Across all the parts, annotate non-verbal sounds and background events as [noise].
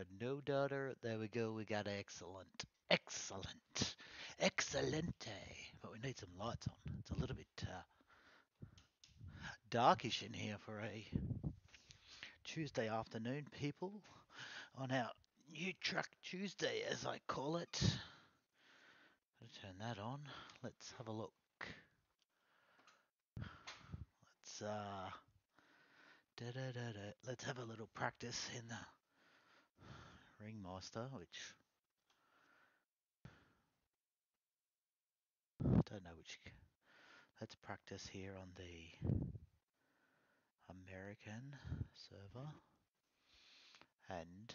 got no daughter. There we go. We got excellent. Excellent. Excelente. But we need some lights on. It's a little bit uh, darkish in here for a Tuesday afternoon, people, on our new truck Tuesday, as I call it. I'll turn that on. Let's have a look. Let's uh, da -da -da let's have a little practice in the Ringmeister, which I don't know which. Let's practice here on the American server. And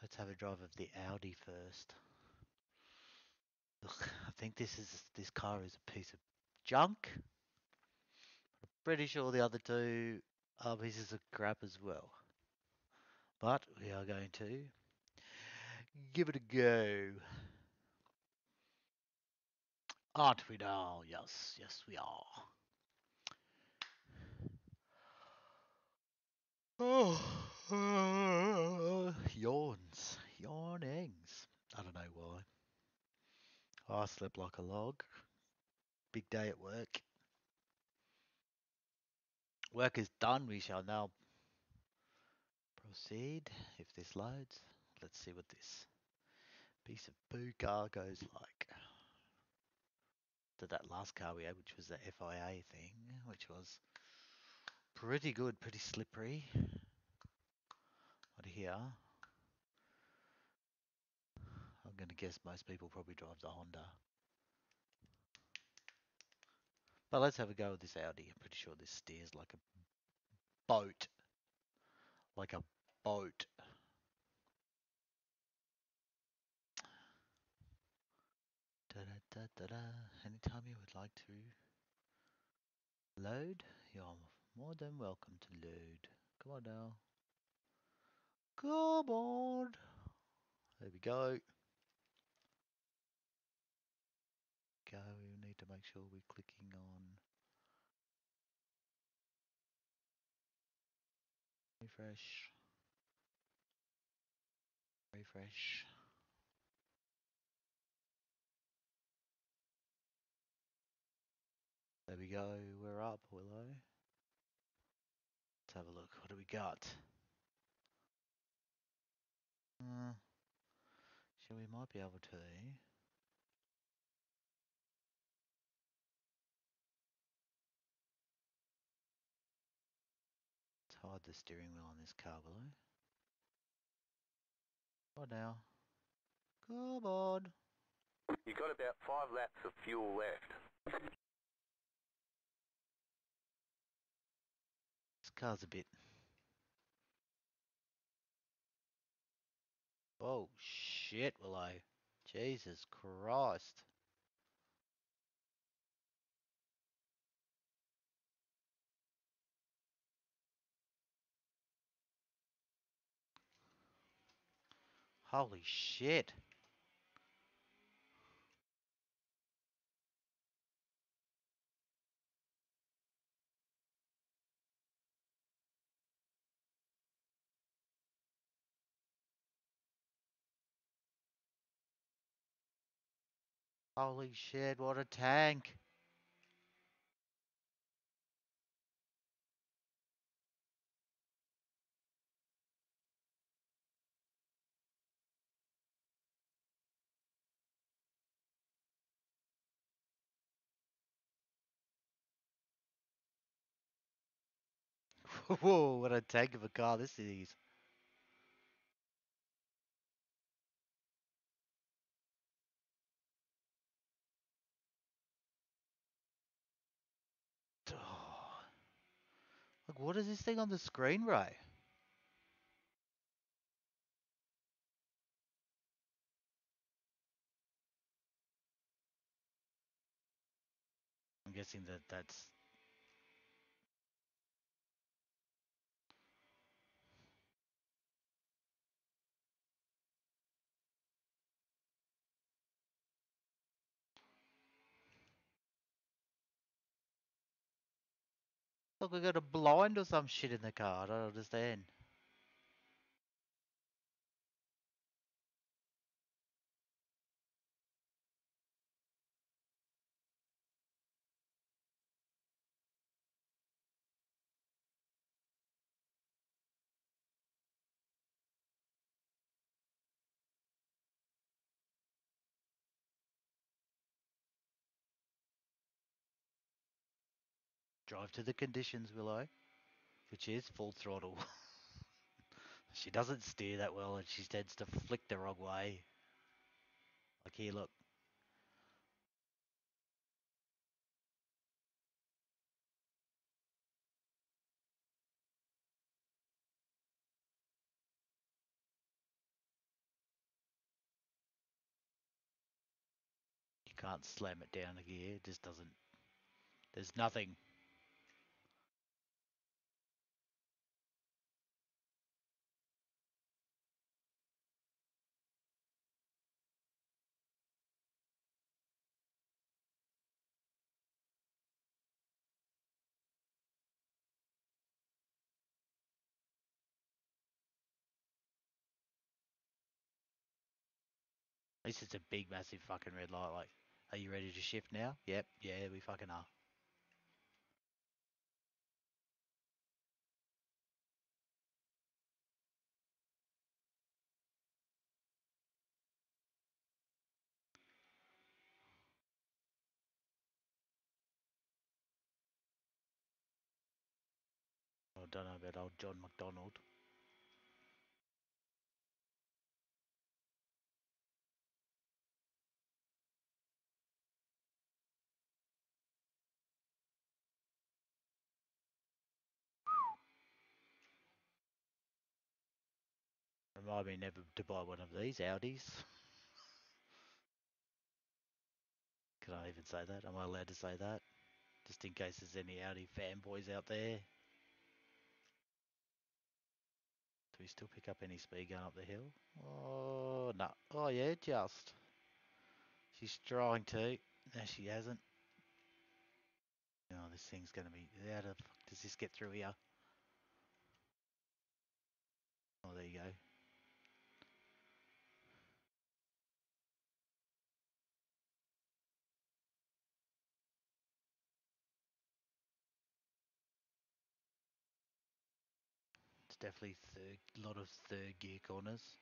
let's have a drive of the Audi first. Look, I think this is this car is a piece of junk. I'm pretty sure the other two are pieces of crap as well. But we are going to give it a go. Aren't we now? Yes, yes we are. Oh, [sighs] yawns, yawnings. I don't know why. I slept like a log. Big day at work. Work is done. We shall now proceed if this loads. Let's see what this piece of poo car goes like. Did that last car we had, which was the FIA thing, which was pretty good, pretty slippery. What here? I'm going to guess most people probably drive the Honda. But let's have a go with this Audi. I'm pretty sure this steers like a boat. Like a boat. Da -da -da -da. Anytime you would like to load, you're more than welcome to load. Come on now. Come on. There we go. Go. We need to make sure we're clicking on refresh. There we go. We're up, Willow. Let's have a look. What do we got? Uh, we might be able to. Hide the steering wheel on this car, Willow. What now? Come on. You got about five laps of fuel left. This car's a bit. Oh shit, Willow. Jesus Christ. Holy shit. Holy shit, what a tank. [laughs] Whoa, what a tank of a car this is. [sighs] Like, what is this thing on the screen, Ray? I'm guessing that that's Look, we got a blind or some shit in the car. I don't understand. Drive to the conditions, Willow, which is full throttle. [laughs] she doesn't steer that well and she tends to flick the wrong way. Like here, look. You can't slam it down a gear, it just doesn't. There's nothing. This is a big, massive fucking red light. Like, are you ready to shift now? Yep, yeah, we fucking are. I don't know about old John McDonald. Remind me never to buy one of these Audis. Can I even say that? Am I allowed to say that? Just in case there's any Audi fanboys out there. Do we still pick up any speed going up the hill? Oh, no. Oh, yeah, just. She's trying to. No, she hasn't. Oh, this thing's going to be... How the fuck does this get through here? Oh, there you go. Definitely third, lot of third gear corners.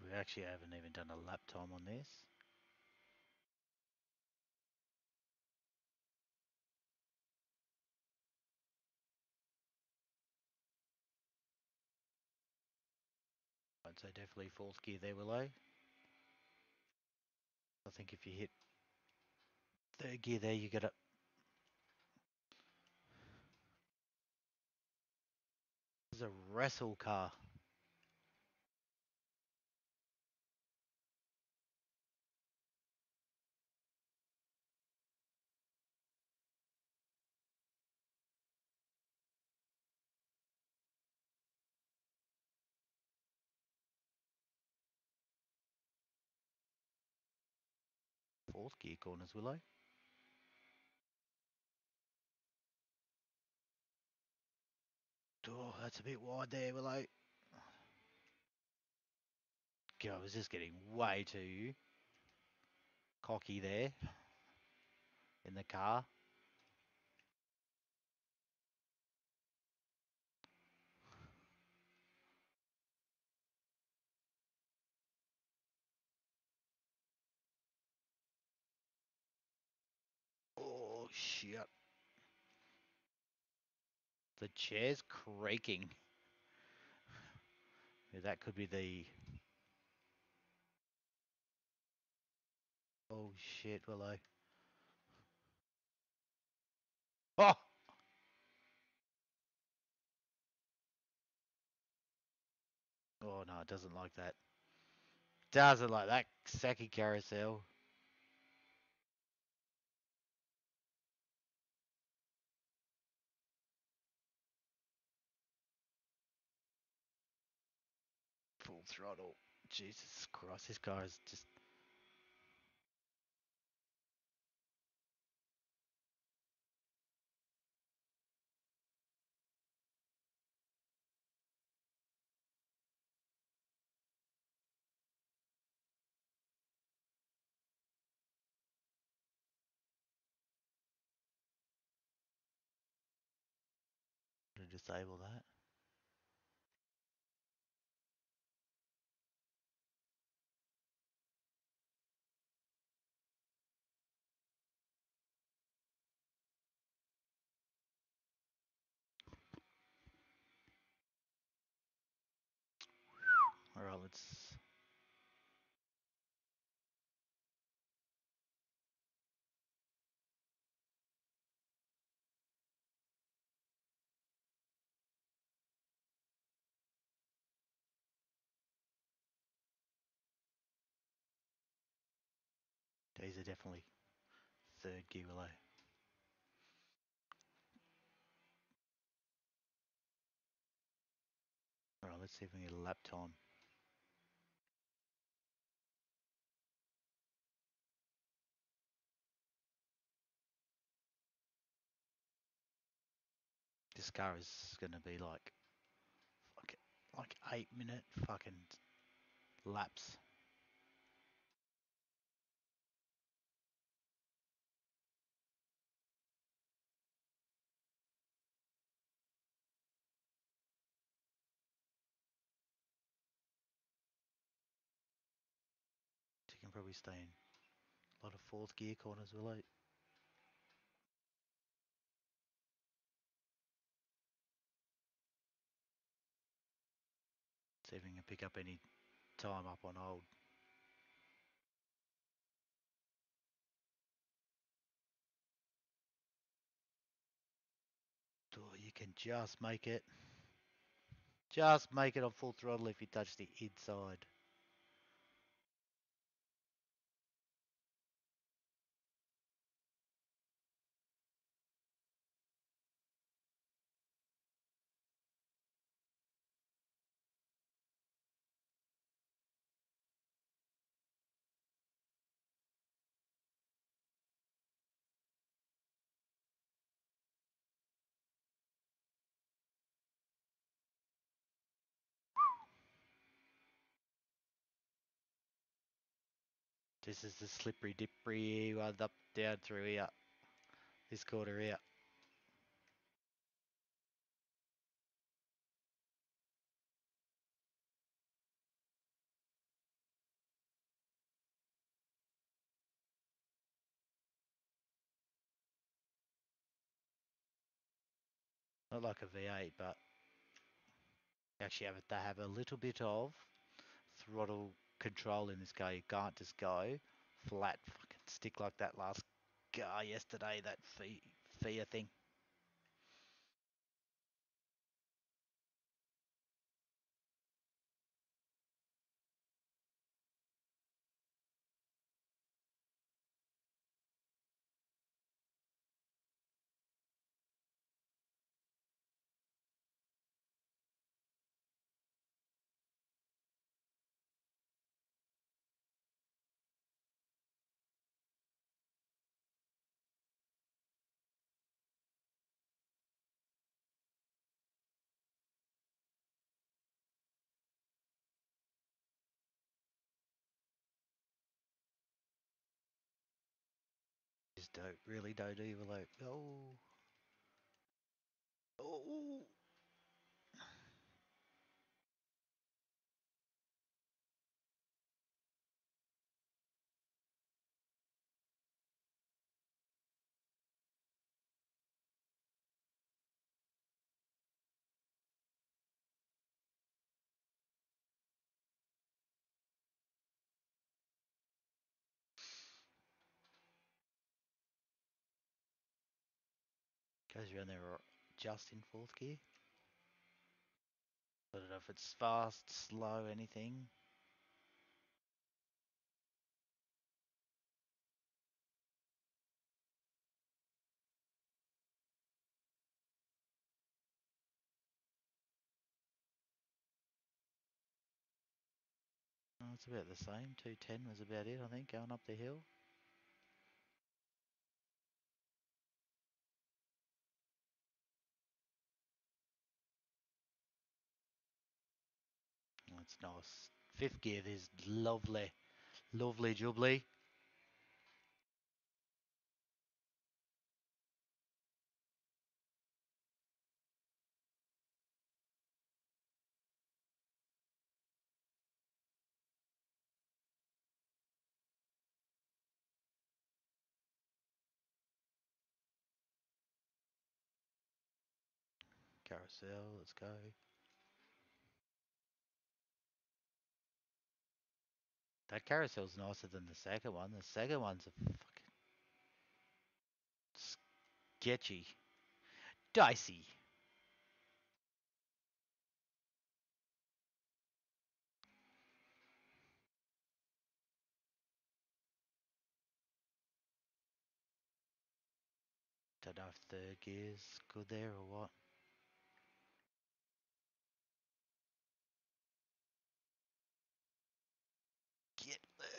We actually haven't even done a lap time on this. I'd definitely fourth gear there, Willow. I think if you hit third gear there, you get a This is a wrestle car. Fourth gear corners, Willow. Oh, that's a bit wide there. God, I was just getting way too cocky there in the car. Oh, shit. The chair's creaking. Yeah, that could be the... Oh, shit, Willow. Oh! Oh, no, it doesn't like that. Doesn't like that Saki carousel. throttle. Jesus Christ, this car is just. Disable that. Let's These are definitely third gear below. Alright, let's see if we can get a lap time. This car is gonna be like like eight minute fucking laps. So you can probably stay in a lot of fourth gear corners below. See pick up any time up on old. Oh, you can just make it. Just make it on full throttle if you touch the inside. This is the slippery dippery one up down through here. This quarter here. Not like a V8, but actually have to have a little bit of throttle control in this car. You can't just go flat fucking stick like that last guy yesterday, that Fia thing. Don't really don't even like oh. Oh around there are just in fourth gear. I don't know if it's fast, slow, anything. It's about the same. 210 was about it, I think, going up the hill. That's nice. Fifth gear is lovely. Lovely jubbly. Carousel, let's go. That carousel's nicer than the second one. The second one's a fucking sketchy, dicey. Don't know if third gear's good there or what.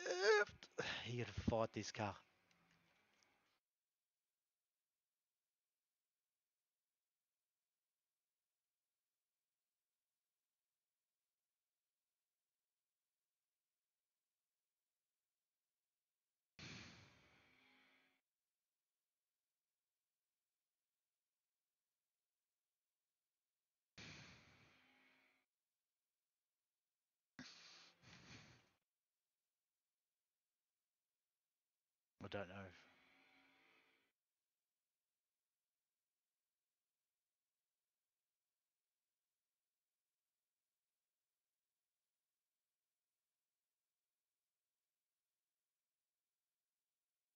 Get left. You gotta fight this car. I don't know. If...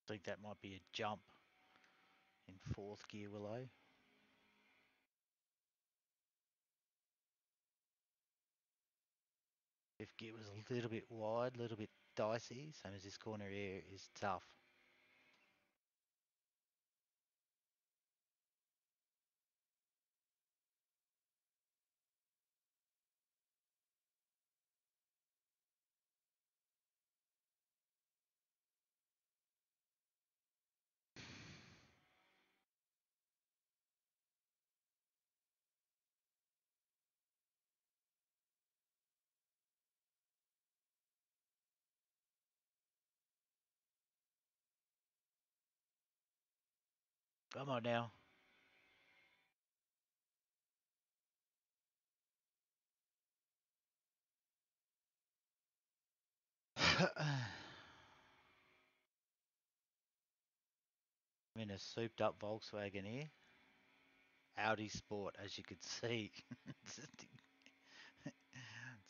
think that might be a jump in fourth gear, will Willow. Fifth gear was a little bit wide, a little bit dicey, same as this corner here is tough. Come on now. I'm in a souped up Volkswagen here. Audi Sport, as you could see. [laughs] it's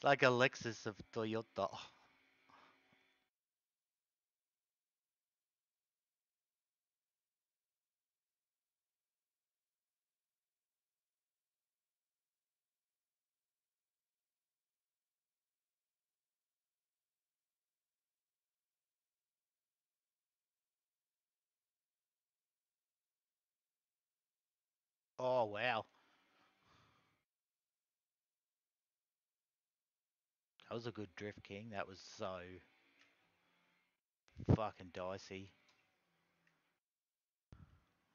like a Lexus of Toyota. Oh, wow. That was a good drift king. That was so fucking dicey.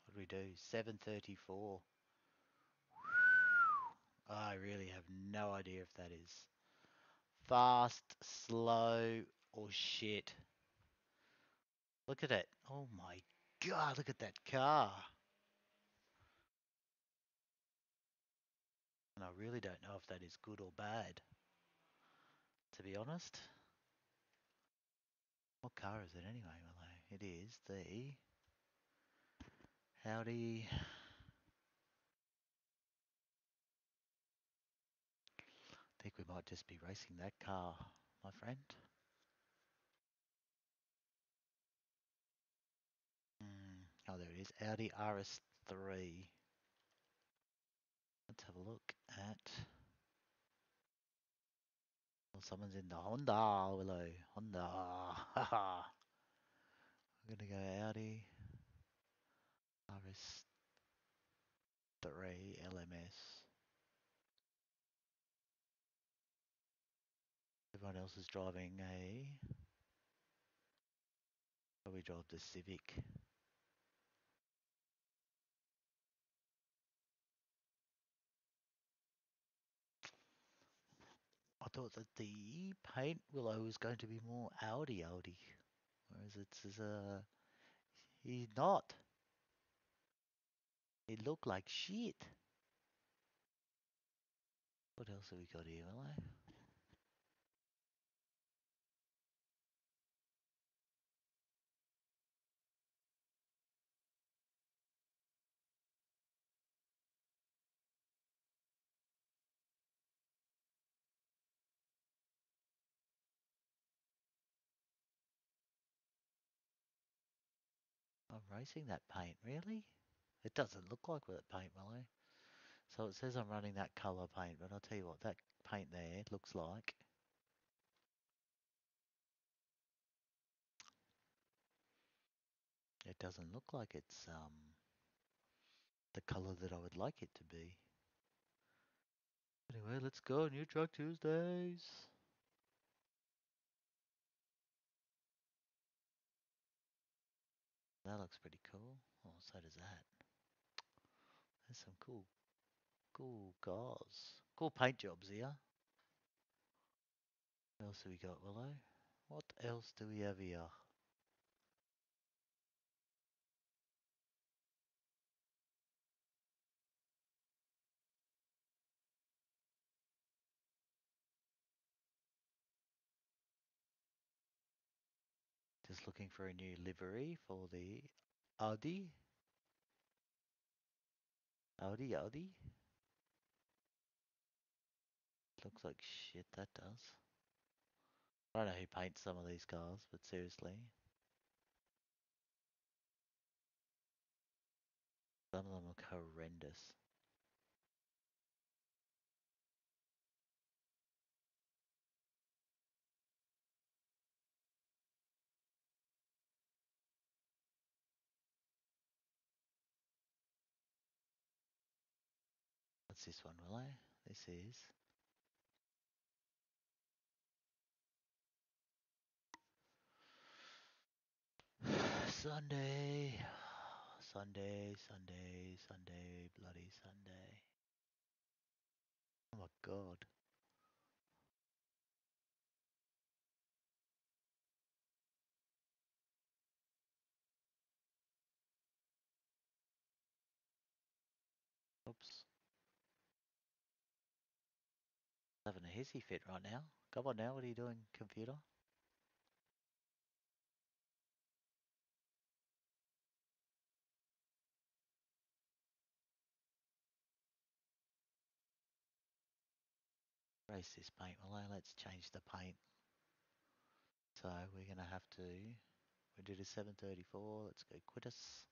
What do we do? 734. [sighs] I really have no idea if that is fast, slow, or shit. Look at it. Oh my god, look at that car. And I really don't know if that is good or bad. To be honest. What car is it anyway, Willow? It is the Audi. I think we might just be racing that car, my friend. Mm, oh, there it is. Audi RS3. Let's have a look at. Well, someone's in the Honda, Willow. Honda. Haha. [laughs] We're gonna go Audi RS3 LMS. Everyone else is driving a. Probably drive the Civic. Thought that the paint willow was going to be more Audi Audi, whereas it's uh, he's not. It looked like shit. What else have we got here, Willow? Racing that paint, really? It doesn't look like that paint, Mallow. So it says I'm running that colour paint, but I'll tell you what, that paint there looks like. It doesn't look like it's um the colour that I would like it to be. Anyway, let's go. New Truck Tuesdays. That looks pretty cool. Oh, so does that. There's some cool, cool cars. Cool paint jobs here. What else have we got, Willow? What else do we have here? Looking for a new livery for the Audi. Audi, Audi. Looks like shit, that does. I don't know who paints some of these cars, but seriously. Some of them look horrendous. This one, will I? This is [sighs] Sunday. [sighs] Sunday, Sunday, Sunday, bloody Sunday. Oh my god. Having he fit right now. Come on now, what are you doing, computer? Race this paint, Malone. Let's change the paint. So we're gonna have to. We did a 734. Let's go Quitus.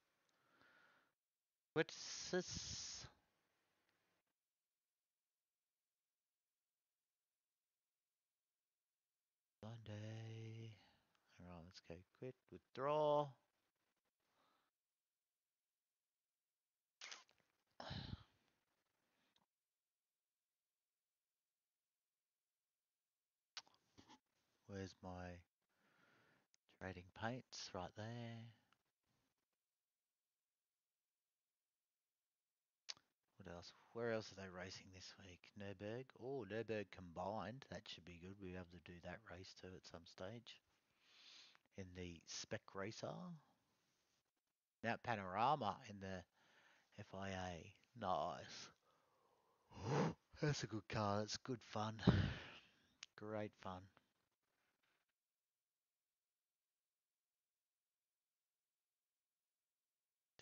Quitus. Sunday. Let's quit. Withdraw. Where's my trading paints? Right there. What else? Where else are they racing this week? Nurburg? Oh, Nurburg combined. That should be good. We'll be able to do that race too at some stage. In the Spec Racer. Mount Panorama in the FIA. Nice. [gasps] That's a good car. That's good fun. [sighs] Great fun.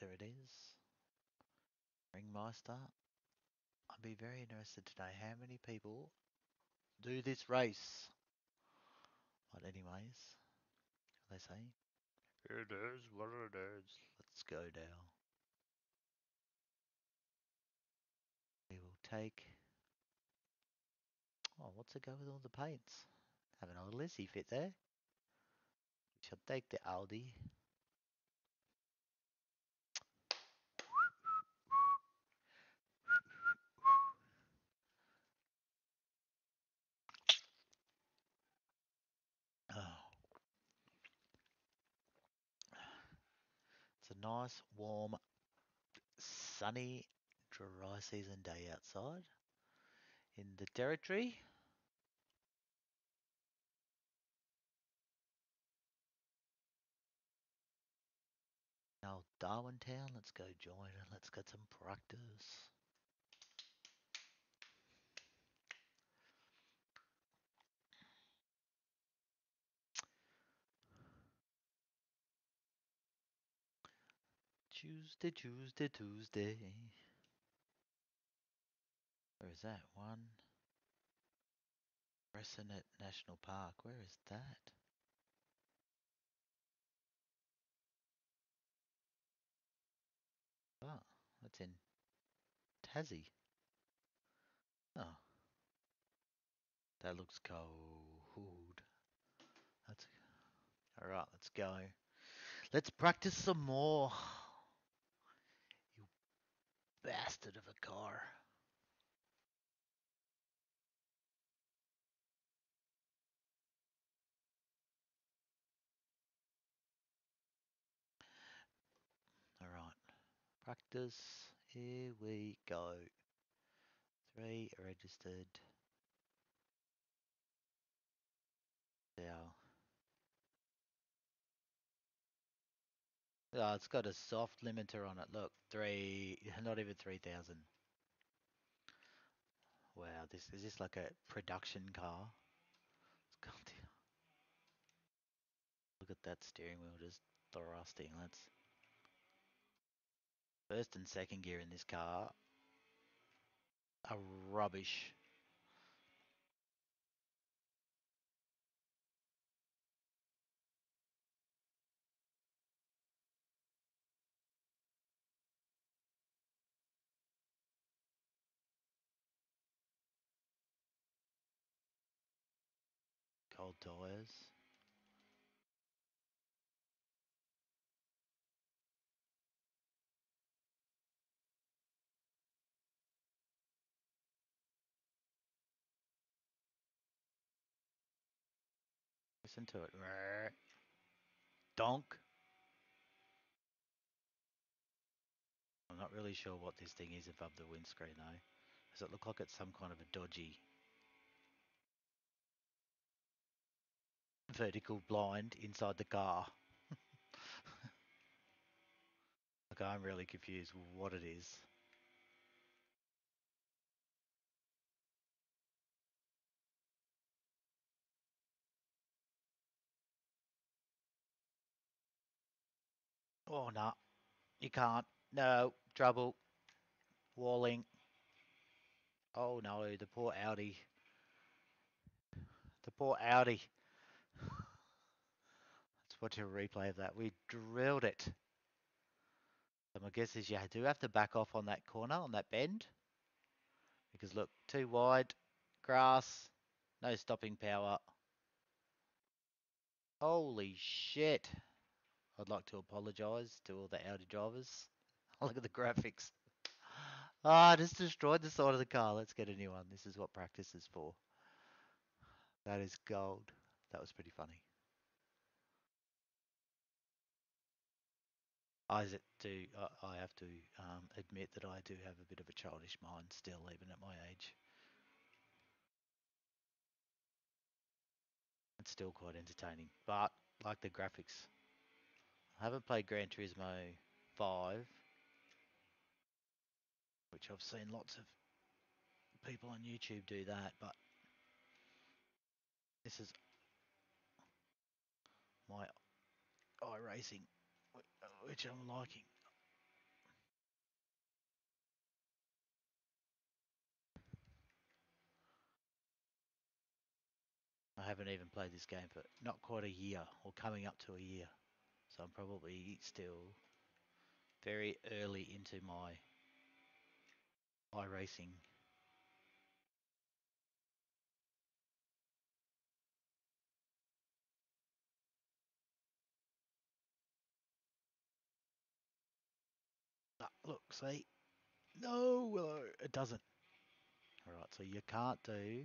There it is. Ringmeister. I'd be very interested to know how many people do this race. But anyways, they say it is what it is. Let's go down. We will take. Oh, what's it go with all the paints? Have an old Lizzie fit there. We shall take the Audi. Nice, warm, sunny, dry season day outside in the territory. Now Darwin Town, let's go join and let's get some practice. Tuesday, Tuesday, Tuesday. Where is that one? Resonet National Park. Where is that? Oh, That's in Tassie. Oh. That looks cold. That's alright, let's go. Let's practice some more. Bastard of a car. Alright. Practice. Here we go. Three registered. Now. Oh, it's got a soft limiter on it. Look, three, [laughs] not even 3,000. Wow, this is this like a production car? [laughs] Look at that steering wheel just thrusting. That's first and second gear in this car are rubbish. Cold tires. Listen to it. Donk. I'm not really sure what this thing is above the windscreen though. Does it look like it's some kind of a dodgy vertical blind inside the car? [laughs] like I'm really confused what it is. Oh no, you can't. No, trouble. Walling. Oh no, the poor Audi. The poor Audi. Watch a replay of that. We drilled it. So my guess is you do have to back off on that corner, on that bend. Because look, too wide, grass, no stopping power. Holy shit. I'd like to apologise to all the Audi drivers. [laughs] Look at the graphics. Ah, I just destroyed the side of the car. Let's get a new one. This is what practice is for. That is gold. That was pretty funny. I do. I- have to um, admit that I do have a bit of a childish mind still, even at my age. It's still quite entertaining, but like the graphics. I haven't played Gran Turismo 5, which I've seen lots of people on YouTube do that, but this is my iRacing, which I'm liking. I haven't even played this game for not quite a year, or coming up to a year, so I'm probably still very early into my iRacing. Look, see? No, Willow, it doesn't. Alright, so you can't do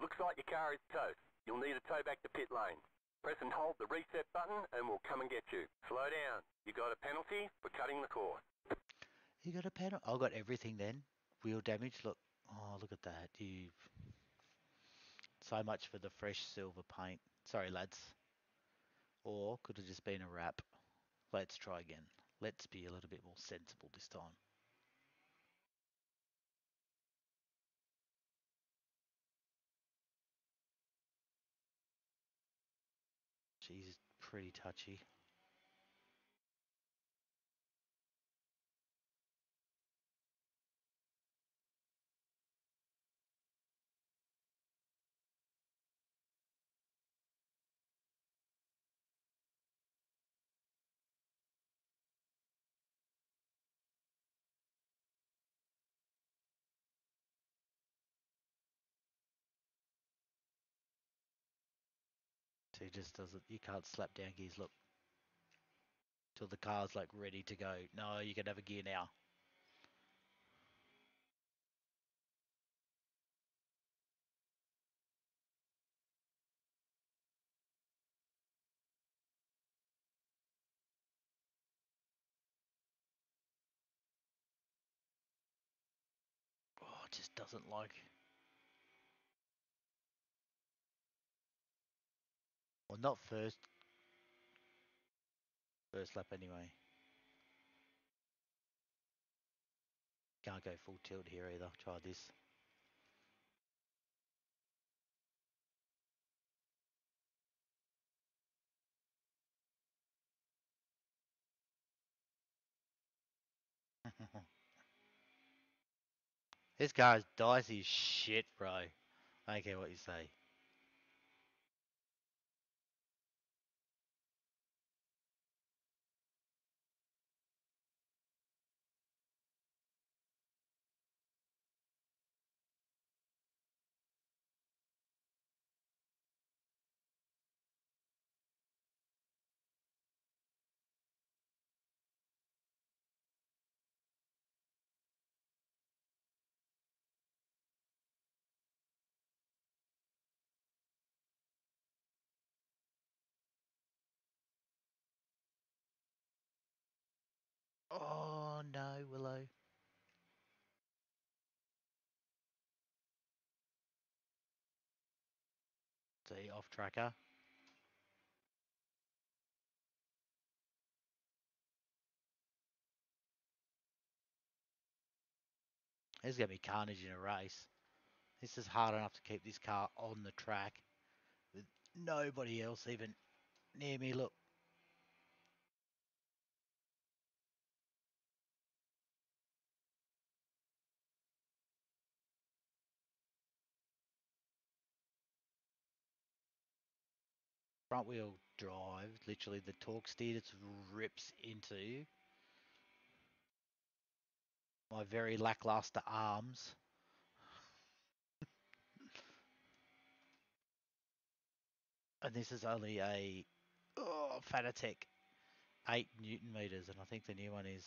Looks like your car is toast. You'll need a tow back to pit lane. Press and hold the reset button and we'll come and get you. Slow down. You got a penalty for cutting the course. You got a penalty? I've got everything then. Wheel damage. Look. Oh, look at that. You've... So much for the fresh silver paint. Sorry, lads. Or could have just been a wrap. Let's try again. Let's be a little bit more sensible this time. She's pretty touchy. Just doesn't. You can't slap down gears. Look, till the car's like ready to go. No, you can have a gear now. Oh, it just doesn't like. Well, not first. First lap anyway. Can't go full tilt here either. Try this. [laughs] this car's dicey as shit, bro. I don't care what you say. See, off tracker. There's going to be carnage in a race. This is hard enough to keep this car on the track with nobody else even near me. Look. Front wheel drive, literally the torque steer just rips into my very lackluster arms. and this is only a oh, Fanatec 8 newton meters, and I think the new one is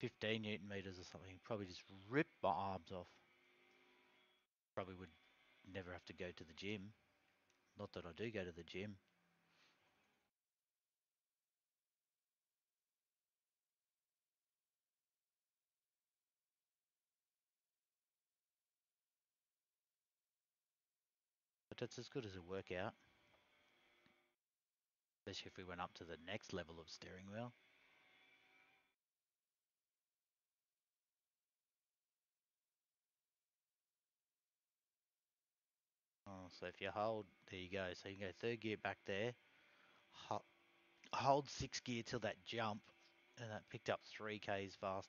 15 newton meters or something. Probably just ripped my arms off. Probably would never have to go to the gym. Not that I do go to the gym. But it's as good as a workout. Especially if we went up to the next level of steering wheel. So if you hold, there you go. So you can go third gear back there. Ho- Hold six gear till that jump, and that picked up three k's fast.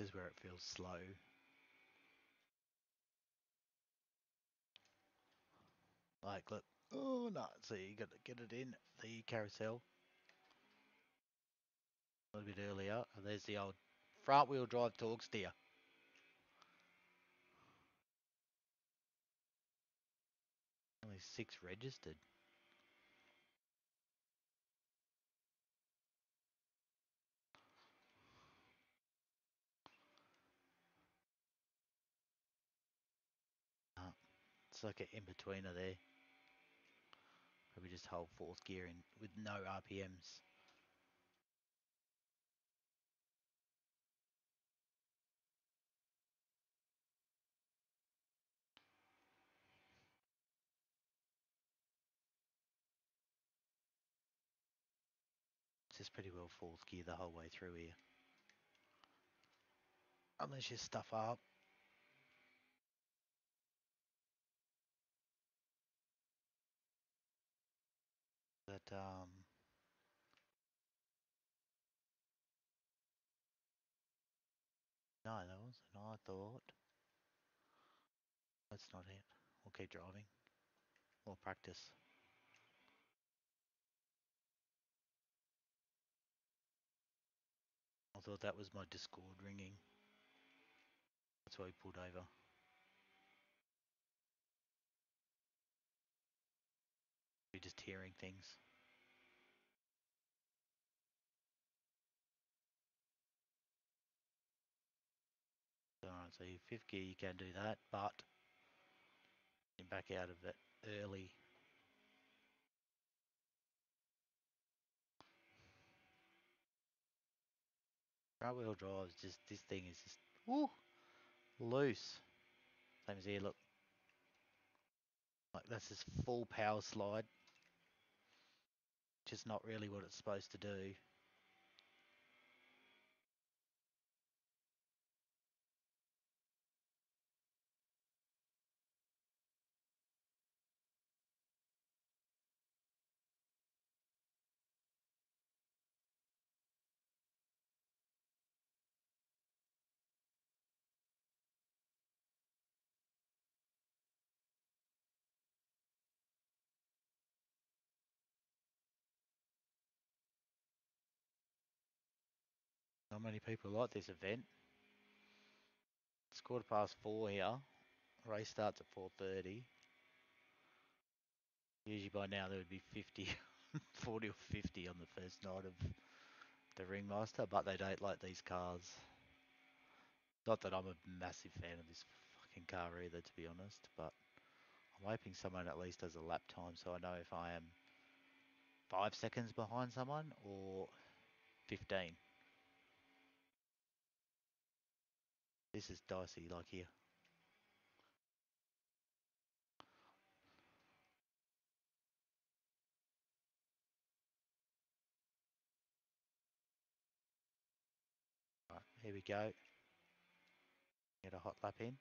Is where it feels slow. Like, look, oh no, so you got to get it in the carousel a little bit earlier. And there's the old front wheel drive torque steer. Only six registered. It's like an in-betweener there. Probably just hold fourth gear in with no RPMs. Just pretty well fourth gear the whole way through here. Unless you stuff up. But um No, that wasn't. I thought. That's not it. We'll keep driving. More practice. I thought that was my Discord ringing. That's why we pulled over. We're just hearing things. Your fifth gear you can do that, but back out of it early. Right wheel drive is just this thing is just woo loose. Same as here, look. Like that's just full power slide. Just not really what it's supposed to do. Many people like this event. It's quarter past four here. Race starts at four thirty. Usually by now there would be 50, [laughs] 40 or 50 on the first night of the Ringmeister, but they don't like these cars. Not that I'm a massive fan of this fucking car either, to be honest, but I'm hoping someone at least has a lap time so I know if I am five seconds behind someone or 15. This is dicey, like here. Here we go. Get a hot lap in.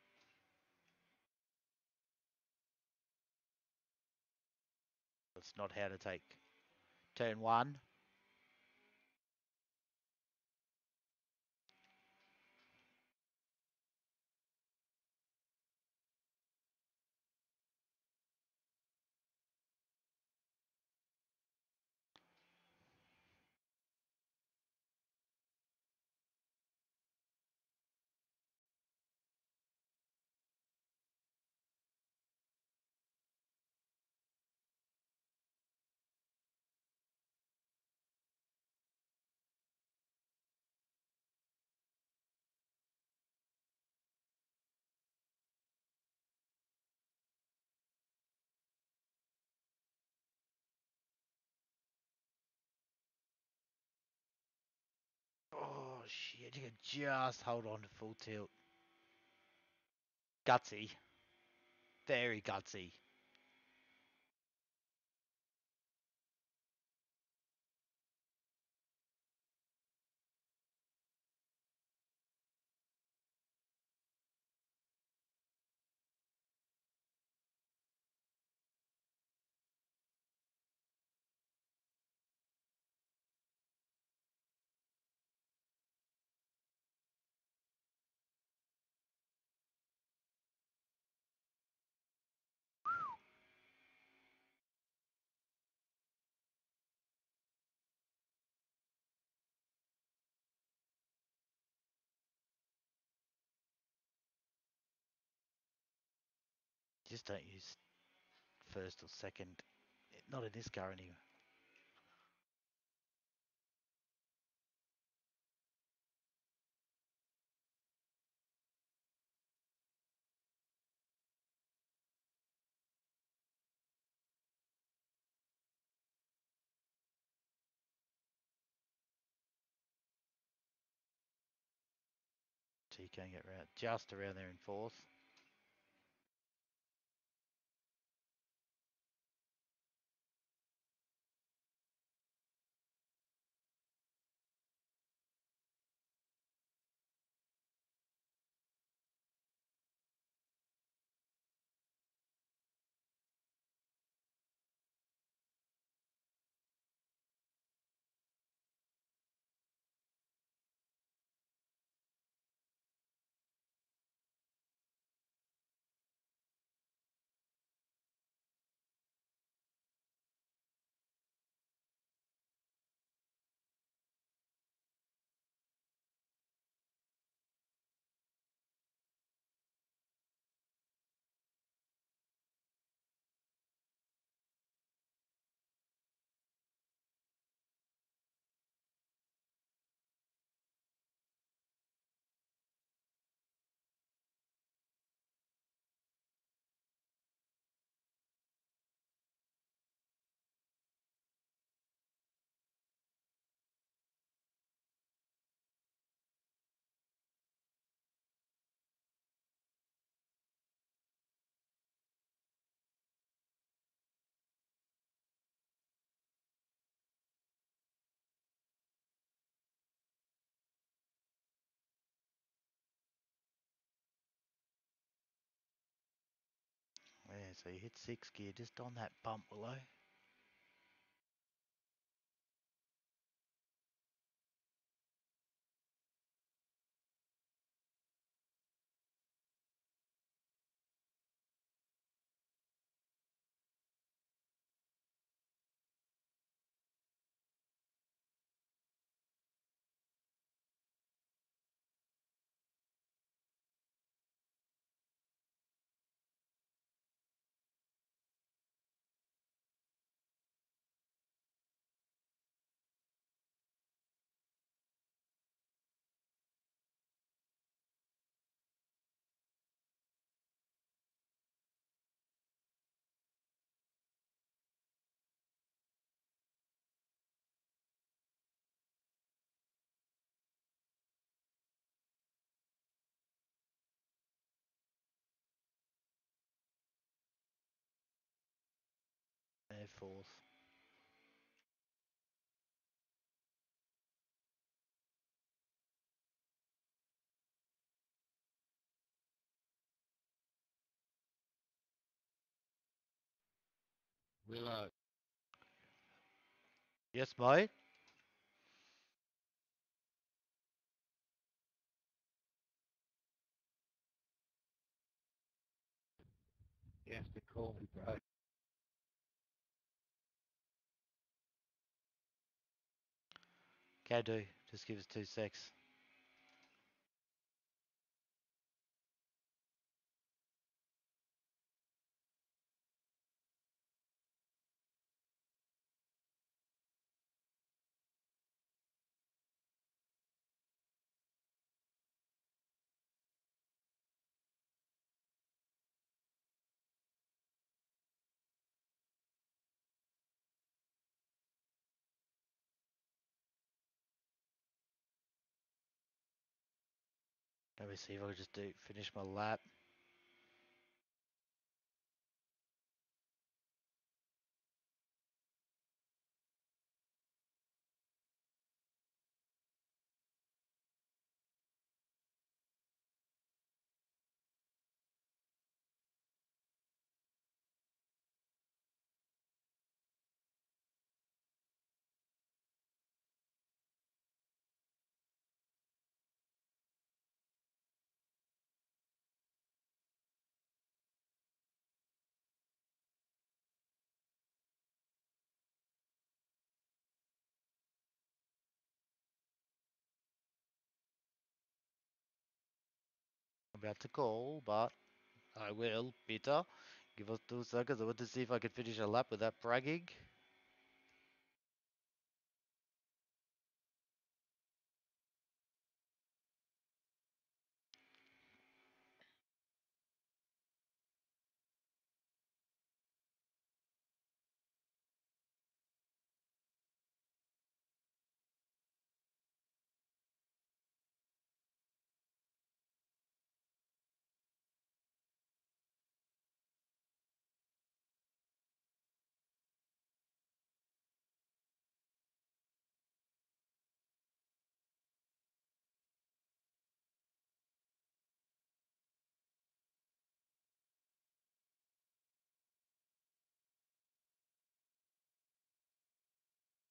That's not how to take turn one. Shit, you can just hold on to full tilt. Gutsy. Very gutsy. Just don't use first or second. Not in this car anyway. Can get around just around there in fourth. So you hit six gear just on that bump, Willow. Air Force. Willow. Yes, mate. You have to call me, bro. Can do. Just give us two secs. Let me see if I can just do finish my lap. About to call, but I will, Peter. Give us two seconds. I want to see if I can finish a lap without bragging.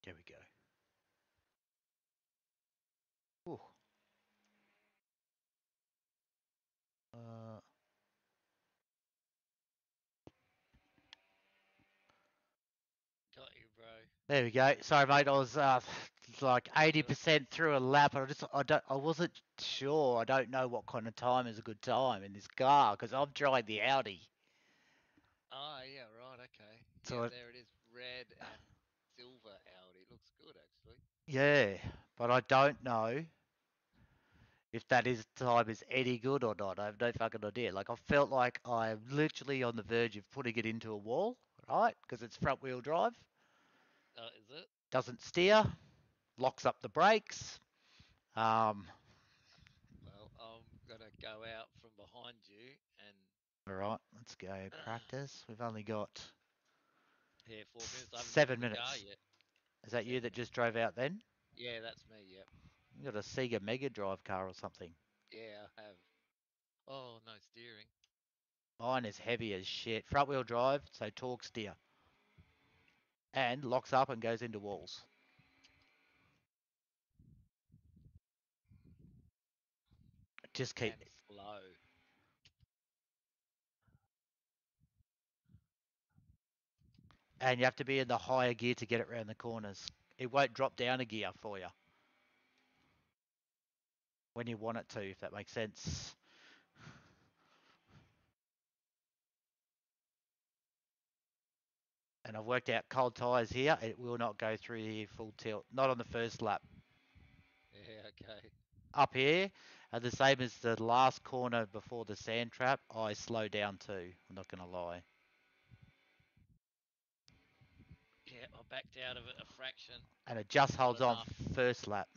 There we go. Ooh. Uh, Got you, bro. There we go. Sorry, mate. I was uh, like eighty percent through a lap. I just I don't I wasn't sure. I don't know what kind of time is a good time in this car because I've tried the Audi. Ah, yeah, right, okay. So yeah, I- there it is. Red and silver Audi. Looks good, actually. Yeah, but I don't know if that is time is any good or not. I have no fucking idea. Like I felt like I'm literally on the verge of putting it into a wall, right? Because it's front wheel drive, Uh, is it? doesn't steer, locks up the brakes. Um, Well, I'm gonna go out from behind you and all right, let's go [clears throat] practice. We've only got. here four minutes. Seven driven the car minutes. Is that you that just drove out then? Yeah, that's me. Yep. You got a Sega Mega Drive car or something? Yeah, I have. Oh, no steering. Mine is heavy as shit. Front wheel drive, so torque steer. And locks up and goes into walls. Just keep and slow. and you have to be in the higher gear to get it around the corners. It won't drop down a gear for you when you want it to, if that makes sense. And I've worked out cold tyres here. It will not go through here full tilt. Not on the first lap. Yeah, okay. Up here, and the same as the last corner before the sand trap, I slow down too. I'm not going to lie. Yeah, I backed out of it a fraction. And it just holds on first lap.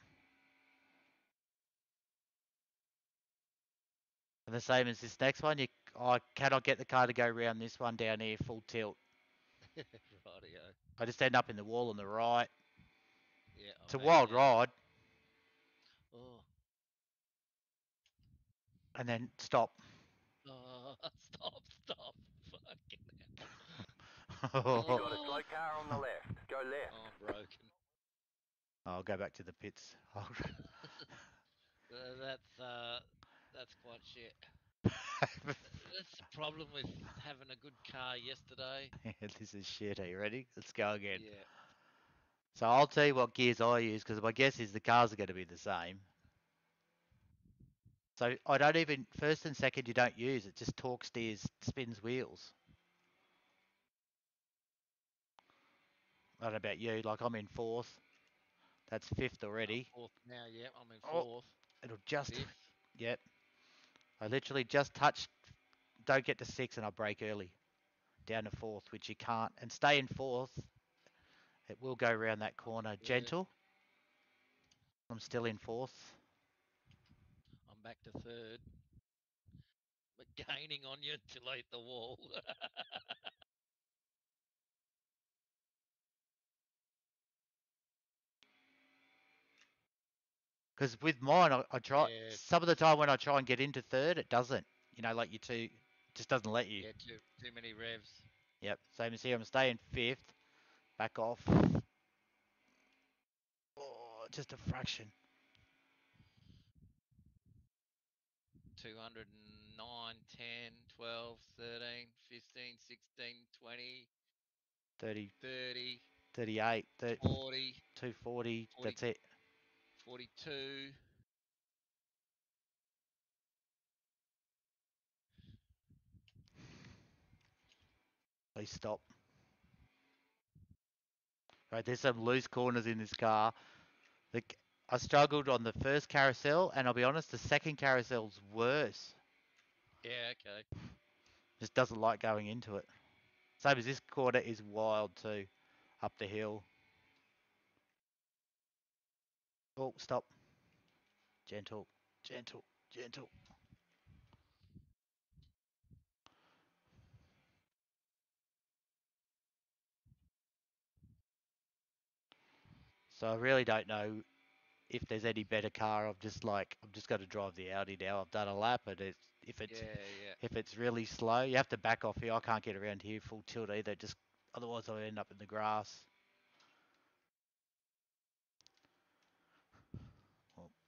And the same as this next one, you I cannot get the car to go round this one down here full tilt. [laughs] Rightio. I just end up in the wall on the right. Yeah. I It's a backed wild out. ride, Oh, and then stop. oh, [laughs] stop, stop. Fucking hell. You I'll got a slow car on the left. Go left. I'm broken. go back to the pits. [laughs] I'll- that's, uh, that's quite shit. [laughs] That's the problem with having a good car yesterday. [laughs] this is shit. Are you ready? Let's go again. Yeah. So I'll tell you what gears I use because my guess is the cars are going to be the same. So I don't even first and second you don't use it. Just torque steers, spins wheels. I don't know about you. Like I'm in fourth. That's fifth I'm already. Fourth now, yeah. I'm in fourth. Oh. fourth. It'll just Fifth. yep. I literally just touch. Don't get to six and I brake early. Down to fourth, which you can't, and stay in fourth. It will go around that corner. Good. Gentle. I'm still in fourth. I'm back to third. But gaining on you I hit the wall. [laughs] Because with mine, I, I try Yeah. some of the time when I try and get into third, it doesn't. You know, like you two, it just doesn't let you. yeah, too too many revs. Yep. Same as here. I'm staying fifth. Back off. Oh, just a fraction. 209, 10, 12, 13, 15, 16, 20, 30, 30, 38, 30, 40, 240. That's it. 42. Please stop. Right, there's some loose corners in this car. The, I struggled on the first carousel, and I'll be honest, the second carousel's worse. Yeah, okay. Just doesn't like going into it. Same as this corner is wild too, up the hill. Oh, stop. Gentle, gentle, gentle. So I really don't know if there's any better car. I'm just like, I'm just going to drive the Audi now. I've done a lap, and it's, if it's Yeah, yeah. if it's really slow, you have to back off here. I can't get around here full tilt either. Just otherwise, I'll end up in the grass.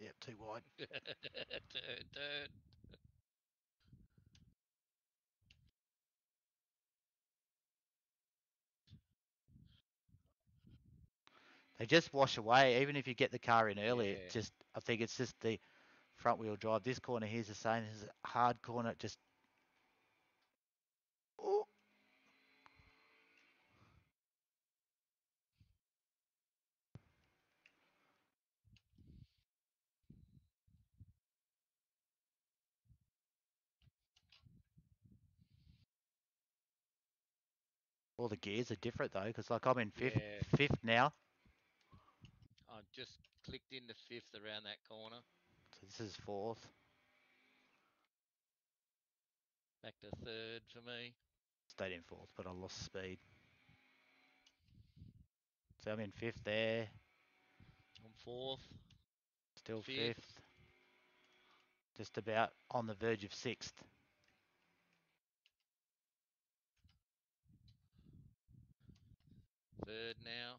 Yeah, too wide. [laughs] turn, turn. They just wash away. Even if you get the car in early, Yeah. it just I think it's just the front wheel drive. This corner here's the same. This is a hard corner. Just oh. All the gears are different though, because like I'm in fifth, Yeah. fifth now. I just clicked into fifth around that corner. So this is fourth. Back to third for me. Stayed in fourth, but I lost speed. So I'm in fifth there, I'm fourth. still Fifth. fifth. Just about on the verge of sixth. Third now.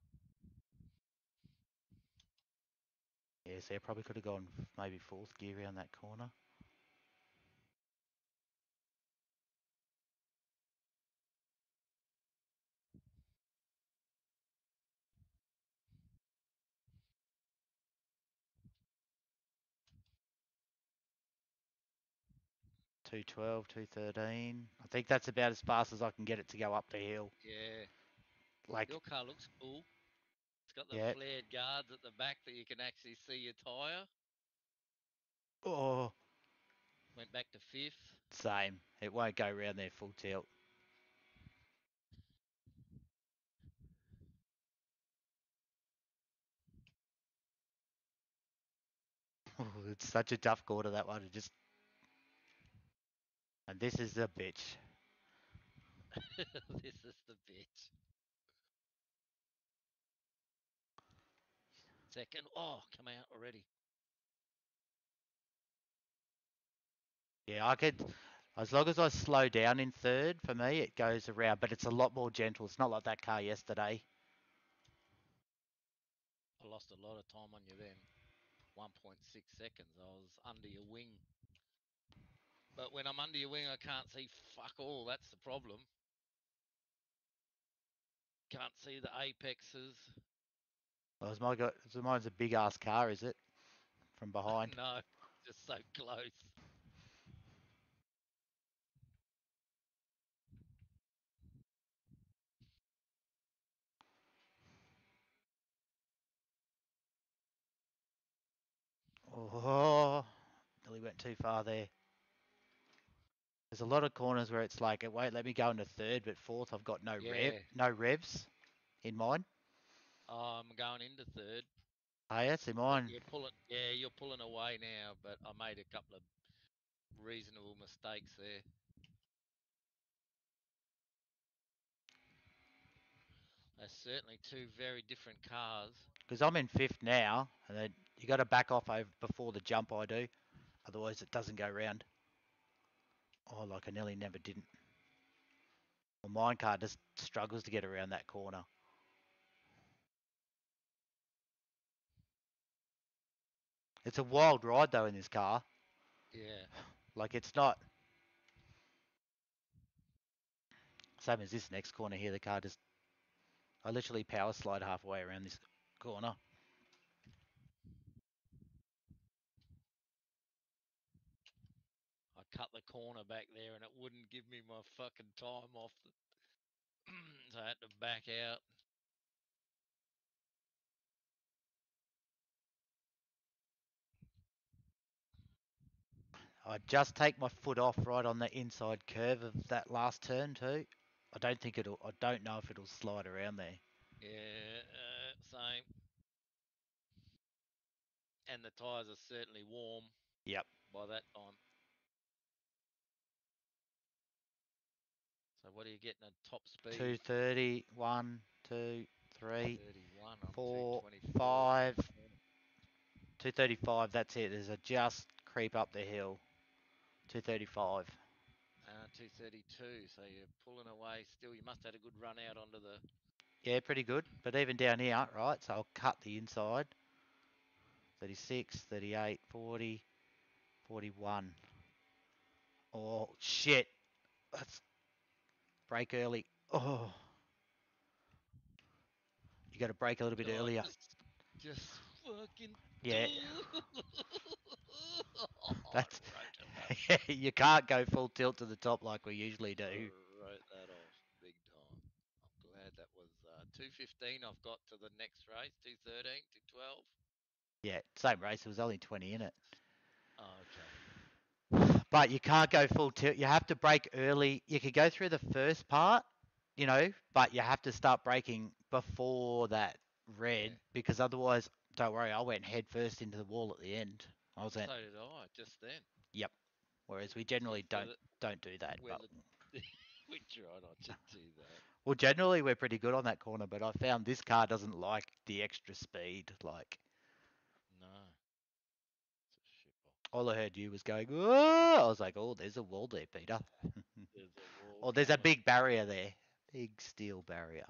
Yeah, so I probably could have gone maybe fourth gear around that corner. Two twelve, two thirteen. I think that's about as fast as I can get it to go up the hill. Yeah. Like, Your car looks cool. It's got the Yeah. flared guards at the back that you can actually see your tyre. oh, Went back to fifth. same. It won't go around there full tilt. [laughs] Oh, it's such a tough corner that one. It just, and this is the bitch. [laughs] this is the bitch. Second. Oh, come out already. Yeah, I could, as long as I slow down in third, for me, it goes around, but it's a lot more gentle. It's not like that car yesterday. I lost a lot of time on you then. 1.6 seconds. I was under your wing. But when I'm under your wing, I can't see fuck all. That's the problem. Can't see the apexes. Is my, go- so mine's a big ass car, is it? From [laughs] behind. no, just so close. Oh, nearly went too far there. There's a lot of corners where it's like it won't let me go into third, but fourth I've got no rev, no revs in mine. I'm going into third. Oh, yeah, see mine. You're pulling, yeah, you're pulling away now. But I made a couple of reasonable mistakes there. They're certainly two very different cars. Because I'm in fifth now, and then you got to back off over before the jump I do, otherwise it doesn't go round. Oh, like I nearly never didn't. Well, mine car just struggles to get around that corner. It's a wild ride though in this car. Yeah. [sighs] Like it's not. Same as this next corner here, the car just. I literally power slide halfway around this corner. I cut the corner back there and it wouldn't give me my fucking time off. The [clears throat] so I had to back out. I just take my foot off right on the inside curve of that last turn too. I don't think it'll. I don't know if it'll slide around there. Yeah, uh, same. And the tyres are certainly warm. Yep. By that time. So what are you getting at top speed? Two thirty, one, two, three, 31. I'm four, 224. five. two thirty-five. That's it. There's a just creep up the hill. Two thirty-five. Uh, 232. So you're pulling away still. You must have had a good run out onto the. Yeah, pretty good. But even down here, right, so I'll cut the inside. 36, 38, 40, 41. Oh, shit. Let's brake early. Oh. You got to brake a little bit Oh, earlier. Just, just fucking. Yeah. [laughs] That's- wrote it up. [laughs] you can't go full tilt to the top like we usually do. I wrote that off big time. I'm glad that was uh, 215. I've got to the next race. 213, 212. Yeah, same race. It was only 20 in it. Oh, okay. [sighs] But you can't go full tilt. You have to brake early. You could go through the first part, you know, but you have to start braking before that red Yeah. because otherwise, don't worry, I went head first into the wall at the end. I was So at, did I just then. Whereas we generally don't don't do that. But, the- [laughs] we try not to do that. well, generally we're pretty good on that corner, but I found this car doesn't like the extra speed. Like No. It's a shitbox. all I heard you was going, oh, I was like, oh, there's a wall there, Peter. [laughs] There's a wall Oh, there's a big barrier there, big steel barrier.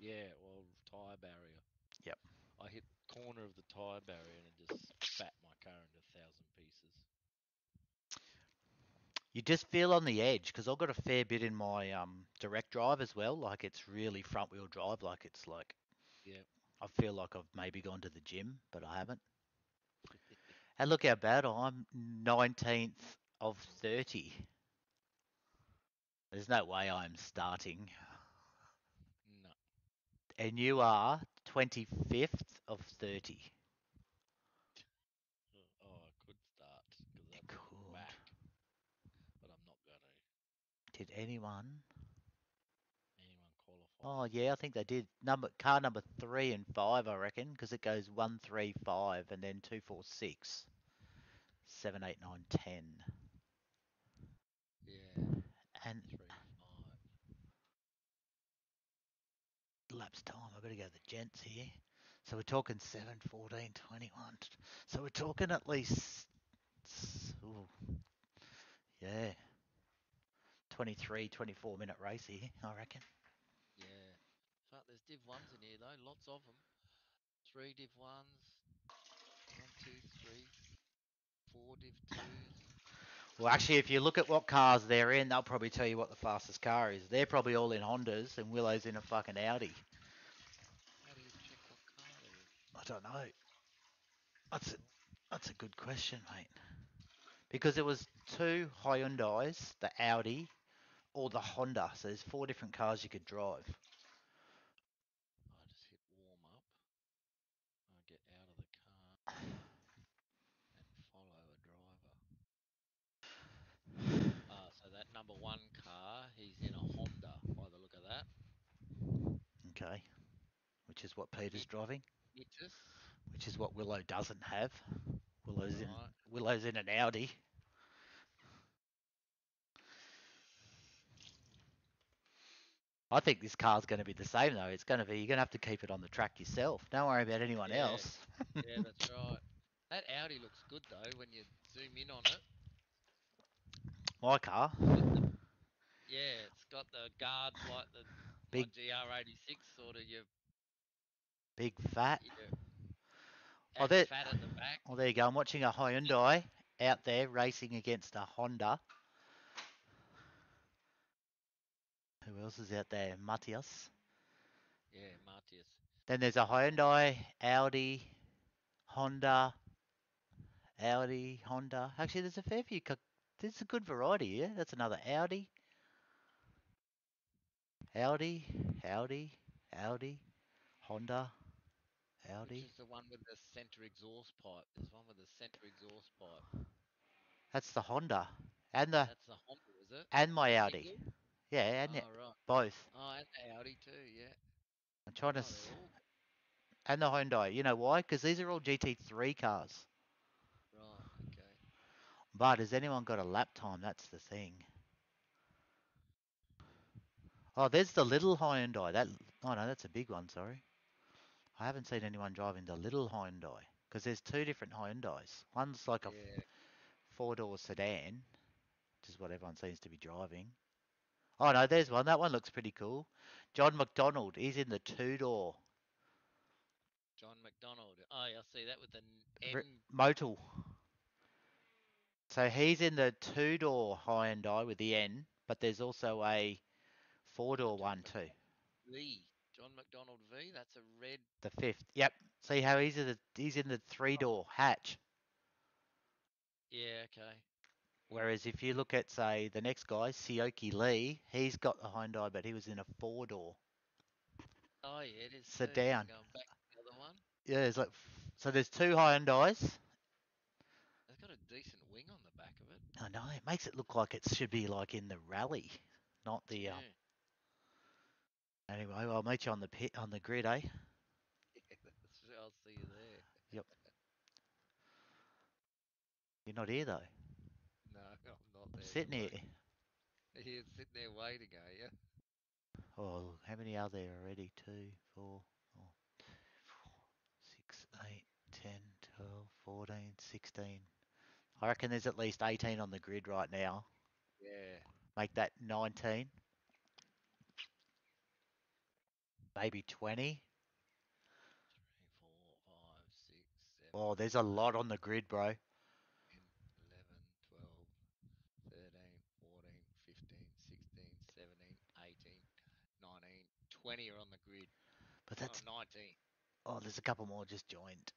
Yeah, well, tyre barrier. Yep. I hit the corner of the tyre barrier and it just spat my car into a thousand pieces. You just feel on the edge because I've got a fair bit in my um, direct drive as well. Like it's really front wheel drive. Like it's like Yep. I feel like I've maybe gone to the gym, but I haven't. And look how bad I'm 19th of 30. There's no way I'm starting. No. And you are 25th of 30. Oh, I could start because You that's could. back, but I'm not going to. Did anyone? Anyone qualify? Oh yeah, I think they did. Number car number three and five, I reckon, because it goes one, three, five, and then two, four, six, seven, eight, nine, ten, Yeah, and three, five. laps time. I better got go to the gents here. So we're talking 7, 14, 21. So we're talking at least, ooh, yeah, 23, 24 minute race here, I reckon. Yeah. Fuck, there's div ones in here though, lots of them. Three div ones. One, two, three. Four div twos. Well, actually, if you look at what cars they're in, they'll probably tell you what the fastest car is. They're probably all in Hondas, and Willow's in a fucking Audi. How do you check what car they're in? I don't know. That's a, that's a good question, mate. Because it was two Hyundai's, the Audi or the Honda. So there's four different cars you could drive. I just hit warm up. I get out of the car [sighs] and follow a driver. Uh, so that number one car, he's in a Honda by the look of that. Okay. Which is what Peter's driving. Which is what Willow doesn't have. Willow's in Right. Willow's in an Audi. I think this car's going to be the same though. It's going to be you're going to have to keep it on the track yourself. Don't worry about anyone Yeah. else. Yeah, [laughs] that's right. That Audi looks good though when you zoom in on it. My car, Yeah, it's got the guards like the Big- like GR86 sort of your, big fat. Oh, there- fat at the back. Well, there you go. I'm watching a Hyundai out there racing against a Honda. Who else is out there? Matthias. Yeah, Martius. Then there's a Hyundai, Audi, Honda, Audi, Honda. Actually, there's a fair few. co- There's a good variety here. That's another Audi, Audi, Audi, Audi, Honda, Audi. Which is the one with the center exhaust pipe? There's one with the center exhaust pipe. That's the Honda and the That's the Honda, is it? and my Audi. Yeah, and it, oh, right. both. Oh, and the Audi too, yeah. I'm trying to. Oh, s- And the Hyundai. You know why? Because these are all GT3 cars. right, okay. But has anyone got a lap time? That's the thing. Oh, there's the little Hyundai. That oh no, that's a big one. Sorry, I haven't seen anyone driving the little Hyundai because there's two different Hyundais. One's like a Yeah, four-door sedan, which is what everyone seems to be driving. Oh no, there's one. That one looks pretty cool. John McDonald. He's in the two-door John McDonald. Oh, yeah, I see that with the n- Re- N. Motul. So he's in the two-door Hyundai with the N, but there's also a four-door one too. V. John McDonald V. That's a red. The fifth. Yep. See how he's in the he's in the three-door oh. hatch. Yeah, okay. Whereas if you look at say the next guy, Sioki Lee, he's got the Hyundai, but he was in a four-door. Oh, yeah, it is. too. Sedan. Going back to the other one. Yeah, there's like so there's two Hyundais. It's got a decent wing on the back of it. I know it makes it look like it should be like in the rally, not the. Yeah. Um, anyway, I'll meet you on the pit on the grid, eh? That's- [laughs] I'll see you there. Yep. You're not here though. No, I'm not I'm there. Sitting here. won't. Sitting there waiting, are you? Oh, how many are there already? Two, four, four, six, eight, ten, twelve, fourteen, sixteen. I reckon there's at least 18 on the grid right now. Yeah. Make that 19. maybe 20. Three, four, five, six, seven. Oh, there's a lot on the grid, bro. 10, 11, 12, 13, 14, 15, 16, 17, 18, 19, 20 are on the grid. But Oh, that's 19. oh, there's a couple more just joined.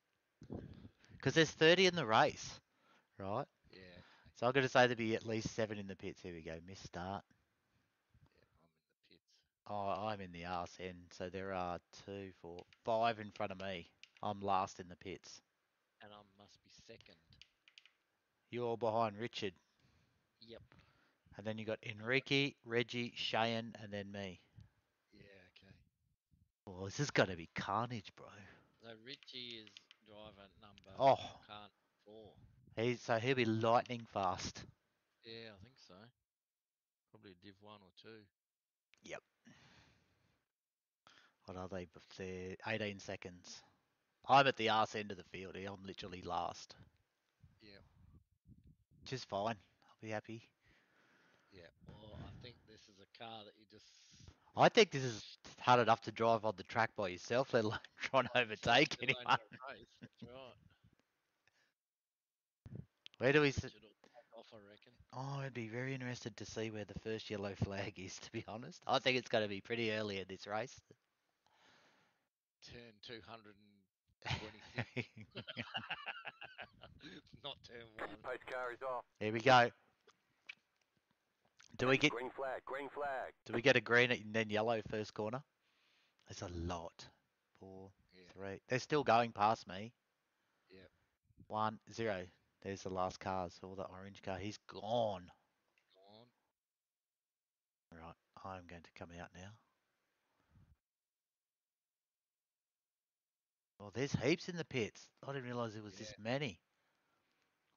Because there's 30 in the race, right? Yeah, So I'm going to say there'd be at least seven in the pits. Here we go. Miss start. yeah, I'm in the pits. Oh, I'm in the arse end. So there are two, four, five in front of me. I'm last in the pits. And I must be second. You're behind Richard. Yep. And then you got Enrique, Reggie, Cheyenne, and then me. Oh, this is going to be carnage, bro. So Richie is driver number Oh. can't four. He's, so he'll be lightning fast. Yeah, I think so. Probably a Div one or two. Yep. What are they? They're 18 seconds. I'm at the arse end of the field here. I'm literally last. Yeah. Which is fine. I'll be happy. Yeah. Well, I think this is a car that you just I think this is hard enough to drive on the track by yourself, [laughs] let alone trying to overtake let anyone. do race, That's right. Where do we? s- Richard will take off, I reckon. Oh, I'd be very interested to see where the first yellow flag is. To be honest, I think it's going to be pretty early in this race. Turn 226. [laughs] [laughs] Not turn one. Pace car is off. Here we go. Do we get Green flag, green flag. do we get a green and then yellow first corner? There's a lot. Four, Yeah. three. They're still going past me. Yep. One, zero. There's the last cars. All the orange car. He's gone. Gone. Right. I'm going to come out now. Oh, there's heaps in the pits. I didn't realise there was this many.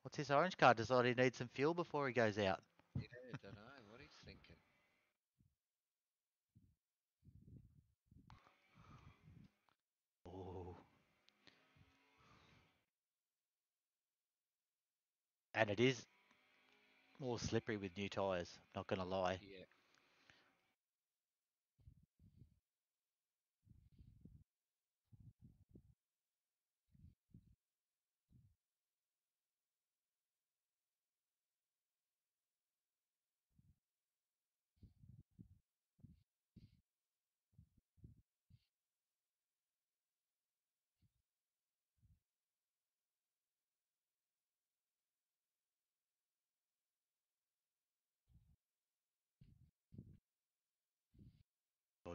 What's this orange car? Decide he needs some fuel before he goes out. Yeah, don't know what he's thinking. Oh. And it is more slippery with new tyres, not gonna lie. Yeah.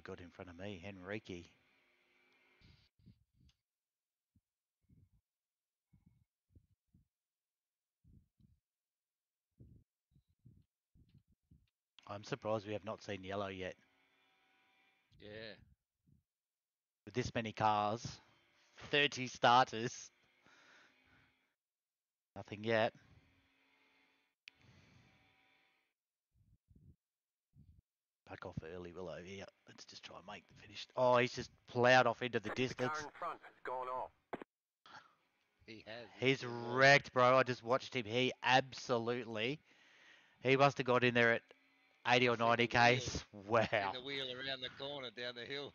Got in front of me, Henrique. I'm surprised we have not seen yellow yet. Yeah. With this many cars, 30 starters. Nothing yet. Back off early, Willow. Yeah, let's just try and make the finish. Oh, he's just ploughed off into the The distance. car in front has gone off. He has. He's wrecked, bro. I just watched him. He absolutely. He must have got in there at 80 or 90 the wheel. k's. Wow. In the wheel around the corner down the hill.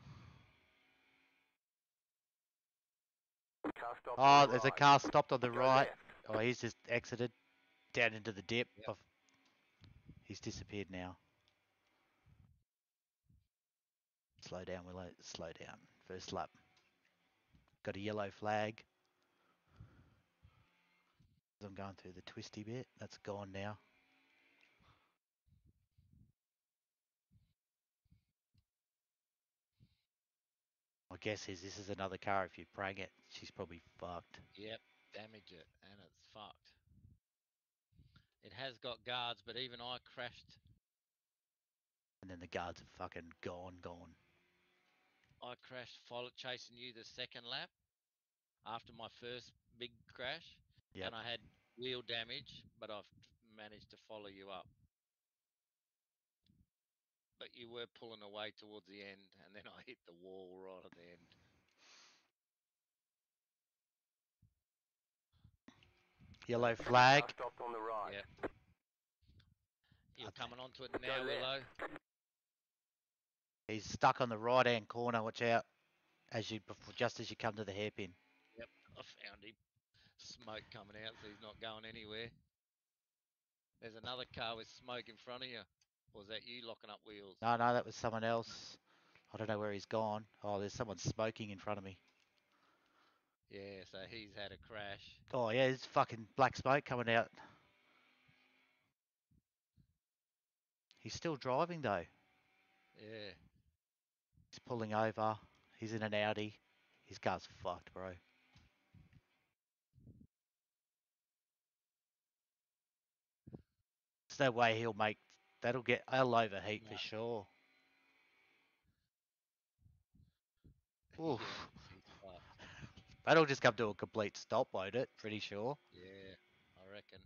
Oh, on the there's a car stopped on the Go right. left. Oh, he's just exited down into the dip. Yep. Of... He's disappeared now. Slow down, Willow. Slow down. First lap. Got a yellow flag. I'm going through the twisty bit. That's gone now. My guess is this is another car. If you prang it, she's probably fucked. Yep. Damage it, and it's fucked. It has got guards, but even I crashed. And then the guards are fucking gone, gone. I crashed, follow, chasing you the second lap after my first big crash, Yep. and I had wheel damage, but I've managed to follow you up. But you were pulling away towards the end, and then [laughs] I hit the wall right at the end. Yellow Car flag. stopped on the right. Yeah. You're Okay. coming onto it now, left. Willow. He's stuck on the right hand corner. Watch out. As you before, just as you come to the hairpin. Yep, I found him. Smoke coming out, so he's not going anywhere. There's another car with smoke in front of you. Or is that you locking up wheels? No, no, that was someone else. I don't know where he's gone. Oh, there's someone smoking in front of me. Yeah, so he's had a crash. Oh yeah, there's fucking black smoke coming out. He's still driving though. Yeah. Pulling over. He's in an Audi. His car's fucked, bro. There's no way he'll make. That'll get. I'll overheat No. for sure. yeah, Oof. [laughs] That'll just come to a complete stop, won't it? Pretty sure. Yeah, I reckon.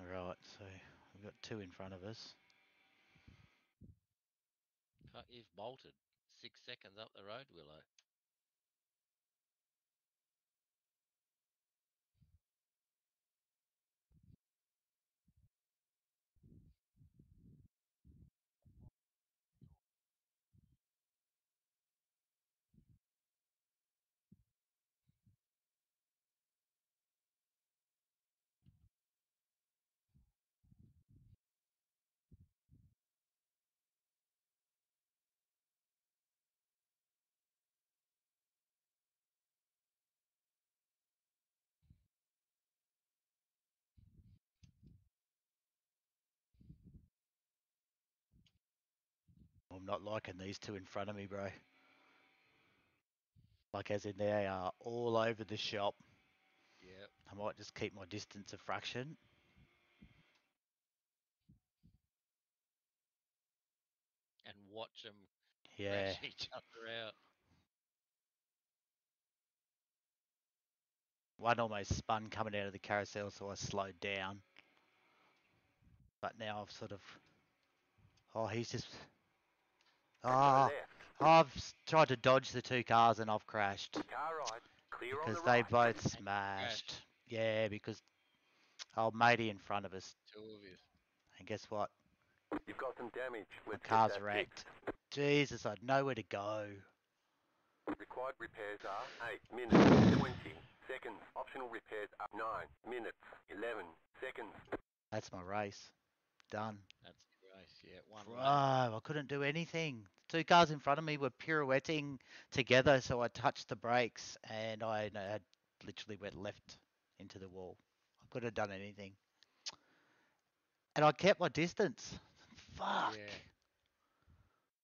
Alright, so we've got two in front of us. You've bolted. Six seconds up the road, Willow. I'm not liking these two in front of me, bro. Like as in they are all over the shop. Yeah. I might just keep my distance a fraction. And watch them Yeah. [laughs] each other out. One almost spun coming out of the carousel, so I slowed down. But now I've sort of. Oh, he's just. And Ah, go. I've tried to dodge the two cars and I've crashed Car right. Clear on because the they right. both crashed. smashed. Yeah, because old matey in front of us, Two of you. and guess what? You've got some damage. My Let's get car's that wrecked. fixed. Jesus, I'd nowhere to go. Required repairs are 8 minutes 20 seconds. Optional repairs are 9 minutes 11 seconds. That's my race. Done. That's the race. Yeah, one Bro, lap. I couldn't do anything. Two cars in front of me were pirouetting together, so I touched the brakes and I had literally went left into the wall. I couldn't have done anything. And I kept my distance. Fuck. Yeah.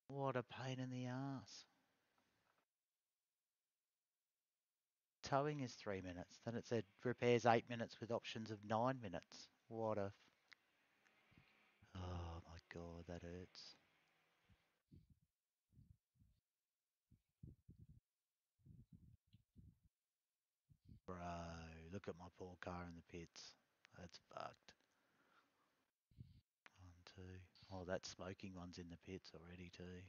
What a pain in the ass. Towing is three minutes. Then it said repairs eight minutes with options of nine minutes. What a. f- Oh my god, that hurts. Look at my poor car in the pits. That's fucked. One, two. Oh, that smoking one's in the pits already too.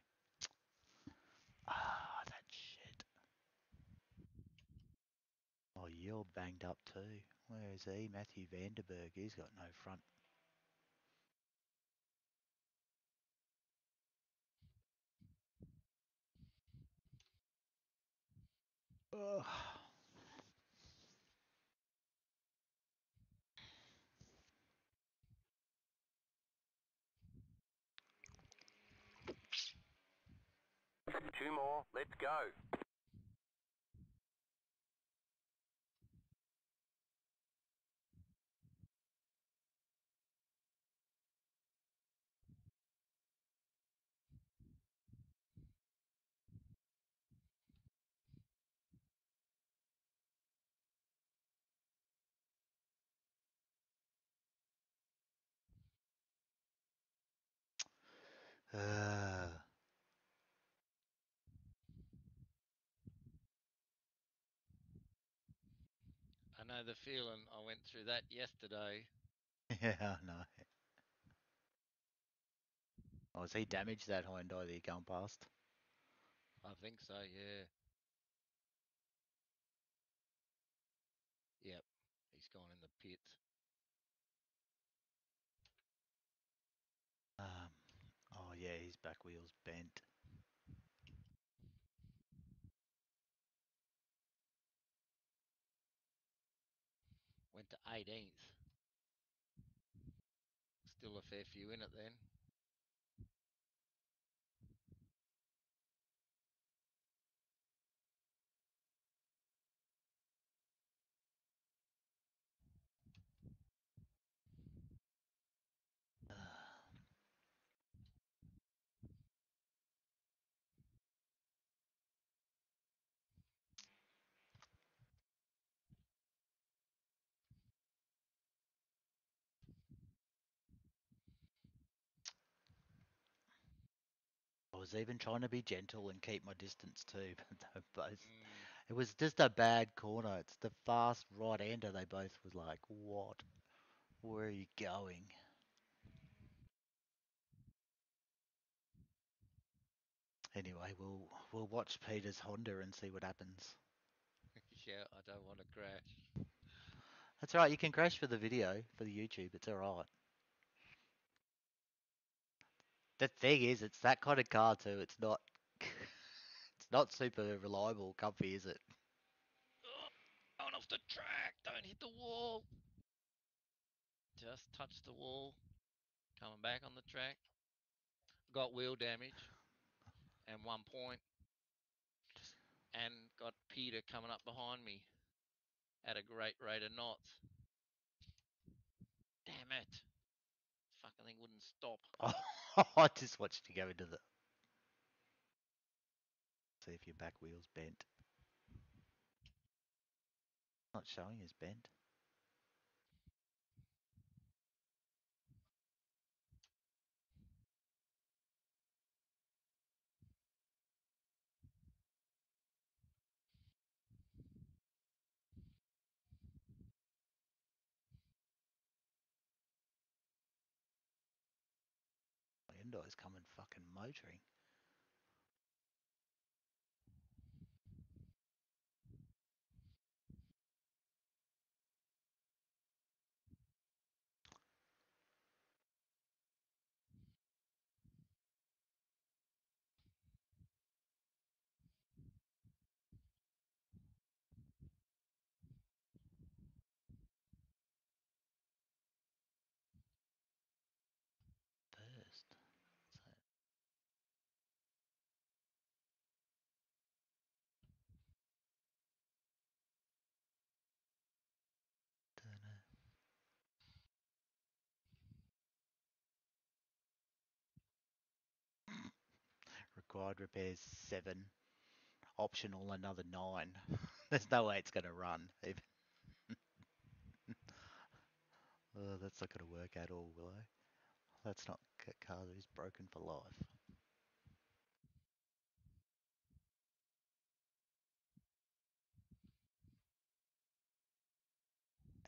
Ah, that shit. Oh, you're banged up too. Where is he? Matthew Vanderberg. He's got no front. Ugh. Two more. Let's go. Ugh. know the feeling. I went through that yesterday. [laughs] Yeah, I know. Oh, was he damaged that Hyundai? that he gone past? I think so, yeah. Yep, he's gone in the pit. Um, oh yeah, his back wheel's bent. 18th. Still a fair few in it then. Was even trying to be gentle and keep my distance too, [laughs] but they both. Mm, It was just a bad corner. It's the fast right hander. They both was like, "What? Where are you going?" Anyway, we'll we'll watch Peter's Honda and see what happens. [laughs] yeah, I don't want to crash. That's right. You can crash for the video for the YouTube. It's all right. The thing is, it's that kind of car too. It's not. [laughs] it's not super reliable, comfy, is it? Oh, going off the track. Don't hit the wall. Just touch the wall. Coming back on the track. Got wheel damage and one point. And got Peter coming up behind me at a great rate of knots. Damn it. Fucking thing wouldn't stop. [laughs] Oh. [laughs] I just watched you go into the. See if your back wheel's bent. Not showing as bent. Endo's coming fucking motoring. First. So, dunno. Required repairs seven. Optional another nine. [laughs] There's no way it's gonna run. Even. oh, [laughs] that's not gonna work at all, will it? That's not a car that is broken for life.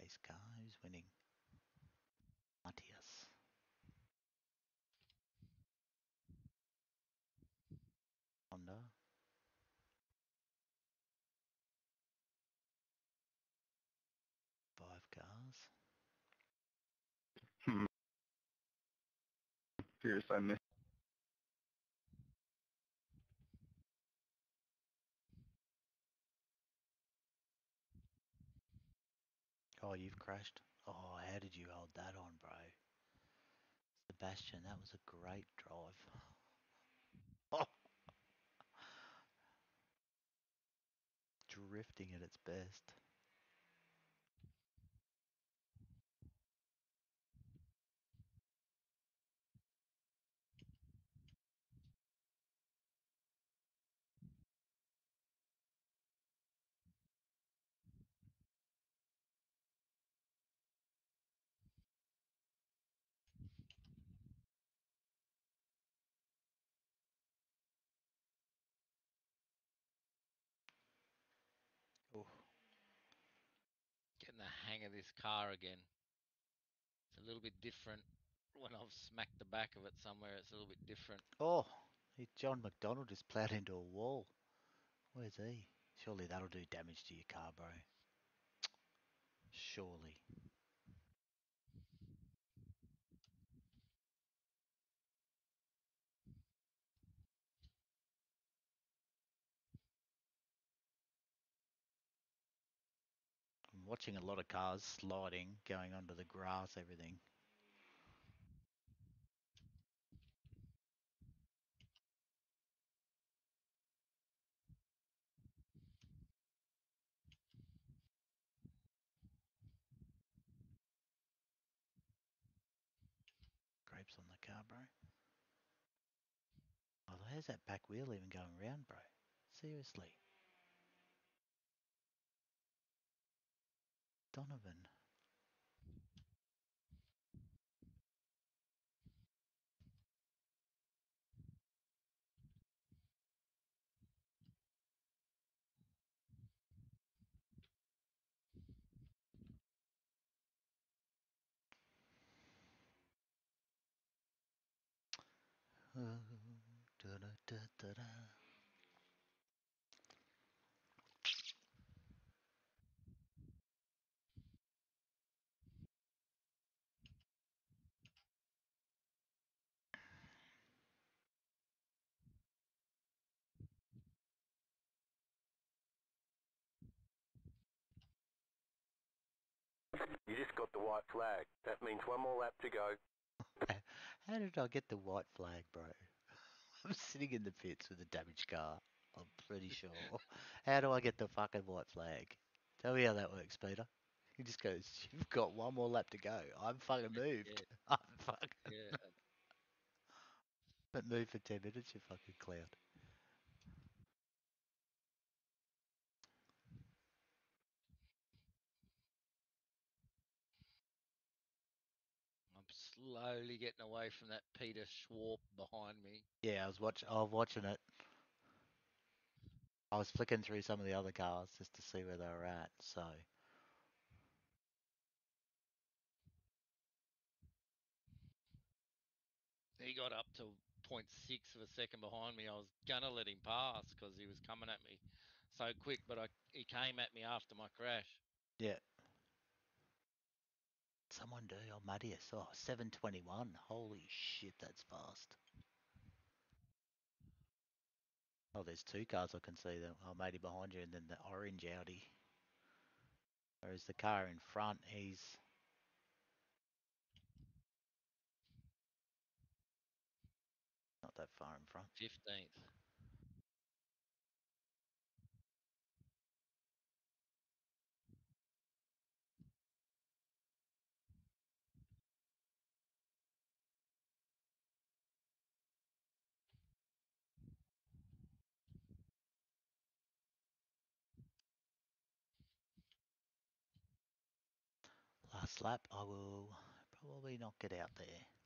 Ace car, who's winning? Matthias. Honda. Five cars. Hmm. I missed. Oh, you've crashed. Oh, how did you hold that on, bro? Sebastian, that was a great drive. Oh. [laughs] Drifting at its best. Oh, Of this car again. It's a little bit different. [laughs] When I've smacked the back of it somewhere, it's a little bit different. oh, John McDonald just ploughed into a wall. Where's he? Surely that'll do damage to your car, bro. Surely. Watching a lot of cars sliding, going onto the grass, everything. Grapes on the car, bro. Oh, how's that back wheel even going round, bro? Seriously. Donovan. Oh, da-da-da-da-da. You just got the white flag. That means one more lap to go. [laughs] How did I get the white flag, bro? [laughs] I'm sitting in the pits with a damaged car. I'm pretty sure. [laughs] How do I get the fucking white flag? Tell me how that works, Peter. He just goes, "You've got one more lap to go." I'm fucking moved. I'm fucking Yeah. but moved for ten minutes. You fucking clown. I'm slowly getting away from that Peter Schwarp behind me. Yeah, I was watch. I was watching it. I was flicking through some of the other cars just to see where they were at. So He got up to 0.6 of a second behind me. I was gonna let him pass because he was coming at me so quick, but I he came at me after my crash. yeah. Someone do. Oh, Madius. Oh, 721. Holy shit, that's fast. Oh, there's two cars I can see them. Oh, matey behind you, and then the orange Audi. Whereas the car in front, he's not that far in front. 15th. I will probably not get out there.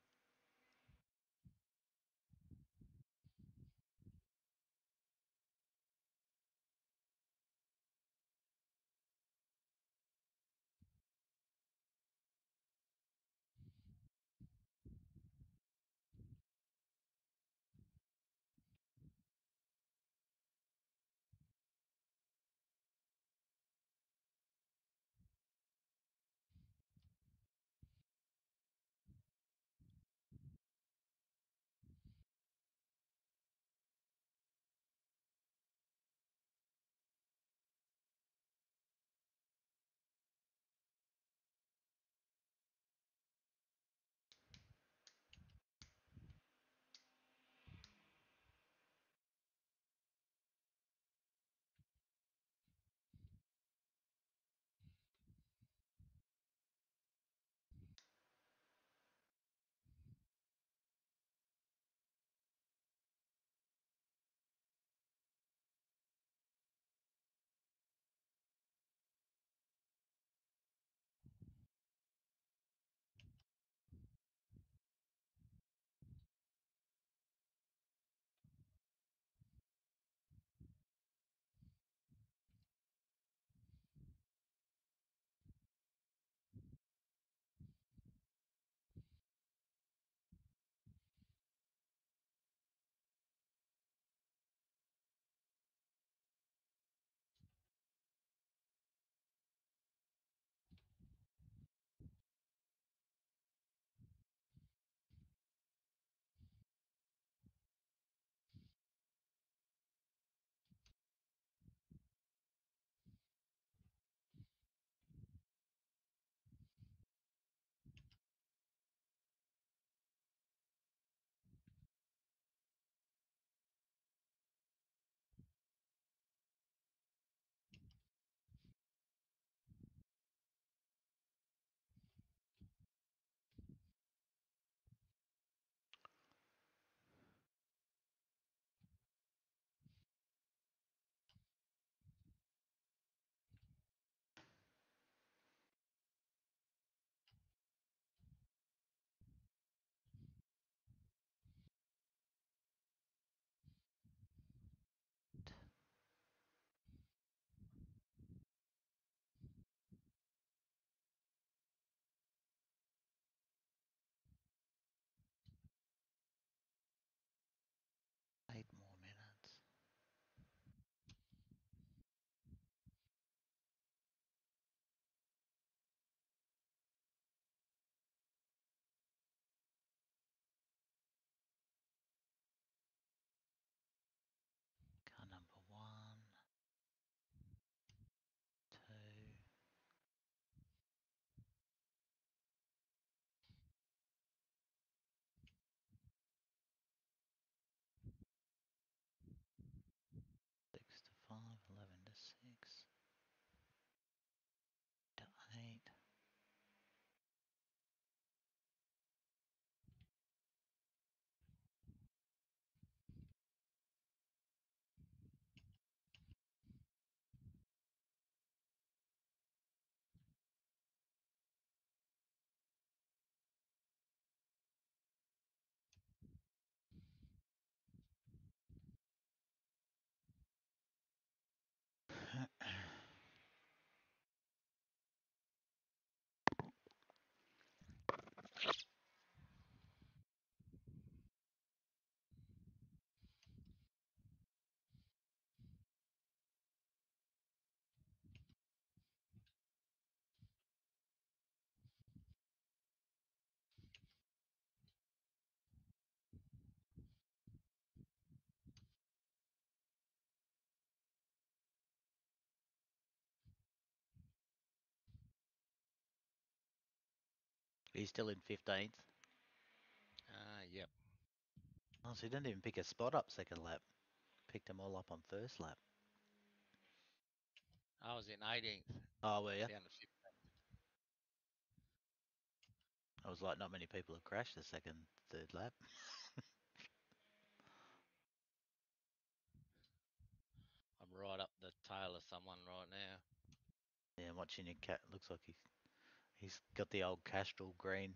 He's still in 15th. Ah, yep. Oh, so he didn't even pick a spot up second lap. Picked them all up on first lap. I was in 18th, Oh, were you? down to 15th. I was like, not many people have crashed the second, third lap. [laughs] I'm right up the tail of someone right now. Yeah, I'm watching your cat. Looks like he's he's got the old Castrol green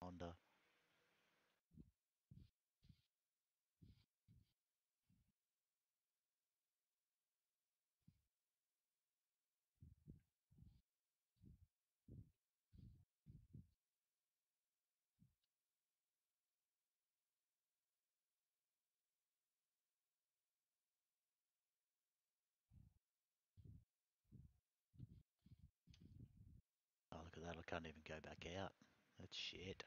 Honda. Can't even go back out. That's shit.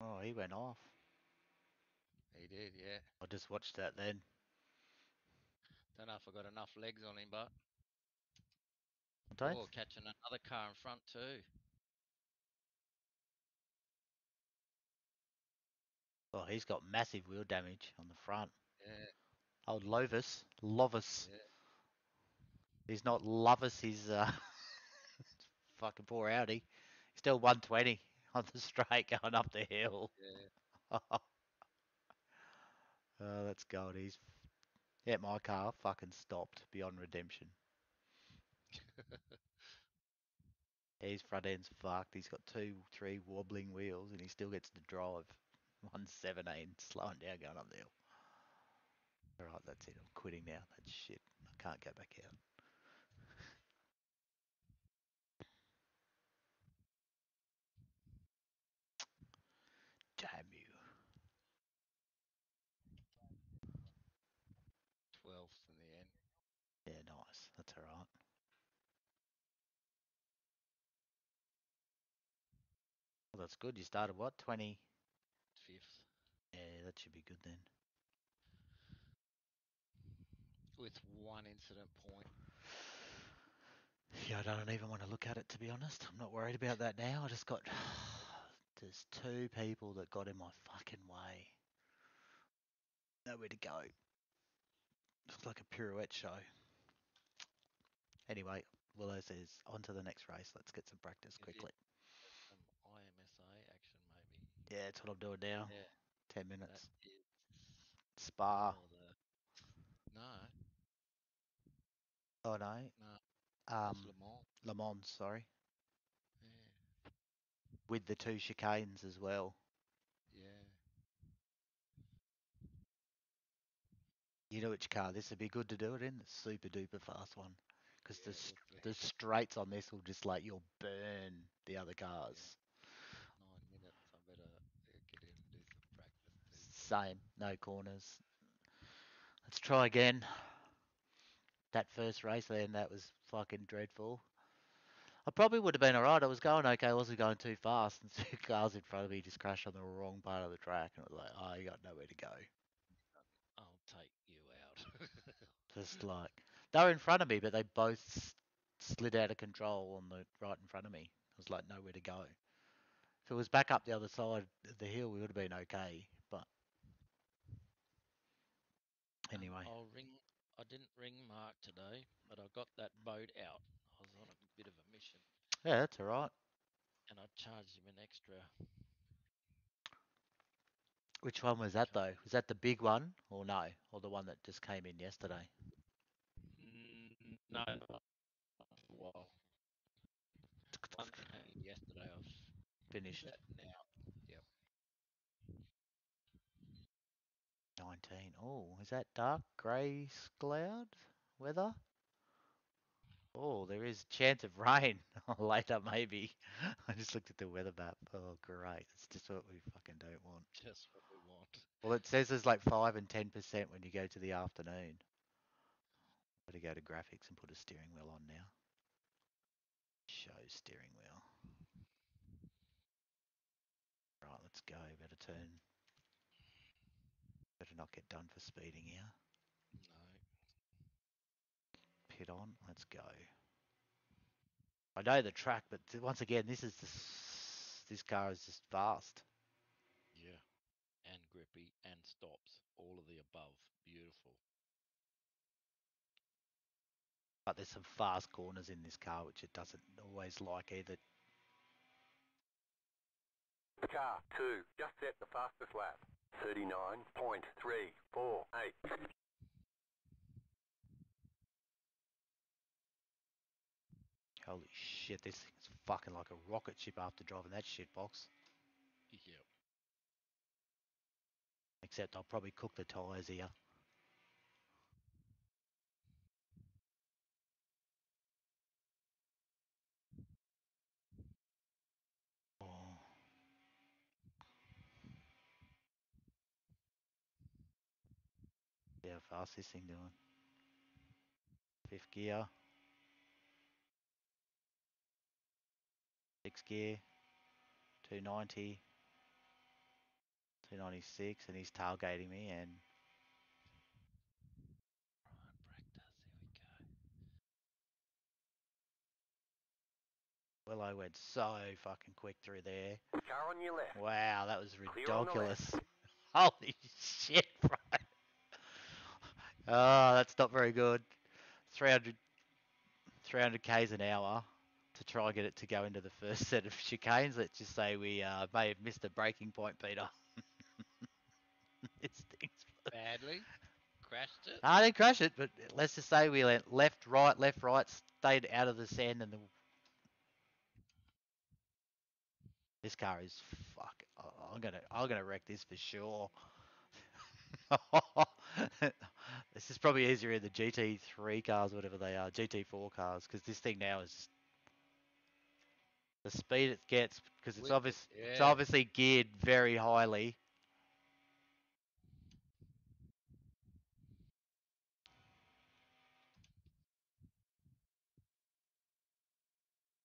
Oh, he went off. He did, yeah. I just watched that then. Don't know if I got enough legs on him, but don't. oh, catching another car in front too. Oh, he's got massive wheel damage on the front. Yeah, Old Lovis, Lovis. yeah, He's not Lovis. He's uh, [laughs] fucking poor Audi. He's still 120 on the straight going up the hill. yeah. [laughs] oh, that's gold. He's yeah, my car fucking stopped beyond redemption. [laughs] His front end's fucked. He's got two, three wobbling wheels, and he still gets to drive [laughs] 117, slowing down, going up the hill. All right, that's it. I'm quitting now. That's shit. I can't go back out. Damn you. 12th in the end. Yeah, nice. That's all right. Well, that's good. You started what? 20? Fifth. Yeah, that should be good then. With one incident point. Yeah, I don't even want to look at it to be honest. I'm not worried about that now. I just got [sighs] there's two people that got in my fucking way. Nowhere to go. Looks like a pirouette show. Anyway, Willow says on to the next race. Let's get some practice quickly. Some IMSA action maybe. Yeah, that's what I'm doing now. Yeah, Ten minutes. Spa. No, Oh no. no. Um Le Mans. Le Mans, sorry. Yeah, With the two chicanes as well. yeah. You know which car this would be good to do it in? The super duper fast one. Because yeah, the the straights on this will just like you'll burn the other cars. Nine minutes. I better uh, get in and do some practice too. Same, no corners. Let's try again. That first race then, that was fucking dreadful. I probably would have been alright. I was going okay. I wasn't going too fast. And [laughs] two cars in front of me just crashed on the wrong part of the track. And it was like, oh, you got nowhere to go. I'll take you out. [laughs] Just like, they were in front of me, but they both slid out of control on the right in front of me. It was like nowhere to go. If it was back up the other side of the hill, we would have been okay. But Um, anyway, I'll ring. I didn't ring Mark today, but I got that boat out. I was on a bit of a mission, yeah, that's alright. and I charged him an extra. Which one was that though? Was that the big one or no? Or the one that just came in yesterday? Mm, No, not for a while. One came yesterday. I've Finished that now. 19. Oh, is that dark grey cloud weather? Oh, there is a chance of [laughs] rain [laughs] later, maybe. I just looked at the weather map. Oh, great. It's just what we fucking don't want. Just what we want. Well, it says there's like 5 and 10% when you go to the afternoon. Better go to graphics and put a steering wheel on now. Show steering wheel. Right, let's go. Better turn. Better not get done for speeding here. No. Pit on. Let's go. I know the track, but th- once again, this is this this car is just fast. Yeah. And grippy and stops. All of the above. Beautiful. But there's some fast corners in this car, which it doesn't always like either. Car 2 just set the fastest lap. 39.348. Holy shit, this thing's fucking like a rocket ship after driving that shit box. Yep. Except I'll probably cook the tyres here. Oh. See how fast this thing doing. Fifth gear. Sixth gear. 290. 296 and he's tailgating me and Right, Bractus, here we go. well I went so fucking quick through there. Car on your left. Wow, that was Clear on the ridiculous. [laughs] Holy shit, bro. Oh, that's not very good. 300, 300 k's an hour to try and get it to go into the first set of chicanes. Let's just say we uh, may have missed a braking point, Peter. [laughs] this thing's. Badly. Crashed it. I didn't crash it, but let's just say we went left, right, left, right, stayed out of the sand, and the. This car is fuck. I'm gonna, I'm gonna wreck this for sure. [laughs] this is probably easier in the GT3 cars, whatever they are, GT4 cars, because this thing now is the speed it gets because it's obvious, it's obviously geared very highly.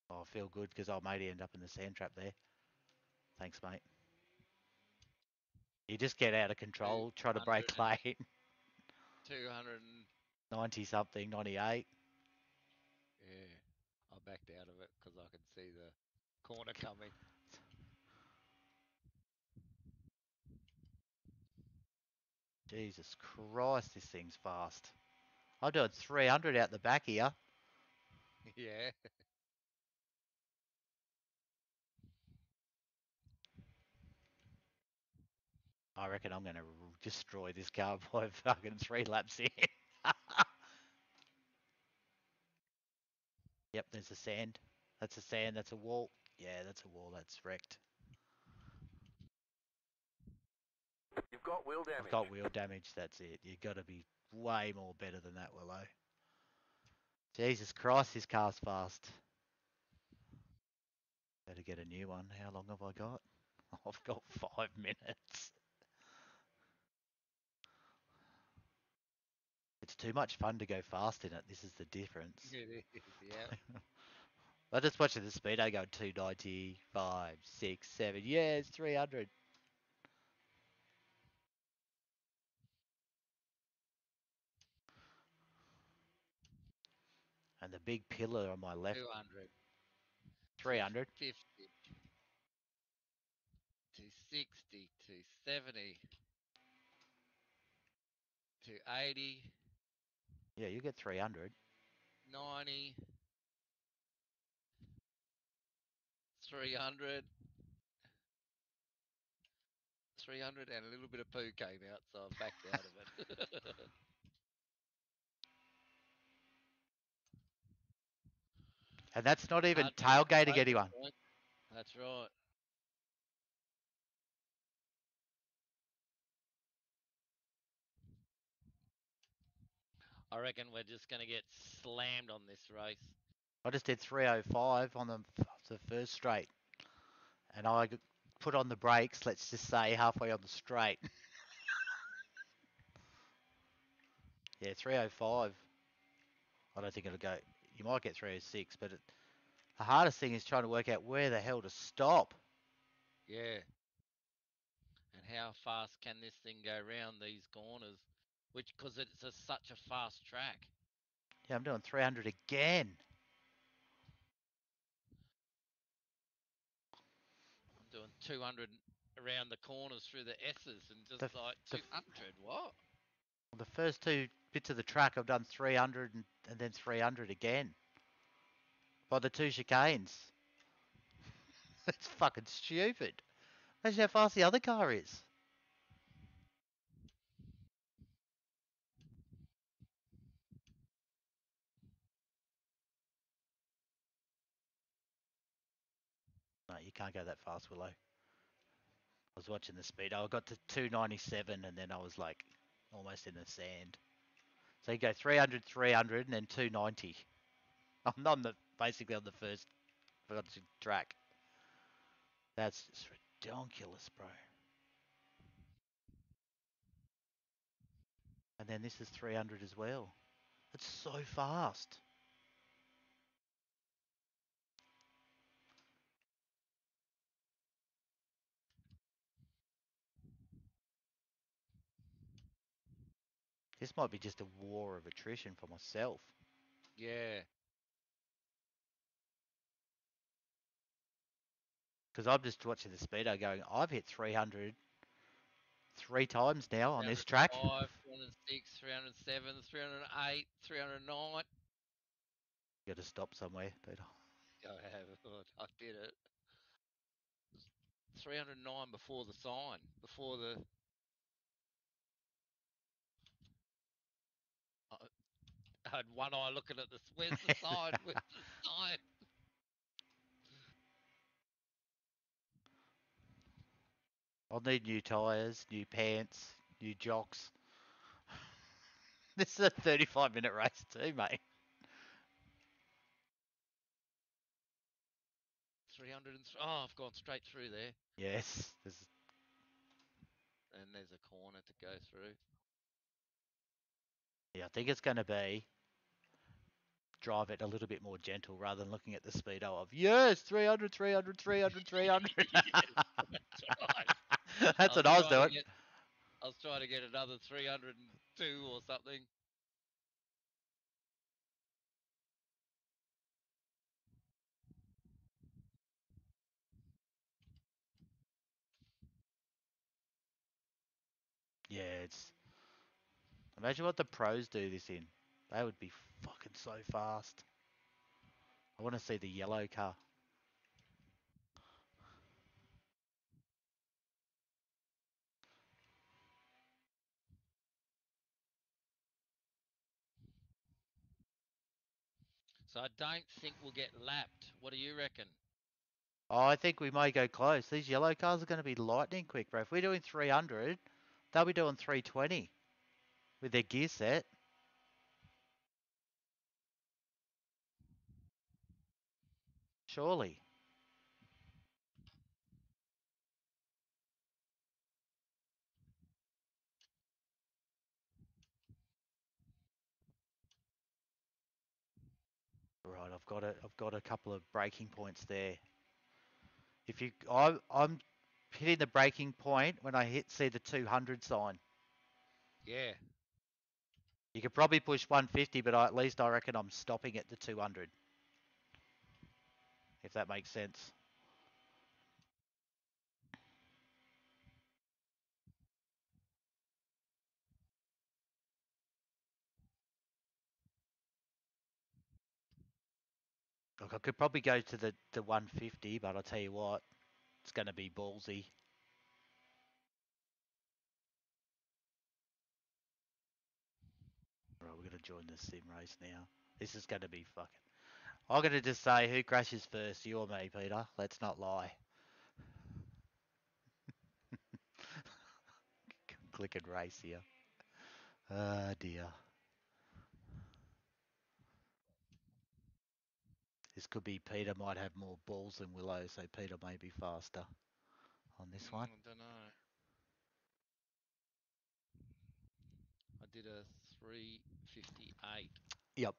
Oh, I feel good because I might end up in the sand trap there. Thanks, mate. You just get out of control, try to break 200 lane. [laughs] 200 and 90 something, 98. yeah. I backed out of it because I could see the corner coming. Jesus Christ, this thing's fast. I'm doing 300 out the back here. [laughs] yeah. I reckon I'm going to destroy this car [laughs] by fucking three laps in. [laughs] yep, there's the sand. That's a sand. That's a wall. Yeah, that's a wall. That's wrecked. You've got wheel damage. I've got wheel damage. That's it. You've got to be way more better than that, Willow. Jesus Christ, this car's fast. Better get a new one. How long have I got? [laughs] I've got five minutes. Too much fun to go fast in it. This is the difference. [laughs] It is, yeah. [laughs] I just watching the speedo go 295, 6, 7. Yeah, it's 300. And the big pillar on my left, 200. 300. 50. 260. 270. 280. Yeah, you get 300. 90. 300. 300 and a little bit of poo came out, so I backed out of it. [laughs] And that's not even tailgating anyone. point. That's right. I reckon we're just going to get slammed on this race. I just did 305 on the, the first straight, and I put on the brakes. Let's just say halfway on the straight. [laughs] yeah, 305. I don't think it'll go. You might get 306, but it, the hardest thing is trying to work out where the hell to stop. Yeah. And how fast can this thing go round these corners? Which, because it's a, such a fast track. Yeah, I'm doing 300 again. I'm doing 200 around the corners through the S's and just The like the 200. What? The first two bits of the track, I've done 300 and, and then 300 again. By the two chicanes. [laughs] That's fucking stupid. Imagine how fast the other car is. Can't go that fast, Willow. I was watching the speed. I got to 297 and then I was like almost in the sand. So you go 300, 300 and then 290. [laughs] I'm on the basically on the first track. That's just ridiculous, bro. And then this is 300 as well. It's so fast. This might be just a war of attrition for myself. Yeah. Because I'm just watching the speedo going, I've hit 300 three times now on this track. 305, 306, 307, 308, 309. Got to stop somewhere, Peter. [laughs] I have. [laughs] I did it. 309 before the sign, before the. I had one eye looking at the. Where's the sign? Where's the sign? I'll need new tyres, new pants, new jocks. [laughs] this is a 35 minute race too, mate. 300 and. Oh, I've gone straight through there. Yes. This is, And there's a corner to go through. yeah, I think it's going to be drive it a little bit more gentle rather than looking at the speedo of, yes, 300, 300, 300, 300. [laughs] That's right. [laughs] That's what I was doing. get- I was trying to get another 302 or something. Yeah, it's. Imagine what the pros do this in. They would be fucking so fast. I want to see the yellow car. So I don't think we'll get lapped. What do you reckon? Oh, I think we may go close. These yellow cars are going to be lightning quick, bro. If we're doing 300, they'll be doing 320 with their gear set. Surely. Right, I've got a, I've got a couple of braking points there. If you, I, I'm hitting the braking point when I hit see the 200 sign. Yeah. You could probably push 150, but I, at least I reckon I'm stopping at the 200. If that makes sense. Look, I could probably go to the, the 150, but I'll tell you what, it's going to be ballsy. Right, we're going to join the sim race now. This is going to be fucking. I'm going to just say who crashes first, you or me, Peter. Let's not lie. [laughs] Click and race here. Ah, dear. This could be Peter might have more balls than Willow, so Peter may be faster on this one. I don't know. I did a 358. Yep.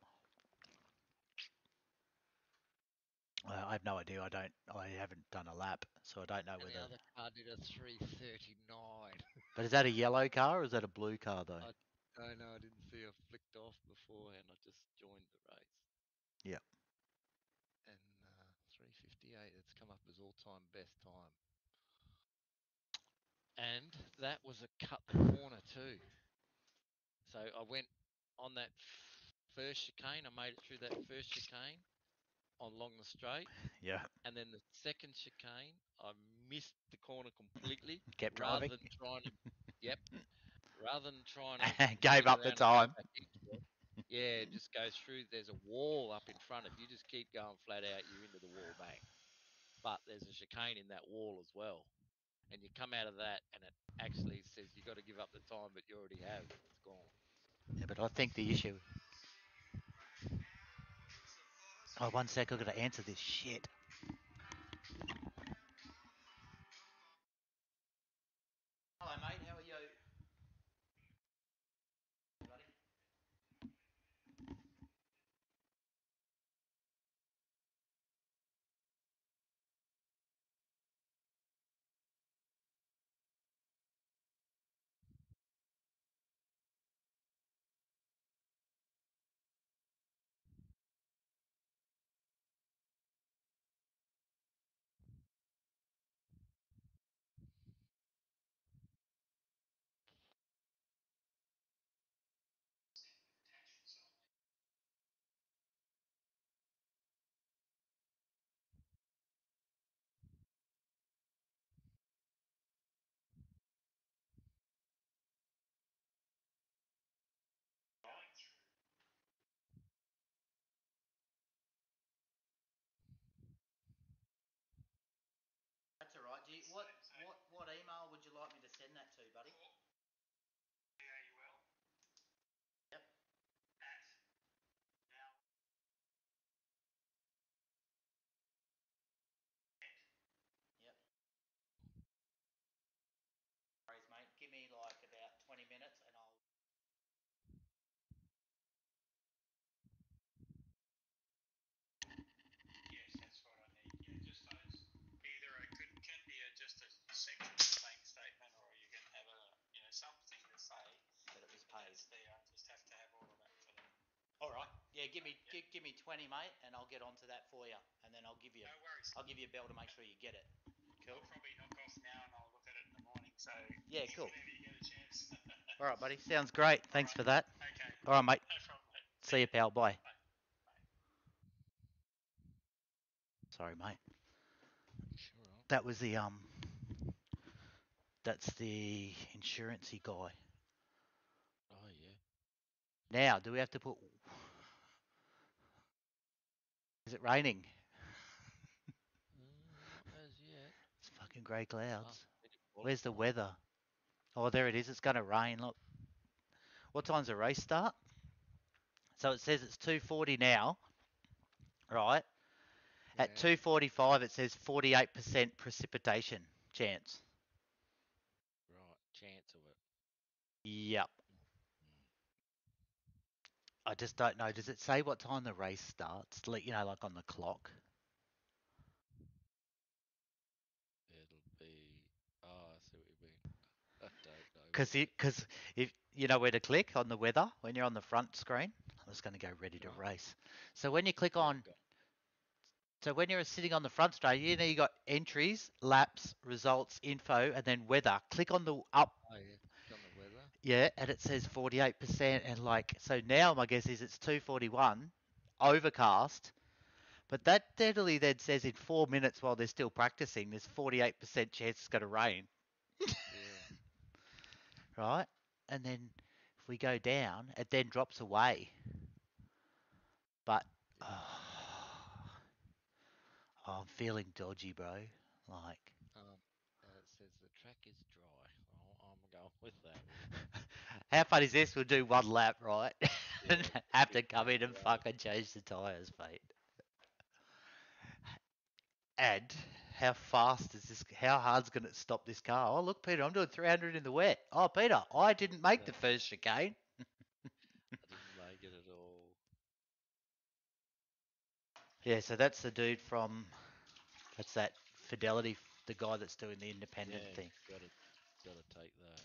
Uh, I have no idea. I don't. I haven't done a lap, so I don't know And the whether. other car did a 339. [laughs] But is that a yellow car or is that a blue car though? I- I know, I didn't see I flicked off beforehand. I just joined the race. Yeah. And uh, 358, it's come up as all time best time. And that was a cut the corner too. So I went on that first chicane, I made it through that first chicane along the straight. Yeah. And then the second chicane, I missed the corner completely. [laughs] Kept rather driving. than trying to, yep, rather than trying to [laughs] Gave up the around and go time. back into it, yeah, it just goes through. There's a wall up in front. If you just keep going flat out, you're into the wall, bang. But there's a chicane in that wall as well, and you come out of that, and it actually says you've got to give up the time, but you already have. It's gone. Yeah, but I think the issue. Oh, one sec. I've got to answer this shit. Hello, mate. How are you? Buddy? That's all right. Do you, what what what email would you like me to send that to, buddy? Yep. Yep. Worries, mate. Give me like about 20 minutes and I'll. Yes, that's what I need. Yeah, just those. Either it could can be a, just a section of the bank statement, or you can have a you know something to say That it was paid. that's there. I just have to have all of that for them. All right. Yeah, give me give, give me 20, mate, and I'll get onto that for you, and then I'll give you No worries. I'll give you a bell to make sure you get it. Cool. I'll probably knock off now, and I'll look at it in the morning. So Yeah, cool. Whenever you get a chance. [laughs] All right, buddy. Sounds great. Thanks for that. Okay. All right, mate. No problem. mate. See you, pal. Bye. Bye. Sorry, mate. Sure. That was the um. That's the insurancey guy. Oh yeah. Now, do we have to put? Is it raining? Not as yet. [laughs] It's fucking grey clouds. Was Where's the weather? Oh, there it is. It's going to rain. Look. What time's the race start? So it says it's 2:40 now, right? At 2:45, it says 48% precipitation chance. Right. Chance of it. Yep. I just don't know. Does it say what time the race starts? Like you know, like on the clock. It'll be. Oh, I see what you mean. I don't know. Because because if you know where to click on the weather when you're on the front screen, I'm just going to go ready to race. So when you click on, so when you're sitting on the front screen, you know you got entries, laps, results, info, and then weather. Click on the up, Oh yeah. Got the weather. yeah, and it says 48%. And like, so now my guess is it's 241, overcast. But that steadily then says in four minutes while they're still practicing, there's 48% chance it's going to rain. Yeah. [laughs] right? And then if we go down, it then drops away. But oh, [sighs] I'm feeling dodgy, bro. Like, Um. Uh, it says the track is dry. Oh, I'm going with that. [laughs] how fun is this? We'll do one lap, right? and Yeah, [laughs] have to come in and fucking change the tyres, mate. And how fast is this? How hard's going to stop this car? Oh, look, Peter, I'm doing 300 in the wet. Oh, Peter, I didn't make the first chicane. [laughs] I didn't make it at all. Yeah, so that's the dude from. That's that Fidelity, the guy that's doing the independent yeah, thing. gotta gotta take that.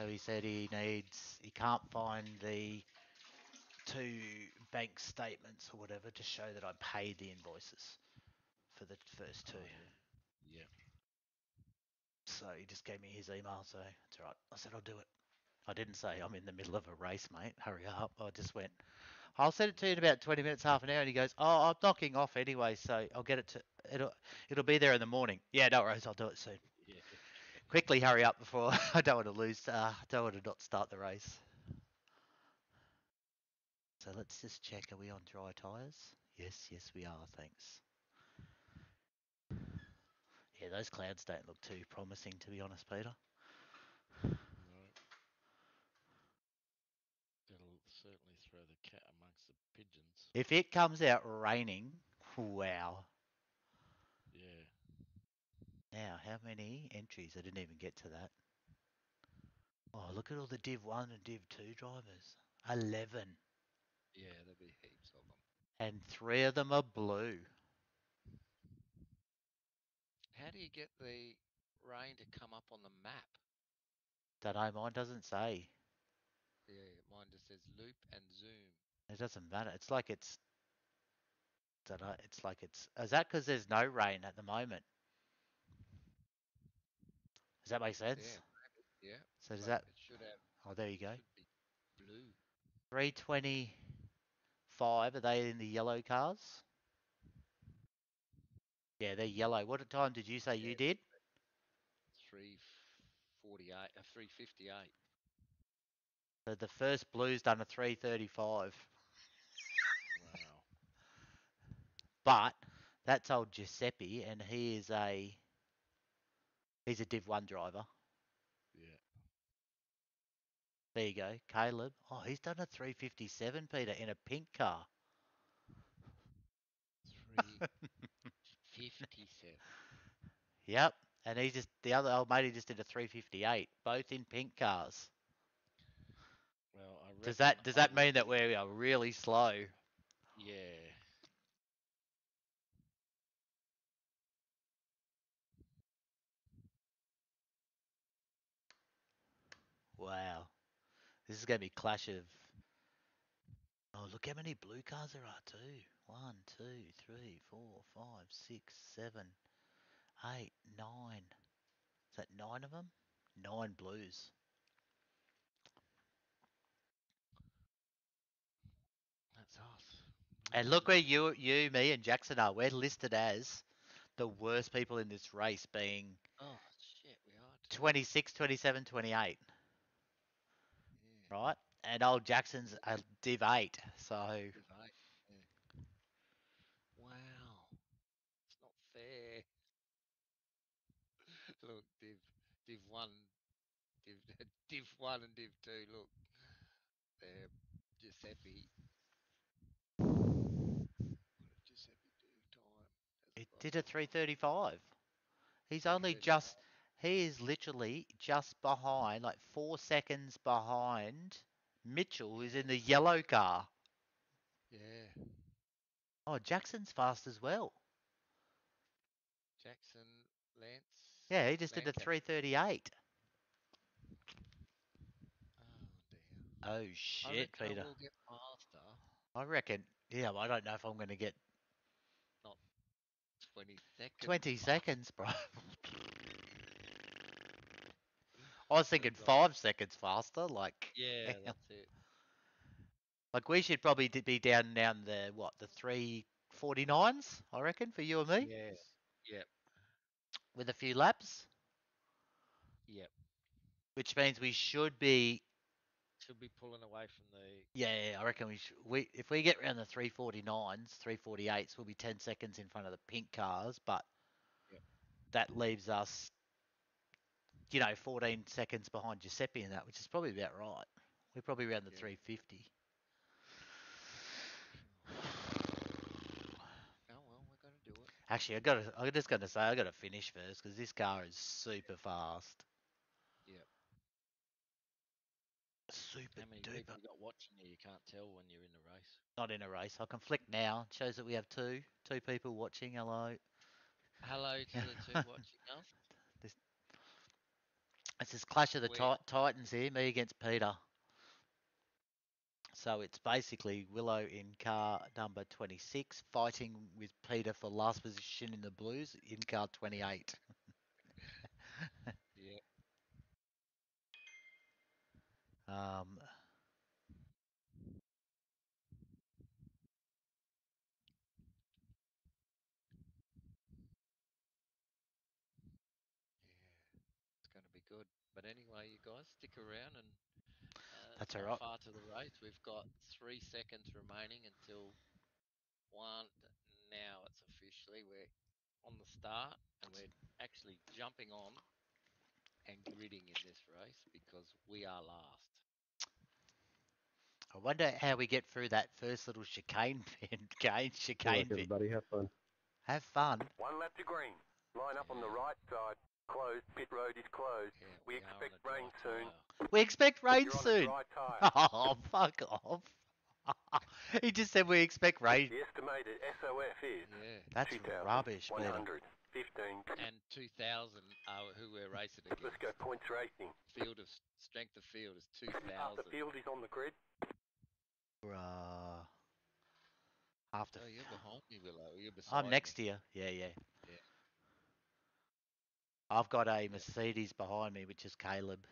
So, he said he needs, he can't find the two bank statements or whatever to show that I paid the invoices for the first two. oh, yeah. So he just gave me his email, so it's all right. I said I'll do it. I didn't say I'm in the middle of a race, mate. Hurry up. I just went, I'll send it to you in about 20 minutes, half an hour. And he goes, Oh, I'm knocking off anyway, so I'll get it to, it'll, it'll be there in the morning. Yeah, no worries. I'll do it soon. Quickly hurry up before [laughs] I don't want to lose, uh, don't want to not start the race. So let's just check. Are we on dry tyres? Yes, yes, we are. Thanks. Yeah, those clouds don't look too promising, to be honest, Peter. No. It'll certainly throw the cat amongst the pigeons. If it comes out raining, wow. Now, how many entries? I didn't even get to that. Oh, look at all the Div 1 and Div 2 drivers. 11. Yeah, there'll be heaps of them. And three of them are blue. How do you get the rain to come up on the map? Don't know, mine doesn't say. Yeah, mine just says loop and zoom. It doesn't matter. It's like it's. Don't know, it's like it's. Is that because there's no rain at the moment? Does that make sense? Yeah. Yeah. So does that? It should have. Oh, there you go. Should blue. 325. Are they in the yellow cars? Yeah, they're yellow. What time did you say you did? Three forty-eight. Uh, three fifty-eight. So the first blue's done a 335. Wow. But that's old Giuseppe, and he is a he's a Div One driver. Yeah. There you go, Caleb. Oh, he's done a 357, Peter, in a pink car. Three fifty-seven. Yep, and he just the other old mate he just did a 358, both in pink cars. Well, I Does that does that mean that we are really slow? Yeah. Wow, this is going to be clash of. Oh, look how many blue cars there are too. One, two, three, four, five, six, seven, eight, nine. Is that nine of them? Nine blues. That's us. And look where you, you, me, and Jackson are. We're listed as the worst people in this race, being Oh shit, we are. too. 26, 27, 28, Yeah. Right? And old Jackson's a Div 8, so Div eight, yeah. Wow. It's not fair. [laughs] look, Div Div one Div [laughs] Div one and Div two, look. They're Giuseppe. Giuseppe do time? it did a 335. He's only just, he is literally just behind, like four seconds behind Mitchell, who's in the yellow car. Yeah. Oh, Jackson's fast as well. Jackson Lance. Yeah, he just did a 338. Oh. Oh, shit, I Peter. will get faster. I reckon, yeah, I don't know if I'm going to get Twenty seconds. 20 seconds, bro. [laughs] I was thinking five seconds faster. Like, Yeah, that's it. like we should probably be down down the what the three forty nines, I reckon, for you and me, Yeah. Yep. with a few laps, Yep. which means we should be. Should be pulling away from the. Yeah, I reckon we should. We if we get around the three forty nines, three forty eights, we'll be ten seconds in front of the pink cars, but Yep. that leaves us, you know, fourteen seconds behind Giuseppe in that, which is probably about right. We're probably around the Yeah. three fifty. Oh well, we're gonna do it. Actually, I got to. I'm just going to say I got to finish first because this car is super fast. Yep. Super How many duper. people you got watching you? You can't tell when you're in the race. Not in a race. I can flick now. It shows that we have two two people watching. Hello. Hello to the two [laughs] watching us. It's this clash of the titans here. Me against Peter. So it's basically Willow in car number 26 fighting with Peter for last position in the Blues in car 28. [laughs] Yeah. [laughs] Um, Yeah. It's going to be good. But anyway, you guys stick around and. Uh, That's not alright. Far to the race. We've got three seconds remaining until one. Now it's officially we're on the start and we're actually jumping on and gridding in this race because we are last. I wonder how we get through that first little chicane [laughs] bit. Chicane, chicane luck, everybody. Have fun. Have fun. One lap to green. Line up on the right side. Closed. Pit road is closed. Yeah, We are expect rain dry soon. We expect rain You're on a soon. dry [laughs] tyre. Oh, fuck off. [laughs] he just said we expect rain. the estimated SOF is Yeah. That's 2,000, rubbish, Peter. 100, 15. And 2000 are who we're racing against. Let's go points racing. Field of strength of field is Half 2000. the field is on the grid. Bruh. After Oh, you're behind me, Willow. You're beside I'm next me. to you. Yeah, yeah. I've got a Mercedes behind me, which is Caleb.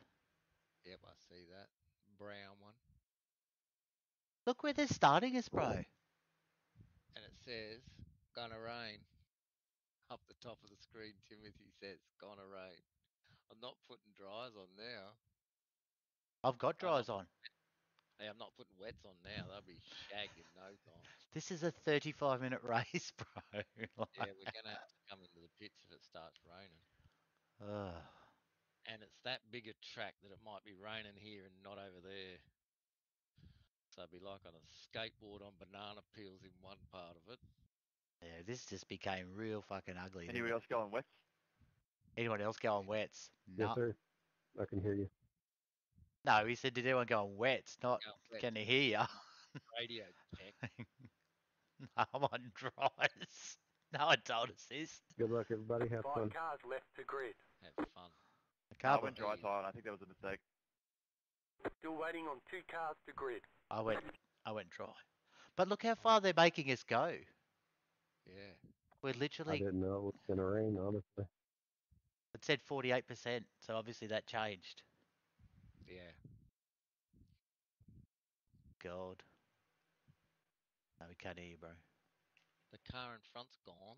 Yep, I see that. Brown one. Look where they're starting us, bro. And it says, gonna rain. Up the top of the screen, Timothy says, gonna rain. I'm not putting dries on now. I've got dries on. Hey, I'm not putting wets on now. They'll be shagging no time. This is a 35 minute [laughs] race, bro. Yeah, we're gonna have to come into the pits if it starts raining. Ugh. And it's that big a track that it might be raining here and not over there. So it'd be like on a skateboard on banana peels in one part of it. yeah, this just became real fucking ugly. didn't Anybody it? else going west? Anyone else going on wets? Yes, No. sir. I can hear you. No, he said, did anyone go on wets? Not, Go wet, can you hear radio check. [laughs] I'm on dries. No one told us this. Good luck, everybody. Have Five fun. cars left to grid. Have fun. I I can't went dry tire. and I think that was a mistake. Still waiting on two cars to grid. I went, I went dry. But look how far they're making us go. Yeah. We're I literally, didn't know it was gonna rain, honestly. it said 48%, so obviously that changed. Yeah. God. No, we can't hear you, bro. The car in front's gone.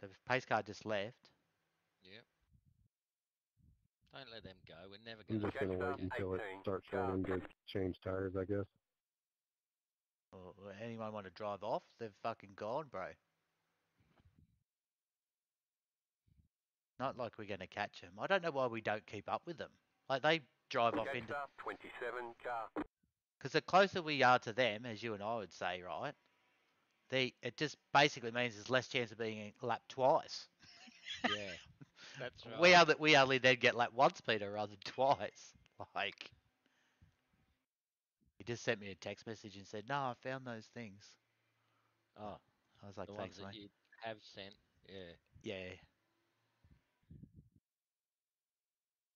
The pace car just left. Yep. Don't let them go. We're never I'm going just gonna wait start until it starts Car. to change tires, I guess. Or, or anyone want to drive off? They're fucking gone, bro. Not like we're going to catch them. I don't know why we don't keep up with them. Like they drive off into Jetstar 27 car. because the closer we are to them, as you and I would say, right? The it just basically means there's less chance of being lapped twice. Yeah. [laughs] That's right. We are that we only then get lapped once, Peter, rather than [laughs] twice. Like he just sent me a text message and said, "No, I found those things." Oh, I was like, the "Thanks, ones that mate." you have sent. Yeah. Yeah.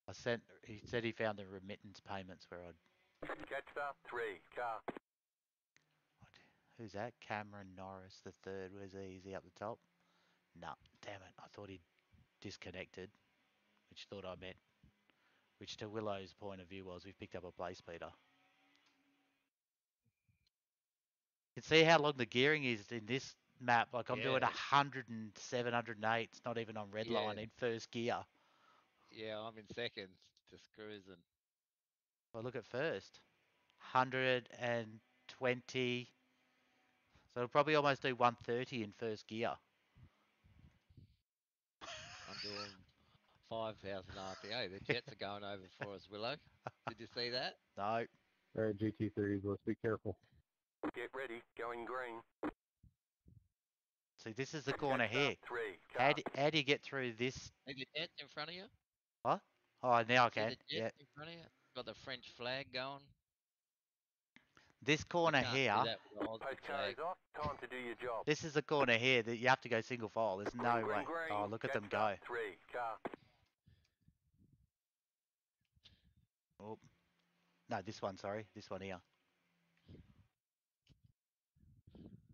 I sent. He said he found the remittance payments where I'd. Jetstar 3 car. What, who's that? Cameron Norris the third. Where's he? Is he up the top? No. Damn it! I thought he'd disconnected, which thought I meant. Which to Willow's point of view was we've picked up a place, Peter. You can see how long the gearing is in this map. Like I'm doing Yeah. 107, 108. It's not even on red line Yeah. in first gear. Yeah, I'm in second, just cruising. Well, look at first. 120. So it'll probably almost do 130 in first gear. I'm doing 5,000 RPA. The jets are going over for us, Willow. Did you see that? No. All right, GT3s, let's be careful. Get ready. Going green. See, this is the Check corner start here. Three. How Car. do, how do you get through this? See the jets in front of you? What? Oh, now I See can. the Yeah, in front of you? Got the French flag going. this You corner can't do here. that with the Aussie Post car corner here. off. Time to do your job. This is a corner here that you have to go single file. There's no green, way. green. Oh, look at them go. start Three. Car. Oh, no, this one. Sorry, this one here.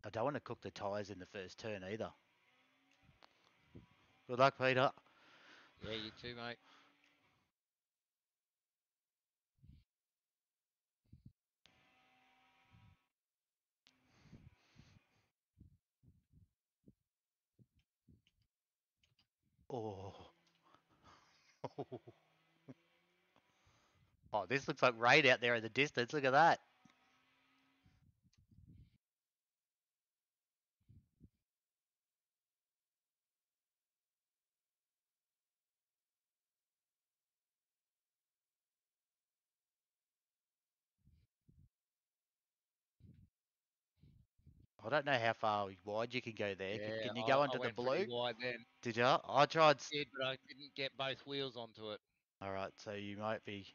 I don't want to cook the tyres in the first turn either. Good luck, Peter. Yeah, you too, mate. Oh. [laughs] oh, this looks like rain out there in the distance. Look at that. I don't know how far wide you can go there. Can- Yeah, can you I- go I under the went blue? Wide then. Did you? I tried. s- Did, but I didn't get both wheels onto it. All right, so you might be.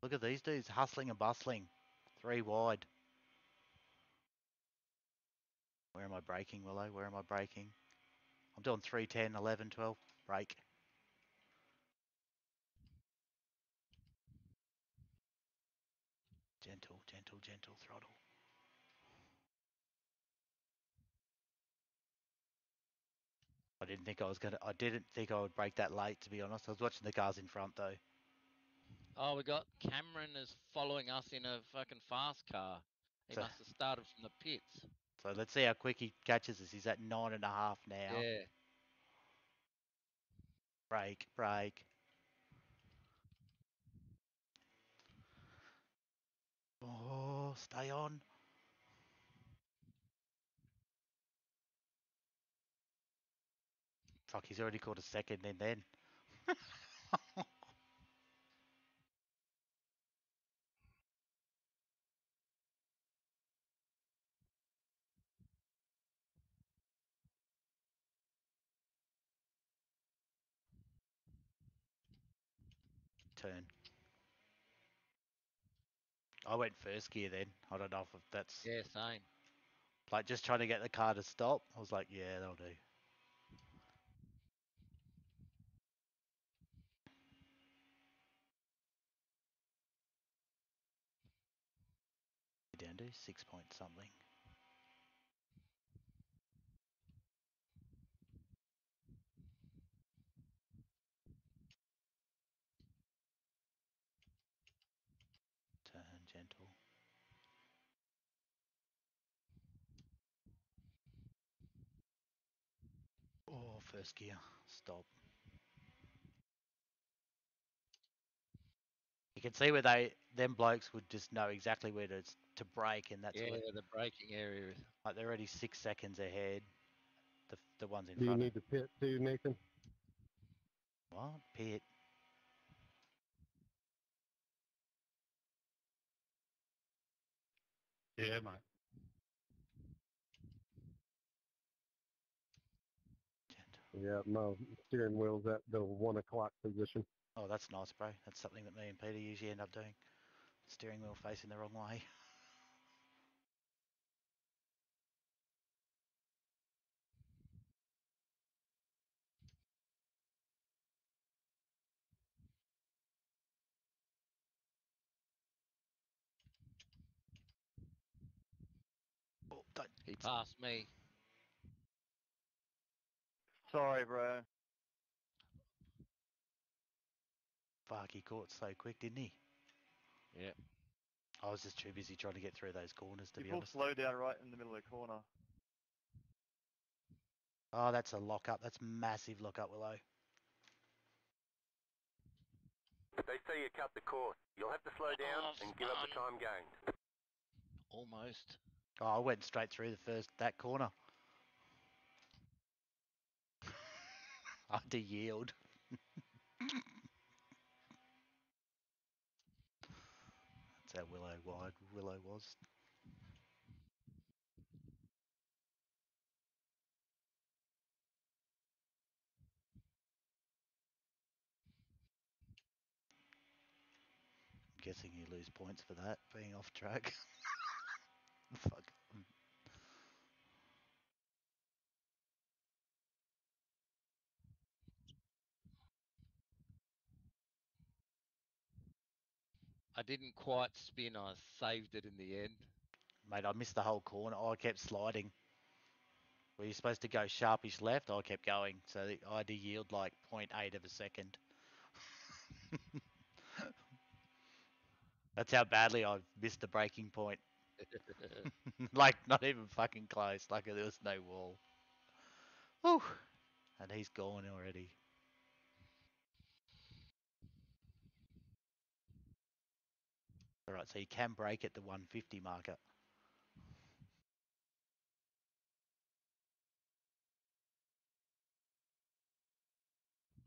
Look at these dudes hustling and bustling. Three wide. Where am I braking, Willow? Where am I braking? I'm doing 3, 10, 11, 12. Brake. Gentle, gentle, gentle throttle. I didn't think I was gonna. I didn't think I would brake that late, to be honest. I was watching the cars in front though. Oh, we got Cameron is following us in a fucking fast car. He So- must have started from the pits. So let's see how quick he catches us. He's at nine and a half now. Yeah. Break, brake. Oh, stay on. Fuck, he's already caught a second in then. [laughs] Turn. I went first gear then. I don't know if that's Yeah, same. like just trying to get the car to stop. I was like, yeah, that'll do. To six point something. Turn gentle. Oh, first gear. Stop. You can see where they them blokes would just know exactly where to s- to brake, and that's yeah, where, the braking area. is- like they're already six seconds ahead. The the ones in front. Do you front. need to pit too, Nathan? of, what pit? Yeah, mate. Yeah, my steering wheel's at the one o'clock position. Oh, that's nice, bro. That's something that me and Peter usually end up doing. Steering wheel facing the wrong way. [laughs] Oh, don't He passed me. Sorry, bro. fuck. He caught so quick, didn't he? Yeah. I was just too busy trying to get through those corners, to You be pulled honest. slow down right in the middle of the corner. Oh, that's a lock up. That's massive lock up, Willow. They say you cut the course. You'll have to slow down Oh, and give up the time gained. Almost. Oh, I went straight through the first that corner. [laughs] I had to yield. Willow was. I'm guessing you lose points for that, being off track. [laughs] Fuck I didn't quite spin. I saved it in the end. Mate, I missed the whole corner. I kept sliding. Were you supposed to go sharpish left? I kept going. So the- I to yield like 0.8 of a second. [laughs] That's how badly I've missed the braking point. [laughs] [laughs] like, not even fucking close. Like, there was no wall. Whew. And he's gone already. Alright, so you can brake at the 150 marker.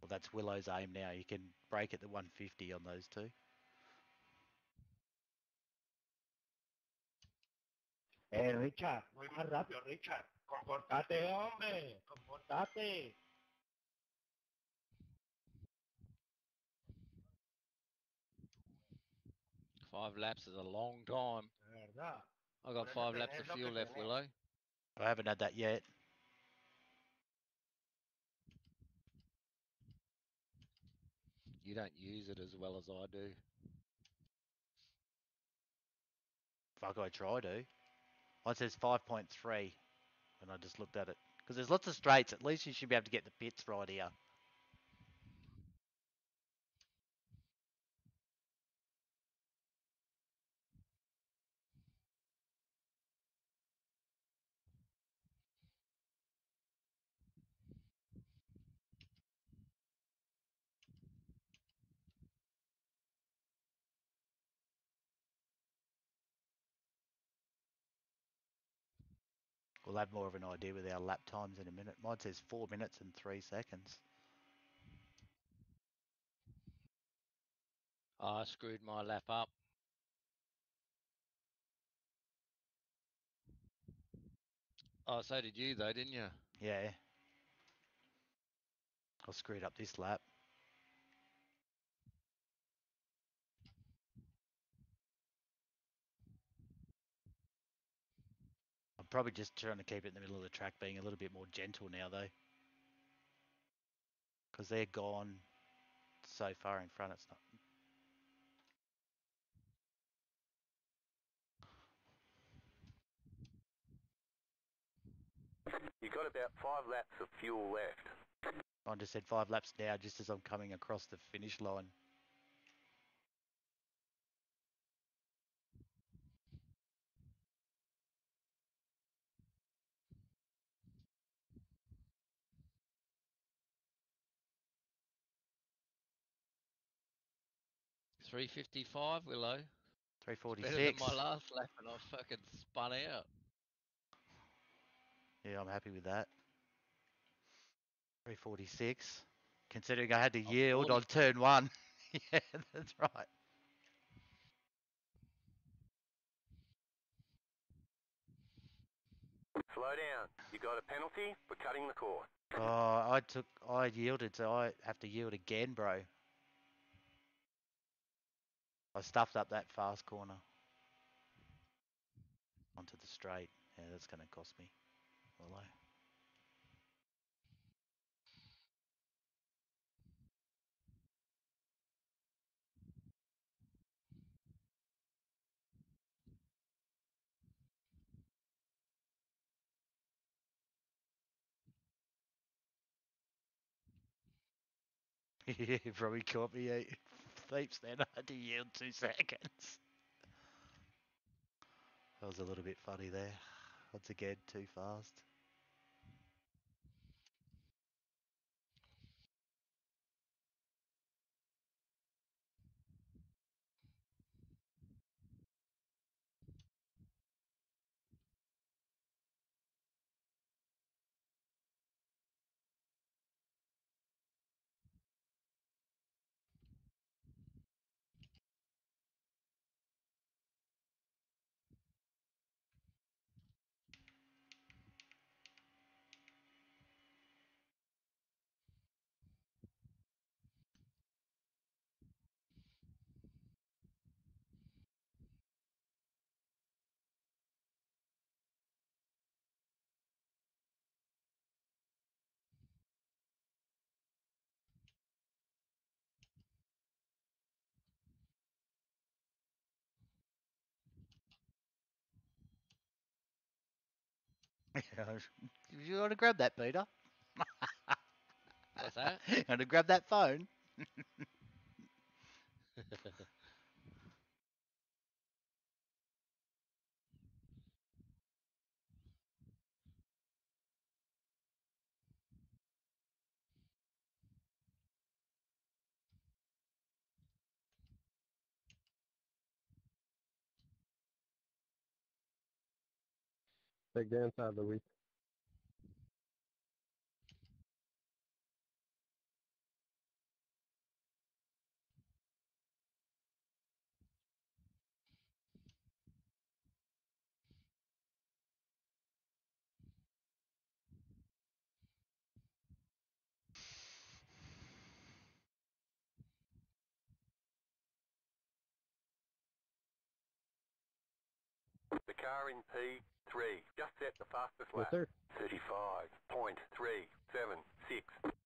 Well, that's Willow's aim now. You can brake at the 150 on those two. Eh, Richard, muy más rápido, Richard. Comportate, hombre. Comportate. Five laps is a long time. De verdad. I got five laps of fuel left, tenés. Willow. I haven't had that yet. You don't use it as well as I do. Fuck, I try to. Mine says 5.3 when I just looked at it. Because there's lots of straights. At least you should be able to get the pits right here. We'll have more of an idea with our lap times in a minute. Mine says 4 minutes and 3 seconds. I screwed my lap up. Oh, so did you though, didn't you? Yeah. I screwed up this lap. I'm probably just trying to keep it in the middle of the track, being a little bit more gentle now, though. Because they're gone so far in front, it's not. You got about five laps of fuel left. I just said five laps now, just as I'm coming across the finish line. Three fifty-five, Willow. Three Better than my last lap, and I fucking spun out. Yeah, I'm happy with that. Three forty-six. Considering I had to Oh, yield 40. on turn one. [laughs] yeah, that's right. Slow down. You got a penalty for cutting the course. Oh, I took, I yielded, so I have to yield again, bro. I stuffed up that fast corner. Onto the straight. Yeah, that's going to cost me. Well, I. Yeah, probably me eight thieves then. [laughs] I had to yield two seconds. That was a little bit funny there. Once again, too fast. [laughs] you want to grab that, Peter? What's that? [laughs] you want to grab that phone? [laughs] big dance out of the week. RMP3. Just set the fastest yes, lap. 35.376.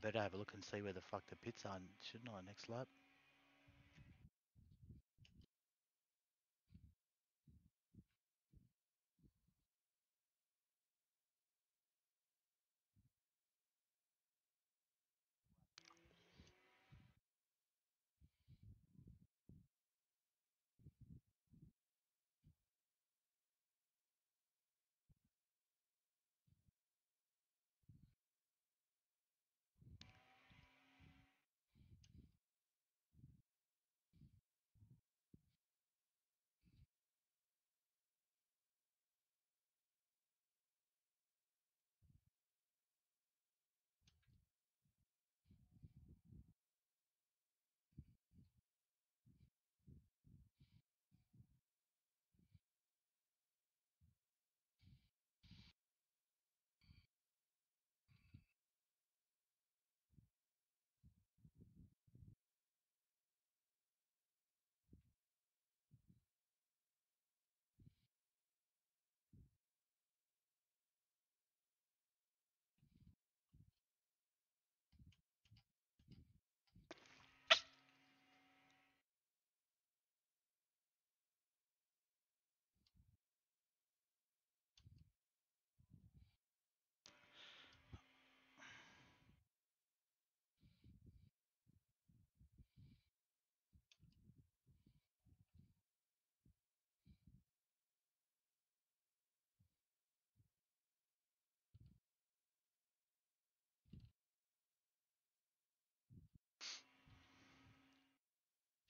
better have a look and see where the fuck the pits are, shouldn't I, next lap?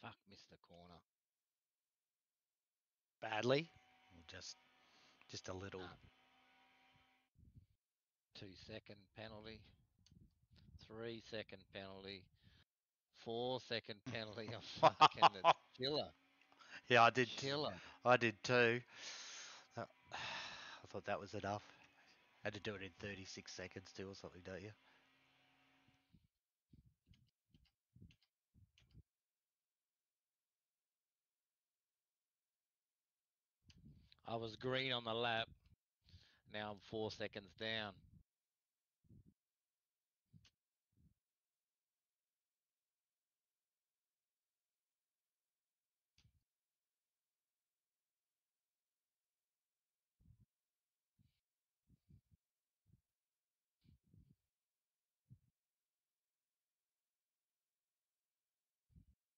Fuck, missed the corner. Badly? Or just, just a little? Two second penalty. Three second penalty. Four second penalty. [laughs] I'm fucking a killer. Yeah, I did. Killer. I did too. Uh, [sighs] I thought that was enough. I Had to do it in 36 seconds too, or something, don't you? I was green on the lap. Now I'm four seconds down.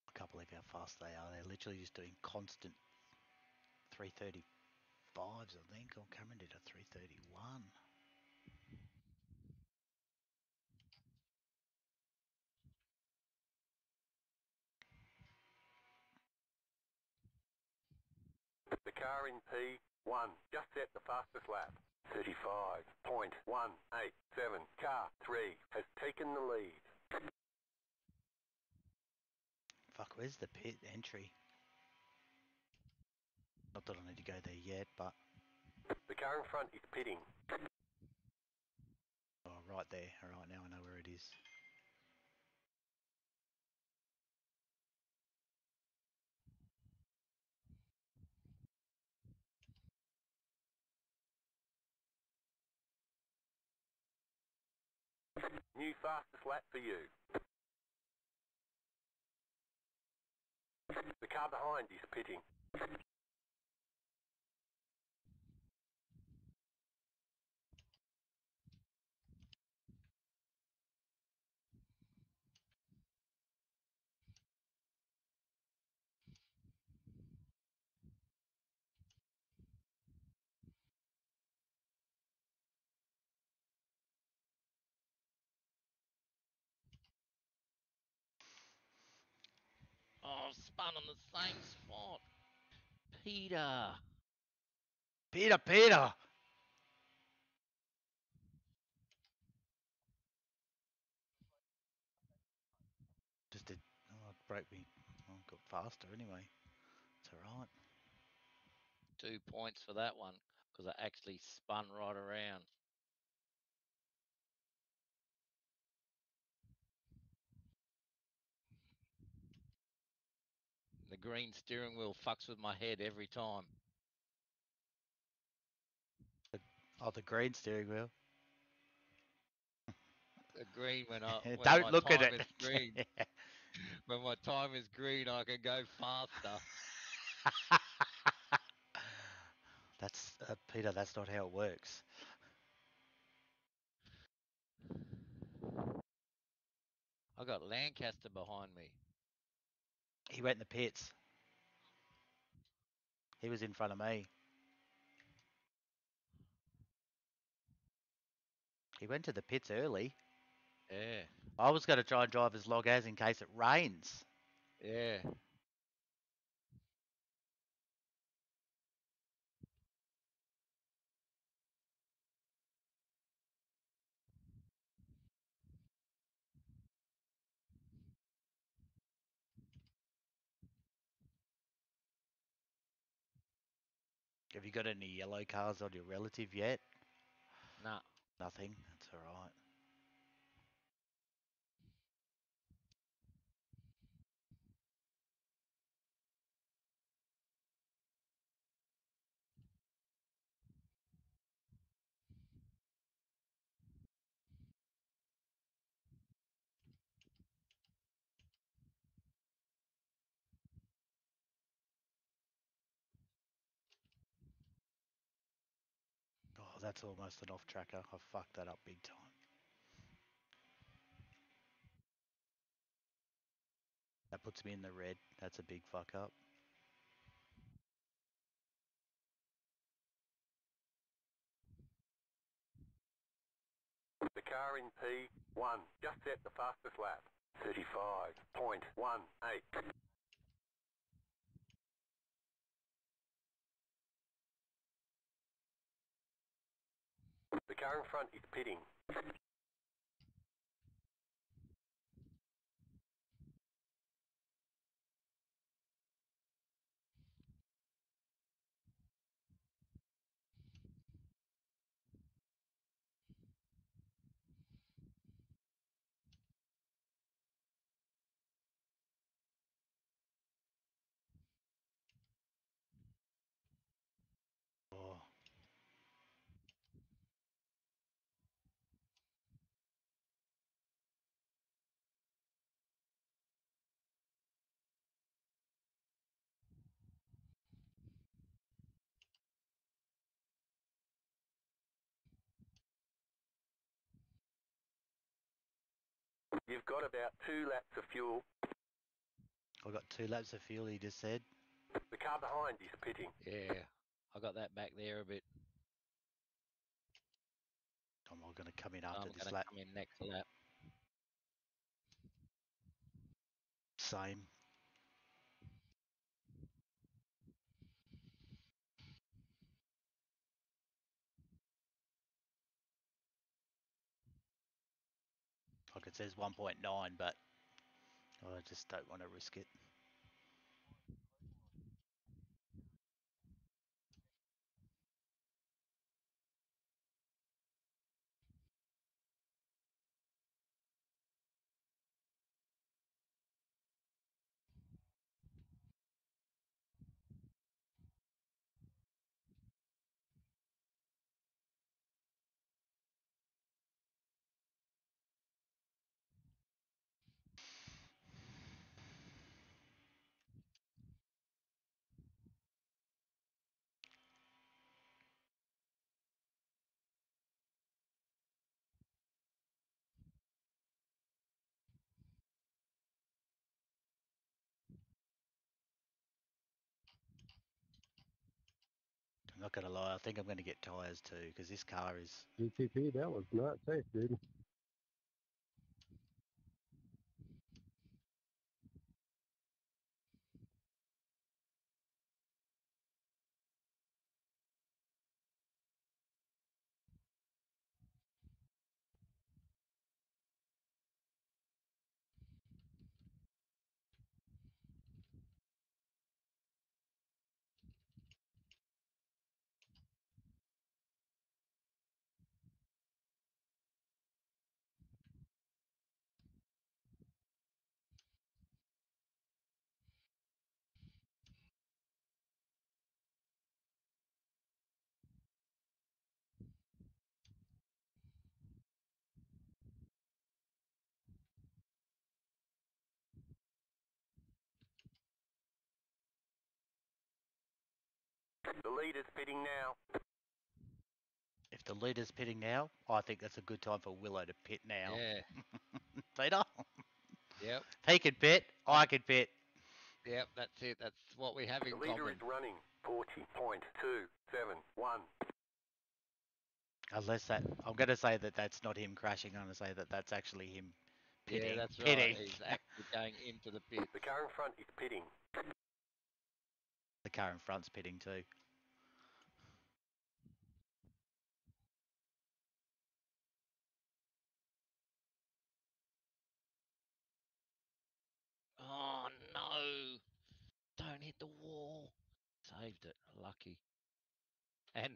I can't believe how fast they are. They're literally just doing constant 335s, I think. Or Cameron did a 331. The car in P1 just set the fastest lap. 35.187. Car 3 has taken the lead. Fuck, where's the pit entry? Not that I need to go there yet, but... The car in front is pitting. Oh, right there. Alright, now I know where it is. New fastest lap for you. The car behind is pitting. Spun on the same spot. Peter. Peter, Peter. Just did. Oh, it broke me. Oh, got faster anyway. It's alright. Two points for that one because I actually spun right around. Green steering wheel fucks with my head every time. Oh, the green steering wheel. The green when I [laughs] when Don't look at it. green. [laughs] when my time is green, I can go faster. [laughs] that's uh, Peter. That's not how it works. I got Lancaster behind me. He went in the pits. He was in front of me. He went to the pits early. Yeah, I was going to try and drive as log as in case it rains. yeah. Have you got any yellow cards on your relative yet? Nah. Nothing. That's all right. Oh, that's almost an off tracker. I fucked that up big time. That puts me in the red. That's a big fuck up. The car in P1 just set the fastest lap. 35.18. car in front is pitting. Oh, You've got about two laps of fuel. I've got two laps of fuel. He just said. The car behind is pitting. Yeah, I got that back there a bit. I'm all going to come in so after I'm this gonna lap. come in next lap. Same. Like it says 1.9, but I just don't want to risk it. Not gonna lie. I think I'm gonna get tyres too because this car is. GTP, that was not safe, dude. The leader's pitting now. If the leader's pitting now, I think that's a good time for Willow to pit now. Yeah. [laughs] Peter, Yep. he could pit, I could pit. Yep. That's it. That's what we have The in common. The leader is running. 40.271. Unless that, I'm gonna say that that's not him crashing. I'm gonna say that that's actually him pitting. Yeah, that's right. He's actually going into the pit. The car in front is pitting. The car in front's pitting too. Oh no! Don't hit the wall. Saved it. Lucky. And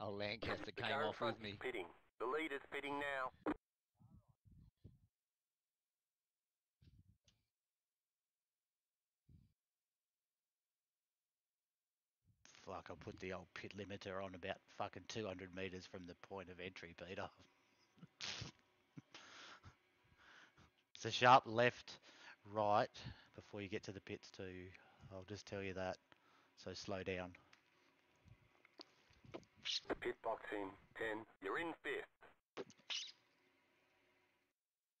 oh, Lancaster came car in off with me. pitting. The leader's pitting now. Fuck, I put the old pit limiter on about fucking 200 meters from the point of entry, Peter. [laughs] it's a sharp left, right before you get to the pits too. I'll just tell you that. So slow down. The pit box in 10. You're in fifth.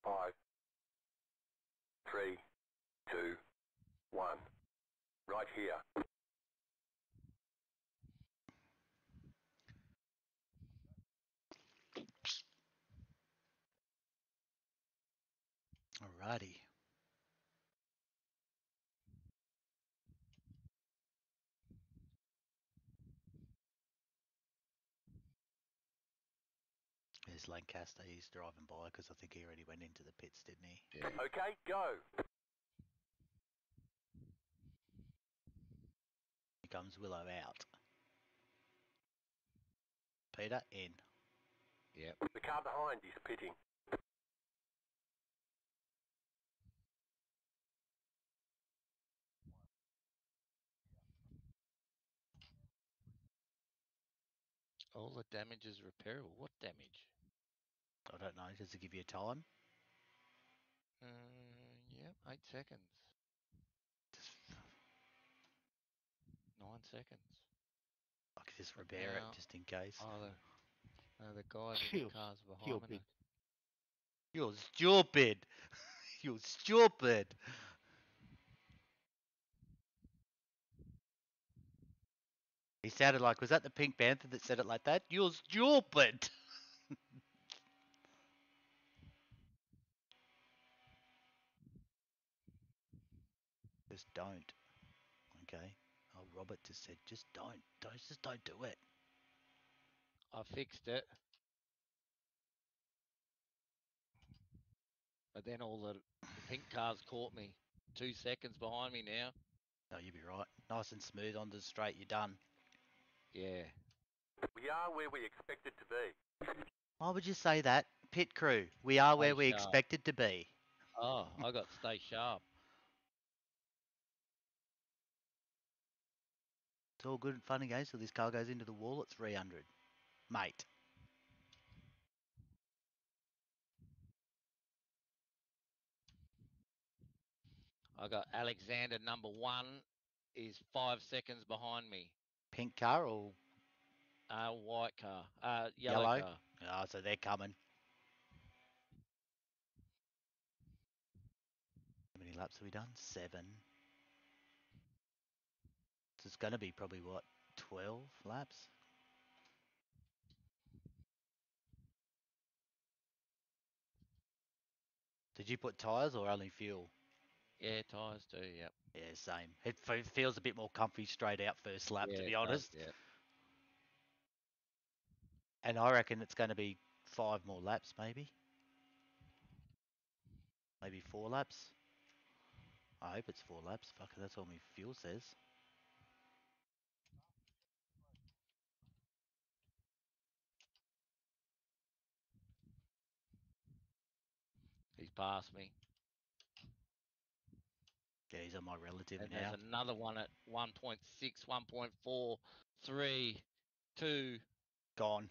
Five, three, two, one. Right here. Alrighty. There's Lancaster. He's driving by because I think he already went into the pits, didn't he? Yeah. Okay, go. Here comes Willow out. Peter in. Yep. The car behind is pitting. All the damage is repairable. What damage? I don't know. Does it give you a time? Uh, yep. Eight seconds. Just Nine seconds. I could just repair Now- it just in case. Oh, the, uh, the [laughs] guys in the cars behind phew, me. You're stupid. [laughs] You're stupid. He sounded like, was that the Pink Panther that said it like that? You're stupid. [laughs] don't. Okay. Oh, Robert just said, just don't. Don't just don't do it. I fixed it. But then all the, the pink cars caught me. Two seconds behind me now. No, you'll be right. Nice and smooth on the straight. You're done. Yeah. We are where we expected to be. Why would you say that? Pit crew, we are where Stay we sharp. expected to be. Oh, I got to stay sharp. It's all good and fun and games till this car goes into the wall at 300. Mate. I got Alexander number one is five seconds behind me. Pink car or Uh, white car. Uh, yellow, Yellow? car. oh, so they're coming. How many laps have we done? Seven. So it's going to be probably what 12 laps. Did you put tyres or only fuel? Yeah, tyres too. Yep. Yeah, same. It fe- feels a bit more comfy straight out first lap, yeah, to be does, honest. Yeah. And I reckon it's going to be five more laps, maybe. Maybe four laps. I hope it's four laps. Fuck, that's all my fuel says. Passed me. Yeah, he's on my relative And now. there's another one at 1.6, 1.4, 3, 2, Gone.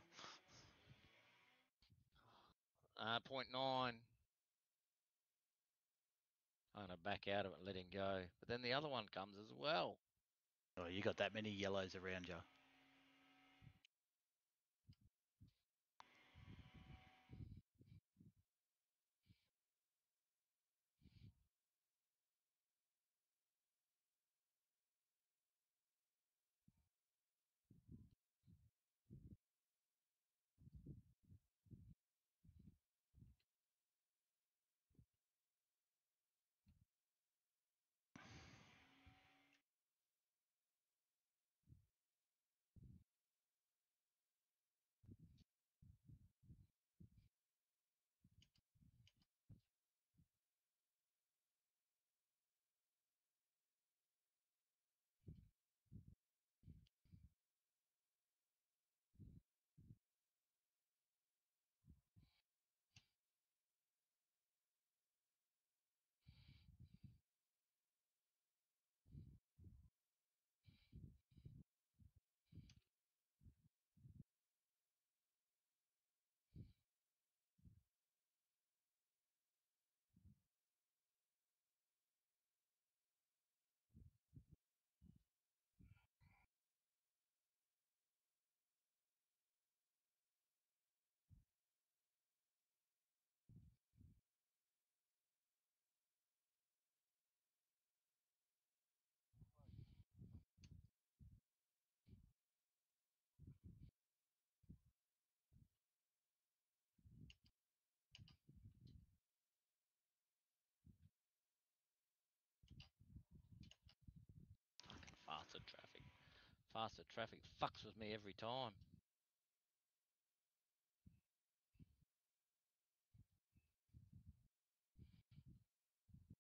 uh, 0.9. I'm gonna back out of it and let him go. But then the other one comes as well. Oh, you got that many yellows around you. Faster traffic fucks with me every time.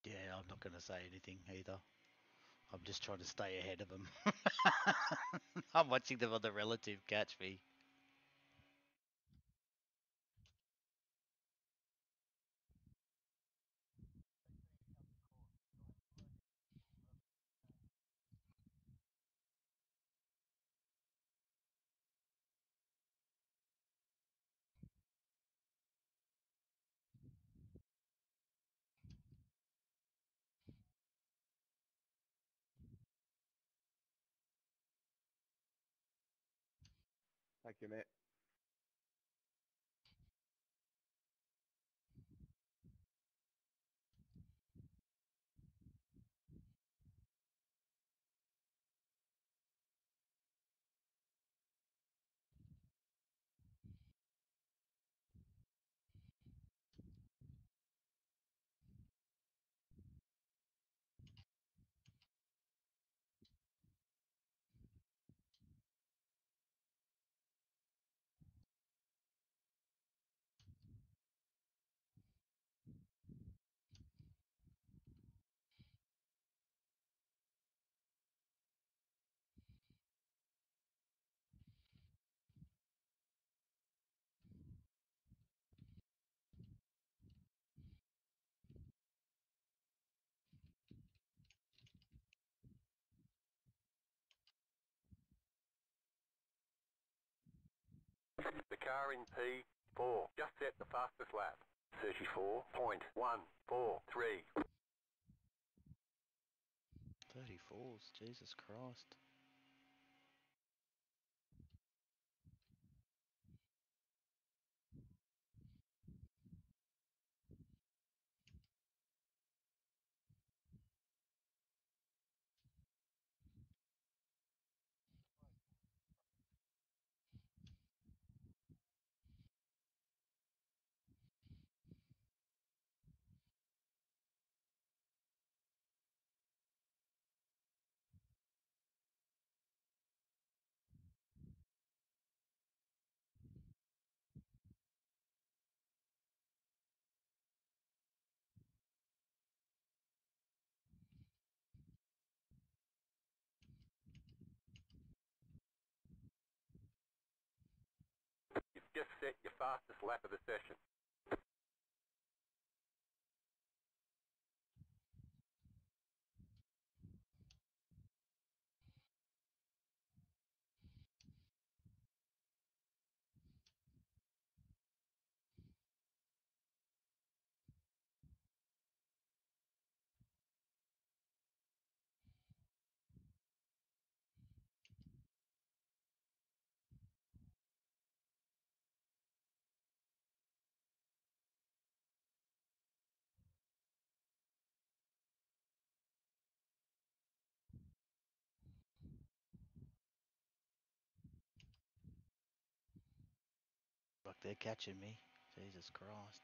Yeah, I'm not going to say anything either. I'm just trying to stay ahead of them. [laughs] I'm watching them on the relative catch me. Thank The car in P4 just set the fastest lap. 34.143. 34s, Jesus Christ. Just set your fastest lap of the session. They're catching me. Jesus Christ.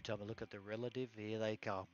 Every time I look at the relative, here they come.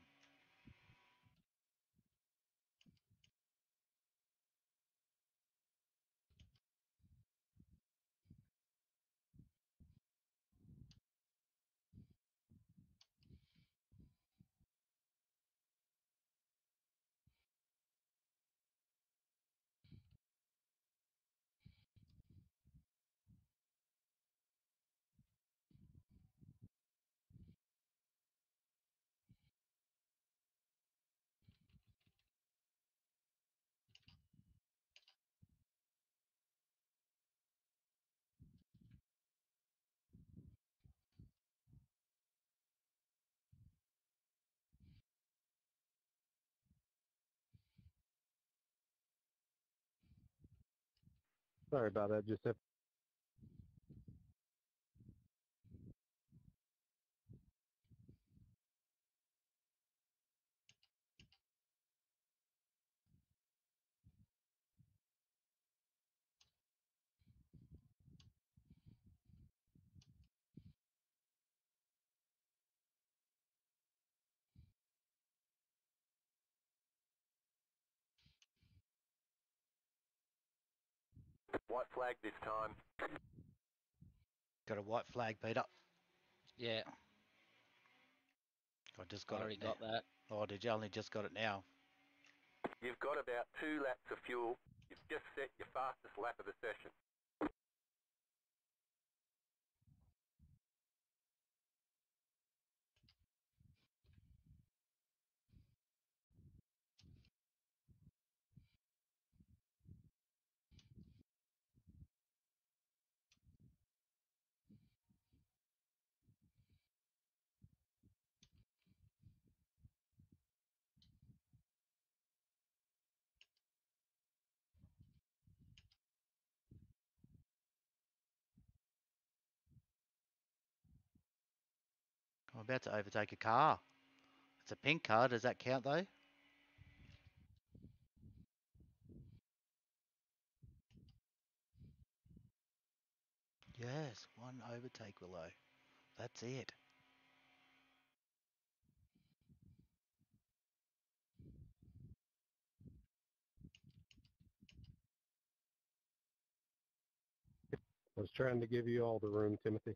Sorry about that, Giuseppe. Flag this time. Got a white flag, Peter. Yeah, I just I got already it. now. got that. Oh, did you only just got it now? You've got about two laps of fuel. You've just set your fastest lap of the session. About to overtake a car. It's a pink car. Does that count though? Yes, one overtake below. That's it. I was trying to give you all the room, Timothy.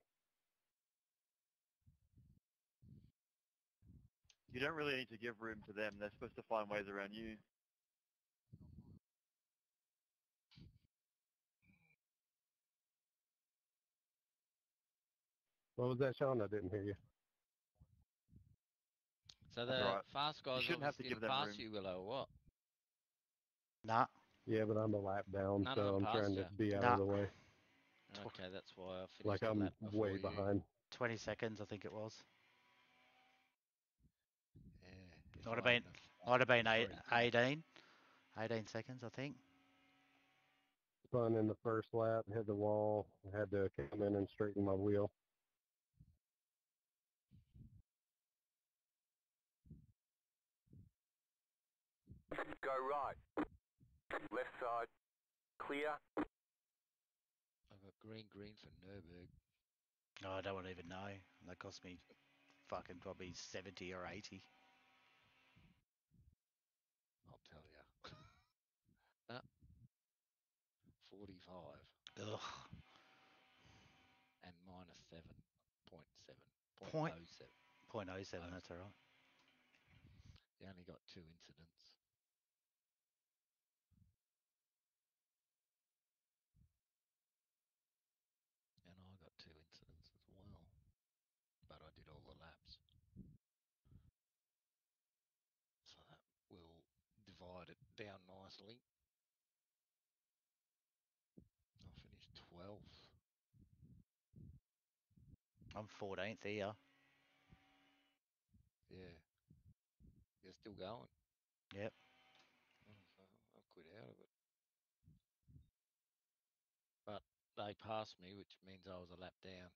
you don't really need to give room to them. They're supposed to find ways around you. What was that, Sean? I didn't hear you. So the right. fast guys shouldn't have to give them room. you, Willow, what? Nah. Yeah, but I'm a lap down, None so I'm trying you. to be out nah. of the way. Okay, that's why I finished Like I'm way you. behind. 20 seconds, I think it was if Might have I been, hadn't have- might have been eight, 18. 18 seconds, I think. Spun in the first lap, hit the wall, had to come in and straighten my wheel. Go right. Left side. Clear. I've got green, green for Nurburg. No, oh, I don't want to even know. That cost me fucking probably 70 or 80. I'll tell you. uh, 45 Ugh. and minus 7.7. Point- 0.07. 0.07, Oh. that's alright. You only got two incidents. And I got two incidents as well. But I did all the laps. So that will divide it down nicely. I finished 12th. I'm 14th here. Yeah. You're still going. Yep. I'll quit out of it. But they passed me, which means I was a lap down.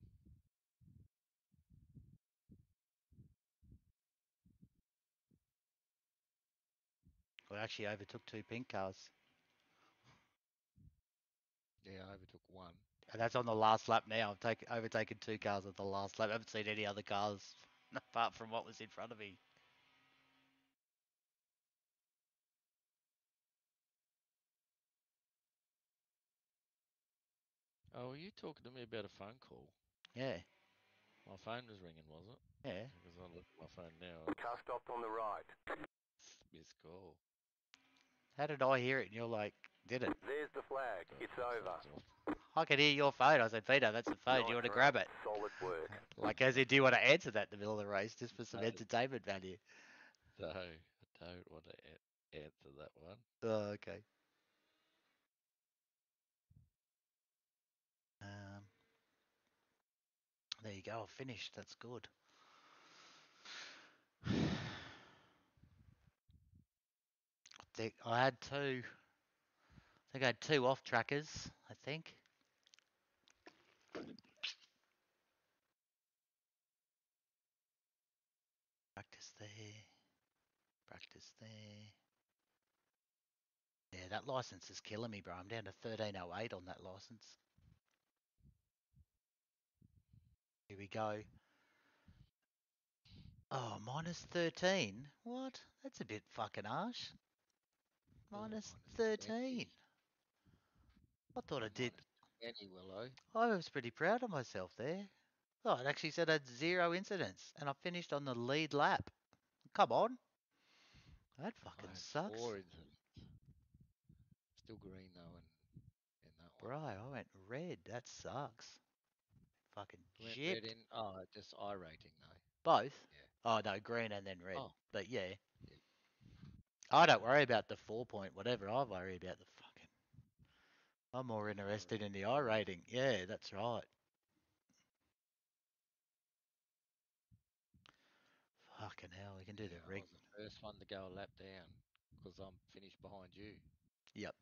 We actually overtook two pink cars. Yeah, I overtook one. And that's on the last lap now. I've taken overtaken two cars at the last lap. I haven't seen any other cars [laughs] apart from what was in front of me. Oh, were you talking to me about a phone call? Yeah, My phone was ringing, was it? yeah. Because I look at my phone now. Car stopped on the right. It's [laughs] missed call. How did I hear it? And you're like, did it? There's the flag. It's over. I could hear your phone. I said, Peter, that's the phone. Do you want to grab it? Solid work. Like, as in, do you want to answer that in the middle of the race just for some No. entertainment value? No, I don't want to a- answer that one. Oh, okay. Um, there you go. I've finished. That's good. [sighs] I think I had two. I think I had two off trackers. I think. Practice there. Practice there. Yeah, that license is killing me, bro. I'm down to 1308 on that license. Here we go. Oh, minus 13? What? That's a bit fucking harsh. Minus minus 13. 20. I thought I did. Any Willow. I was pretty proud of myself there. Oh, it actually said I had zero incidents and I finished on the lead lap. Come on. That fucking had sucks. Four incidents. Still green though, in in that one. Bro, I went red. That sucks. Fucking Went gypped. in. Oh, just iRating though. Both? Yeah. Oh no, green and then red. Oh. But yeah. Yeah. I don't worry about the four point whatever. I worry about the. I'm more interested in the iRating. Yeah, that's right. Fucking hell, we can do Yeah, the I rig. the first one to go a lap down because I'm finished behind you. Yep.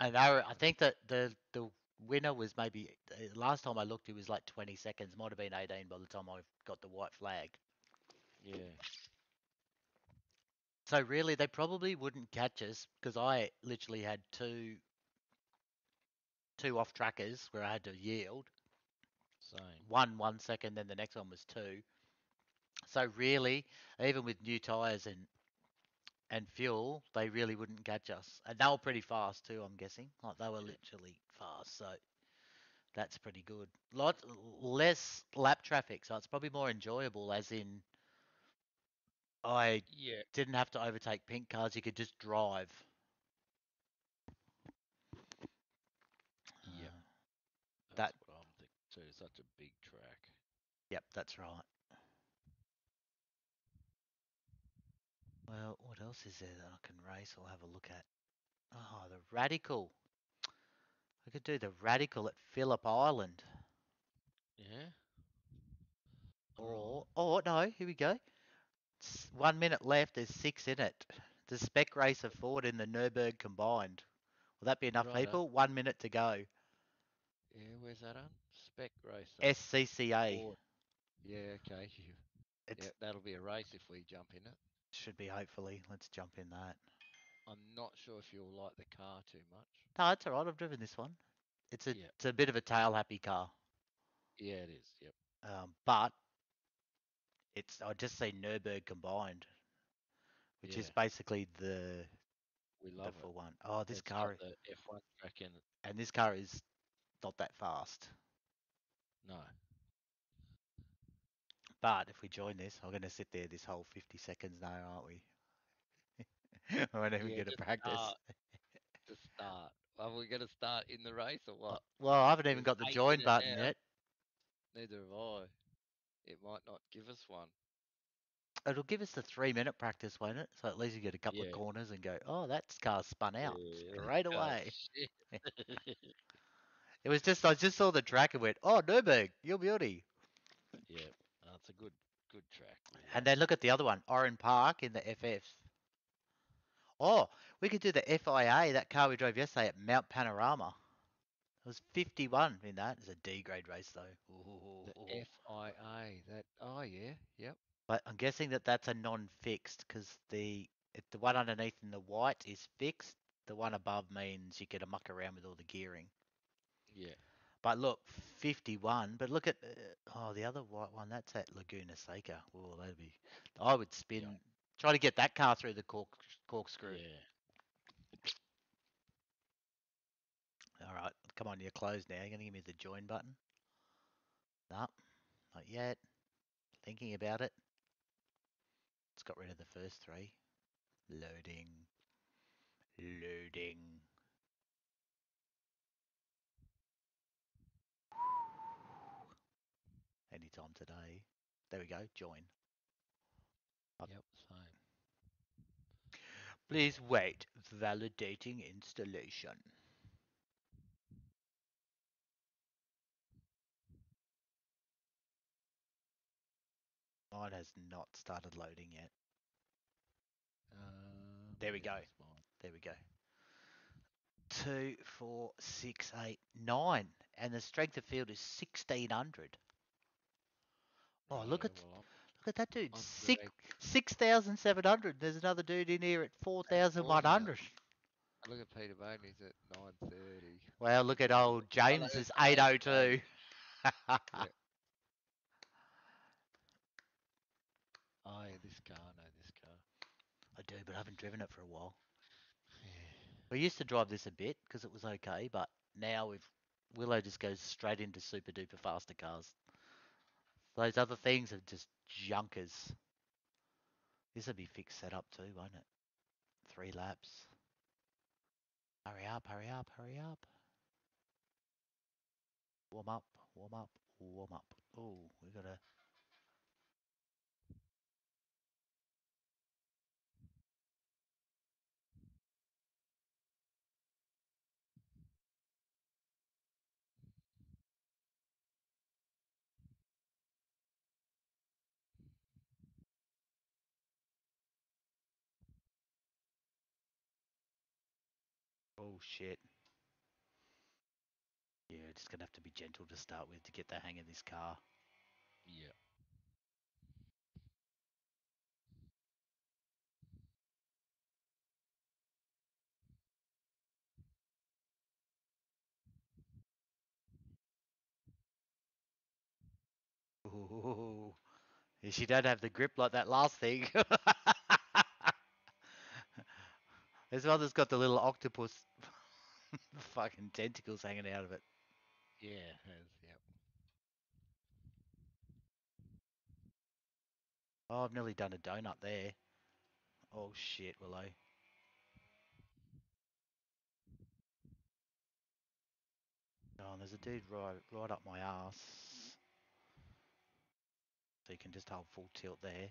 And were, I think that the the winner was maybe uh, last time I looked, it was like 20 seconds. Might have been 18 by the time I got the white flag. Yeah. So really, they probably wouldn't catch us because I literally had two two off trackers where I had to yield. Same. One one second, then the next one was two. So really, even with new tires and and fuel, they really wouldn't catch us. And they were pretty fast too. I'm guessing, like they were Yeah. literally fast. So that's pretty good. Lot less lap traffic, so it's probably more enjoyable. As in, I Yeah. didn't have to overtake pink cars. You could just drive. Yep. Uh, That's That- what I'm thinking. to such a big track. Yep, that's right. Well, what else is there that I can race or have a look at? Oh, the Radical. I could do the Radical at Phillip Island. Yeah. Or, oh no, here we go. One minute left. There's six in it. The Spec Racer Ford in the Nurburg combined. Will that be enough Righto. people? One minute to go. Yeah, where's that on? Spec racer. SCCA. Ford. Yeah, okay. [laughs] Yeah, that'll be a race if we jump in it. should be hopefully. Let's jump in that. I'm not sure if you'll like the car too much. No, it's alright. I've driven this one. It's a Yeah. it's a bit of a tail happy car. Yeah, it is. Yep. Um, but it's I just say Nurburg combined, which is basically the We the full it. one. Oh, this It's car the F1 track in it. and this car is not that fast. No. But if we join this, I'm going to sit there this whole 50 seconds now, aren't we? [laughs] Even Yeah, get to practice. start. To start. Are we going to start in the race or what? Well, I haven't even got the join button now. yet. Neither have I. It might not give us one. It'll give us the three minute practice, won't it? So at least you get a couple Yeah. of corners and go, oh, that car's spun out Yeah. [laughs] straight Oh, away. shit. [laughs] It was just, I just saw the track and went, oh, Nurburg, your beauty. yeah, that's a good good track. And then look at the other one, Oran Park in the FF. Oh, we could do the FIA, that car we drove yesterday at Mount Panorama. It was 51 in that. It's a D grade race though. Ooh. The FIA. That. Oh yeah. Yep. But I'm guessing that that's a non-fixed because the the one underneath in the white is fixed. The one above means you get to muck around with all the gearing. Yeah. But look, 51. But look at uh, oh the other white one. That's at Laguna Seca. Oh, that'd be. I would spin. Try to get that car through the cork corkscrew. Yeah. All right, come on, you're closed now. You're gonna give me the join button? No, not yet. Thinking about it. It's got rid of the first three. Loading. Loading. Anytime today. There we go. Join. Yep. Same. Please wait. Validating installation. Mine has not started loading yet. Um, There we yeah, go. There we go. Two, four, six, eight, nine. And the strength of field is 1600. Oh, look at well, look at that dude. I'm Six 6,700. There's another dude in here at 4,100. Look at Peter Bain. He's at nine thirty. Well, look at old James is 802. Oh [laughs] yeah, this car. I know this car. I do, but I haven't driven it for a while. Yeah. We used to drive this a bit because it was okay, but now we've Willow just goes straight into super duper faster cars. Those other things are just junkers. This will be fixed setup too, won't it? Three laps. Hurry up, hurry up, hurry up. Warm up, warm up, warm up. Oh, we gotta. Oh shit. Yeah, just gonna have to be gentle to start with to get the hang of this car. Yeah. Ooh. She don't have the grip like that last thing. [laughs] This one that's got the little octopus [laughs] fucking tentacles hanging out of it. Yeah. it has, Yep. Oh, I've nearly done a donut there. Oh shit, Willow. Oh, and there's a dude right right up my ass. So you can just hold full tilt there.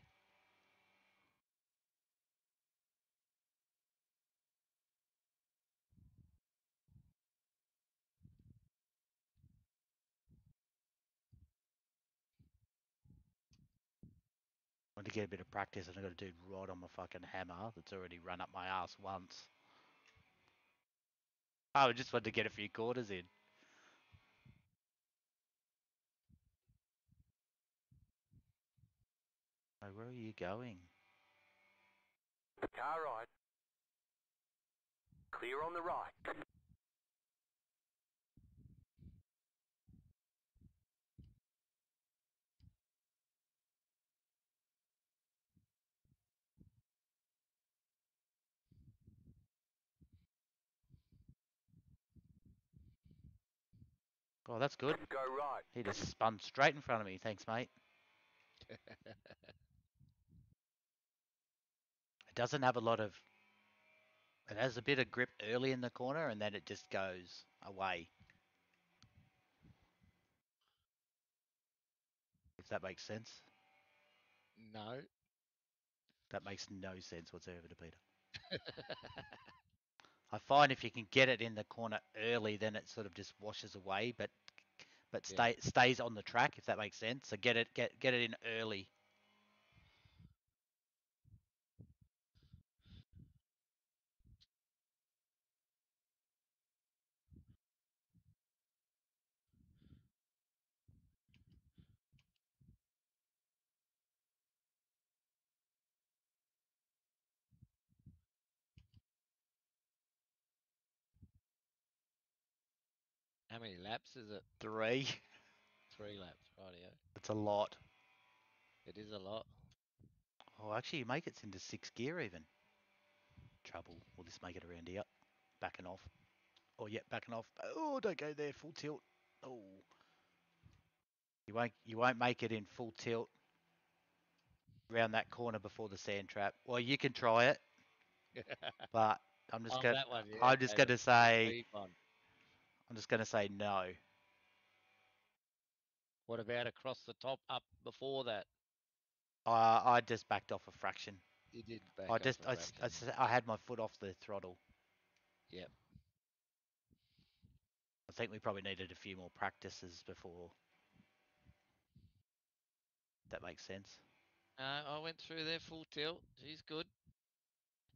Want to get a bit of practice, and I got a dude right on my fucking hammer that's already run up my ass once. Oh, I just wanted to get a few quarters in. Oh, where are you going? Car right. Clear on the right. Oh, that's good. Go right. He just spun straight in front of me. Thanks, mate. [laughs] It doesn't have a lot of. It has a bit of grip early in the corner, and then it just goes away. If that makes sense. no. That makes no sense whatsoever to Peter. [laughs] I find if you can get it in the corner early, then it sort of just washes away, but but Yeah. stay stays on the track if that makes sense. So get it get get it in early. Many laps is it? Three. [laughs] Three laps, rightio. It's a lot. It is a lot. Oh, actually, you make it into six gear even. Trouble. We'll just make it around here. Backing off. Oh, yeah, backing off. Oh, don't go there. Full tilt. Oh. You won't. You won't make it in full tilt. Around that corner before the sand trap. Well, you can try it, [laughs] but I'm just oh, one, yeah, I'm just gonna say. I'm just gonna say no. What about across the top up before that? Uh, I just backed off a fraction. You did back I just. I, I I had my foot off the throttle. Yep. I think we probably needed a few more practices before. That makes sense. No, I went through there full tilt. She's good.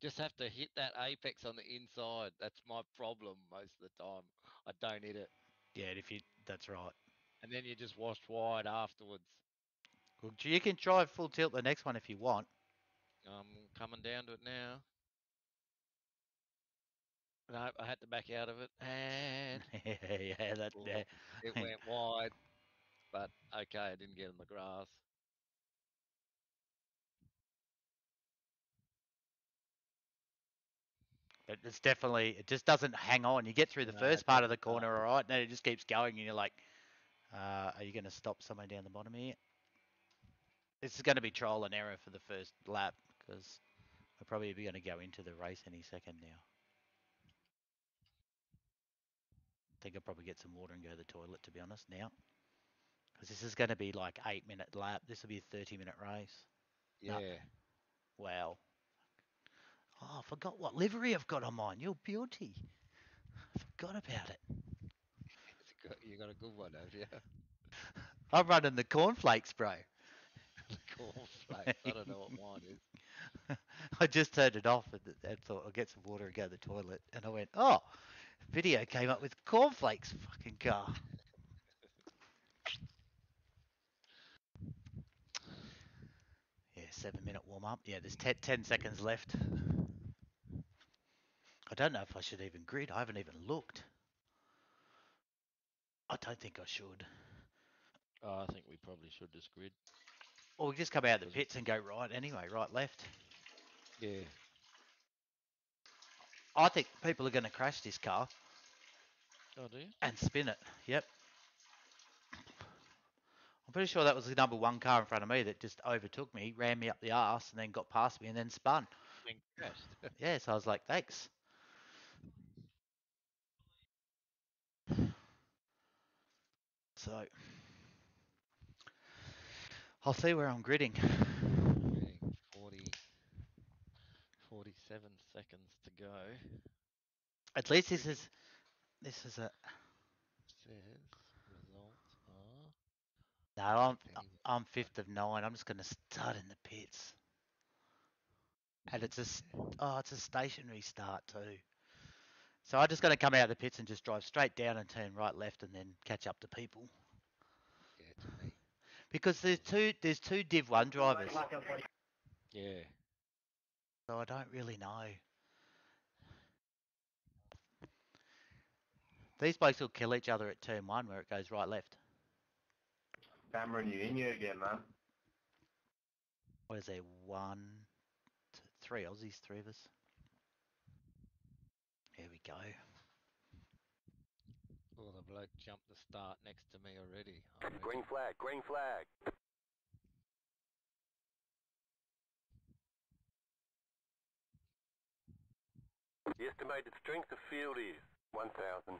Just have to hit that apex on the inside. That's my problem most of the time. I don't hit it. Yeah, and if you. That's right. And then you just wash wide afterwards. Well, you can try full tilt the next one if you want. I'm coming down to it now. No, I had to back out of it. And [laughs] yeah, that. Yeah. it went wide. But okay, I didn't get in the grass. But it's definitely. It just doesn't hang on. You get through the No, first part of the corner, all right, and then it just keeps going, and you're like, uh, are you going to stop somewhere down the bottom here? This is going to be trial and error for the first lap because we're probably going to go into the race any second now. I think I'll probably get some water and go to the toilet, to be honest, now. Because this is going to be like eight minute lap. This will be a 30 minute race. No. Yeah. Wow. Oh, I forgot what livery I've got on mine. You're beauty. I forgot about it. [laughs] You got a good one, have you? [laughs] I'm running the cornflakes, [laughs] bro. Cornflakes. I don't know what mine is. I just turned it off and, and thought I'll get some water and go to the toilet. And I went, oh, video came up with cornflakes fucking car. Yeah, seven minute warm up. Yeah, there's 10, 10 seconds left. I don't know if I should even grid. I haven't even looked. I don't think I should. Oh, I think we probably should just grid. Or we just come out of the pits and go right anyway, right, left. Yeah. I think people are going to crash this car Oh, do you? and spin it. Yep. I'm pretty sure that was the number one car in front of me that just overtook me, ran me up the arse, and then got past me and then spun. Then crashed. [laughs] Yeah, so I was like, thanks. So I'll see where I'm gridding. Reading 40, 47 seconds to go. At least this is this is a Says results are. no. I'm I'm fifth of nine. I'm just gonna start in the pits. And it's a oh, it's a stationary start too. So I'm just gonna come out of the pits and just drive straight down and turn right, left, and then catch up to people. Yeah, to me. Because there's two there's two Div One drivers, Yeah. so I don't really know. These blokes will kill each other at turn one where it goes right left. Cameron, you in here again, man? What is there? One, two, three Aussies, three of us. Here we go. Oh, the bloke jumped the start next to me already. I. Green flag, green flag. The estimated strength of field is 1,618.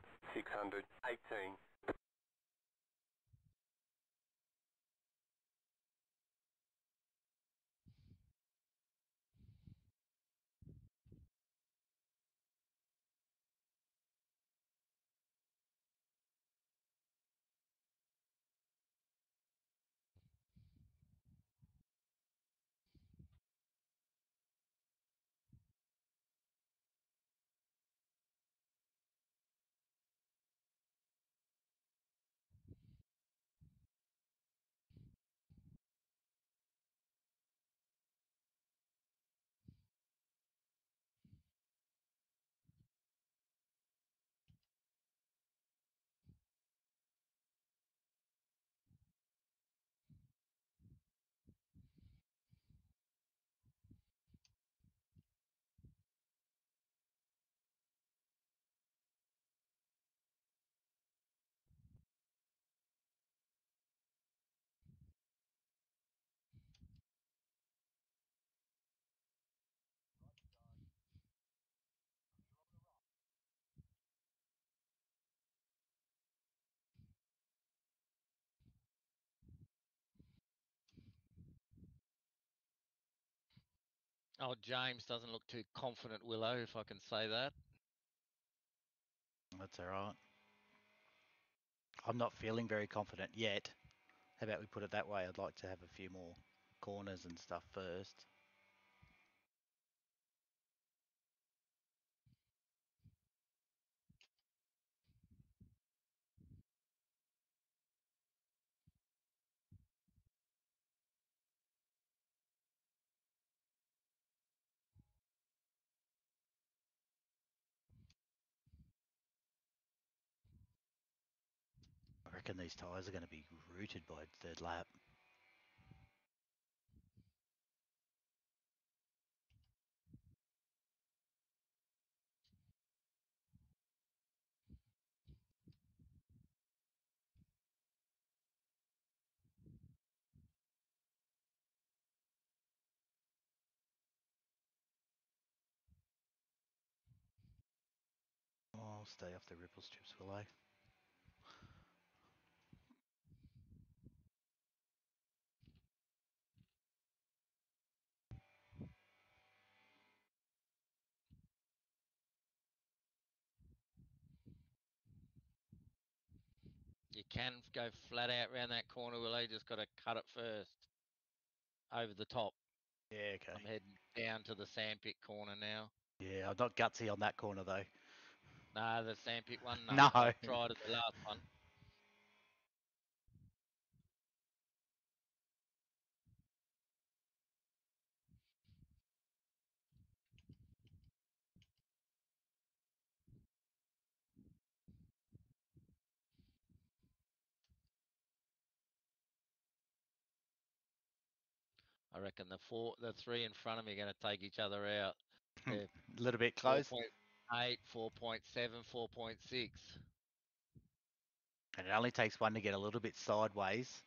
Oh, James doesn't look too confident, Willow, if I can say that. That's all right. I'm not feeling very confident yet. How about we put it that way? I'd like to have a few more corners and stuff first. Reckon these tyres are going to be rooted by third lap. I'll stay off the ripple strips, will I? You can go flat out round that corner, Willow. You just got to cut it first. Over the top. Yeah, okay. I'm heading down to the sandpit corner now. Yeah, I'm not gutsy on that corner though. No, the sandpit one. [laughs] No, No. I tried at the last one. I reckon the four, the three in front of me are going to take each other out. [laughs] A little bit close. 4.8, 4.7, 4.6. And it only takes one to get a little bit sideways.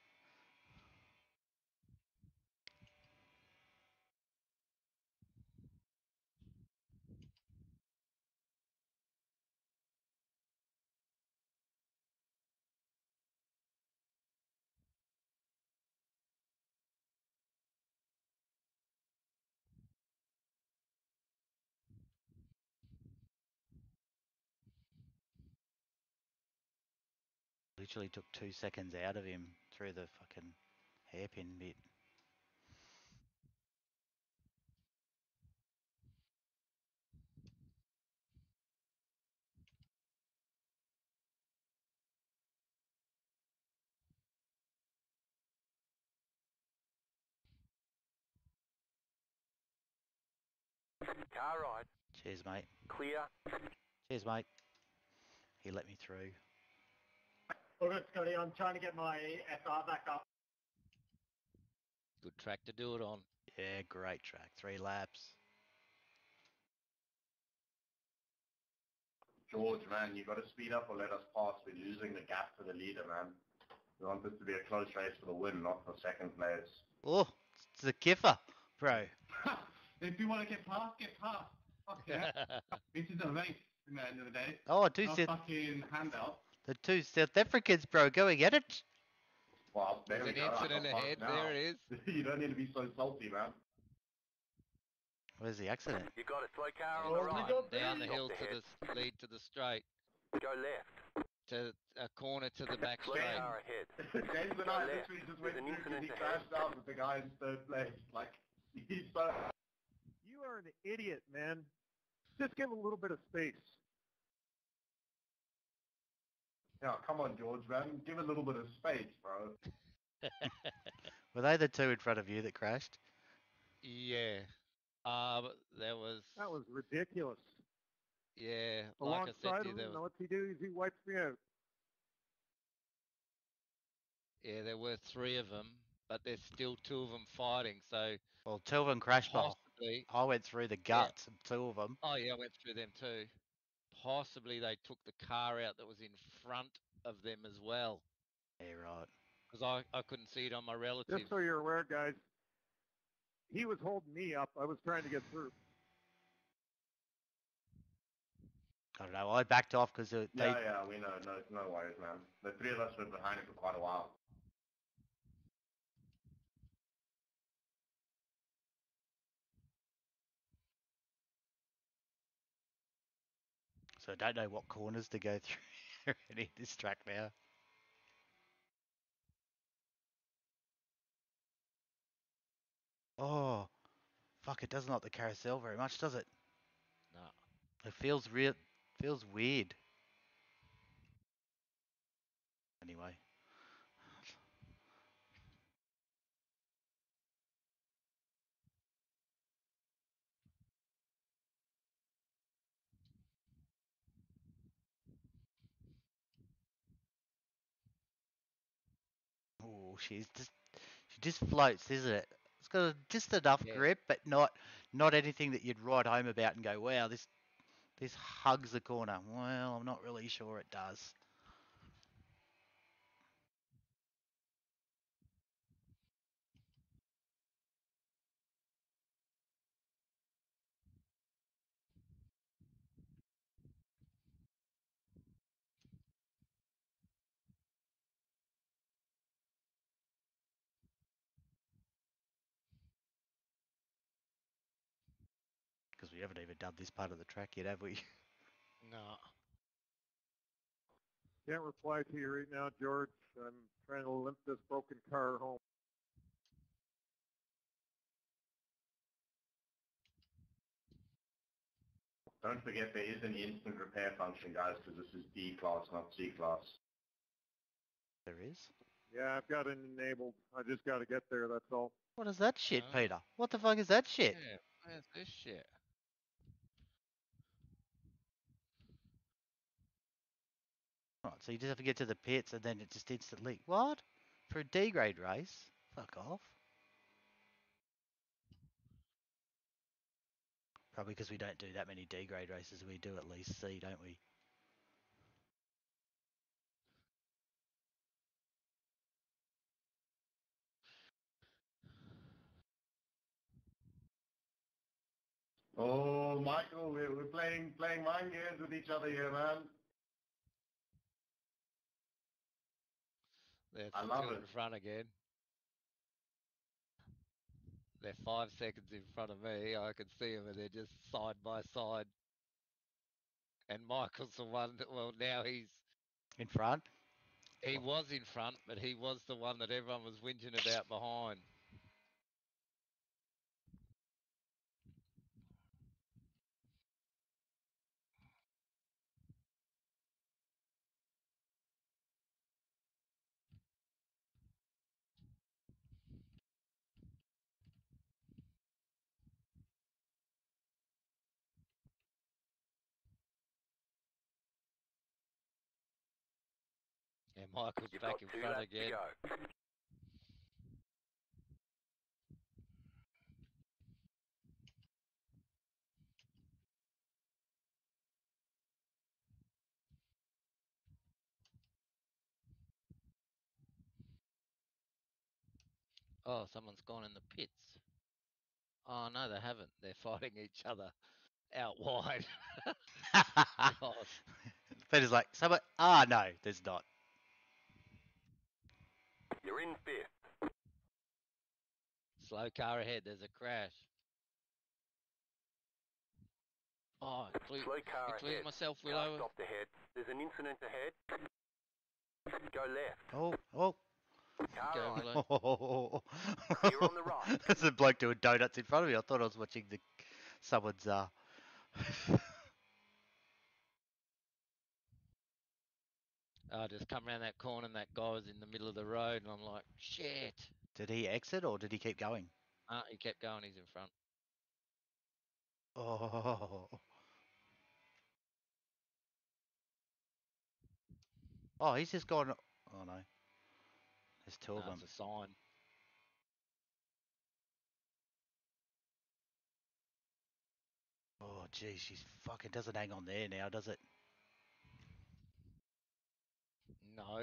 Literally took two seconds out of him through the fucking hairpin bit. Car ride. Cheers, mate. Clear. Cheers, mate. He let me through. All good, Scotty. I'm trying to get my SR back up. Good track to do it on. Yeah, great track. Three laps. George, man, you got to speed up or let us pass. We're losing the gap to the leader, man. We want this to be a close race for the win, not for second place. Oh, it's a kiffer, bro. [laughs] if you want to get past, get past. Fuck [laughs] yeah. this is a race in the end of the day. Oh, two Not South, fucking handout. The two South Africans, bro, going at it. Well, there There's we an go. Incident got ahead. fucked There it now. is. [laughs] you don't need to be so salty, man. Where's the accident? You got a slow car on the Oh, we right. got Down the hill to the lead to the straight, Go left. to a corner to the back Slow straight. car ahead. [laughs] James and Go I literally just There's went an through because he crashed out with the guy in third place. [laughs] Like, he's so... You are an idiot, man. Just give him a little bit of space. Yeah, come on, George, man. Give a little bit of space, bro. [laughs] Were they the two in front of you that crashed? Yeah. Uh, there was. That was ridiculous. Yeah. Like I said Alongside to you, him, there was, what he do is he wipes me out. yeah, there were three of them, but there's still two of them fighting. So Well, two of them crashed. Possibly. I went through the guts of two of them. Oh yeah, I went through them too. Possibly they took the car out that was in front of them as well, Yeah, right. because I, I couldn't see it on my relative. Just so you're aware, guys, he was holding me up. I was trying to get through. I don't know. I backed off because uh, they. Yeah, yeah, we know. No, no worries, man. The three of us were behind it for quite a while. So I don't know what corners to go [laughs] through any of this track now. Oh, fuck! It doesn't like the carousel very much, does it? No. It feels real. Feels weird. Anyway. She's just she just floats, isn't it? It's got a, just enough Yeah. grip, but not not anything that you'd write home about and go, "Wow, this this hugs the corner." Well, I'm not really sure it does. Haven't even done this part of the track yet, have we? [laughs] No. Can't reply to you right now, George. I'm trying to limp this broken car home. Don't forget there is an instant repair function, guys, because this is D class, not C class. There is. Yeah, I've got it enabled. I just got to get there. That's all. What is that shit, Oh. Peter? What the fuck is that shit? Yeah. Where's this shit? Right, so you just have to get to the pits and then it just instantly. What? For a D grade race? Fuck off. Probably because we don't do that many D grade races. We do at least C, don't we? Oh, Michael, we're, we're playing playing mind games with each other here, man. There's I the love two it. in front again. They're five seconds in front of me. I can see them, and they're just side by side. And Michael's the one that, well, now he's In front. He was in front, but he was the one that everyone was whinging about behind. Michael's You've back in front again. Oh, someone's gone in the pits. Oh no, they haven't. They're [laughs] fighting each other out wide. God. [laughs] [laughs] Peter's like, someone. Ah, no, there's not. You're in fifth. Slow car ahead. There's a crash. Oh, include, Slow car including ahead. myself, Car Willow. stopped ahead. There's an incident ahead. Go left. Oh, oh. Car Go, right. Willow. oh. You're on the right. [laughs] There's a bloke doing donuts in front of me. I thought I was watching the someone's uh. [laughs] I just come around that corner and that guy was in the middle of the road, and I'm like, shit. did he exit or did he keep going? Uh, he kept going. He's in front. Oh. Oh, he's just gone. Oh no. There's two of them. it's a sign. Oh, geez, she fucking doesn't hang on there now, does it? No.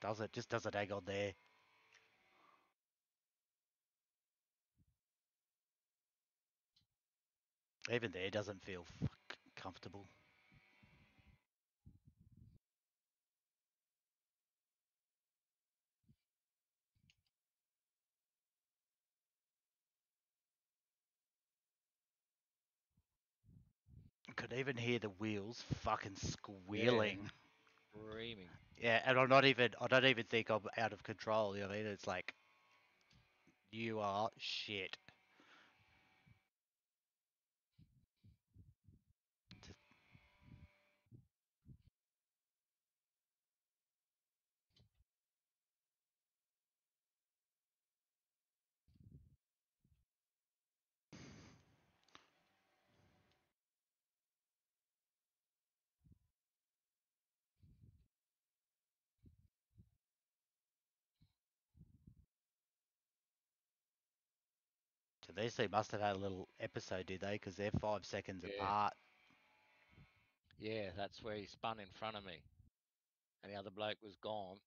Does it? Just doesn't hang on there. Even there doesn't feel comfortable. I could even hear the wheels fucking squealing. Screaming. Yeah, and I'm not even. I don't even think I'm out of control. You know what I mean? It's like you are shit. Just- So these two must have had a little episode, did they? Because they're five seconds Yeah. apart. Yeah, that's where he spun in front of me. And the other bloke was gone.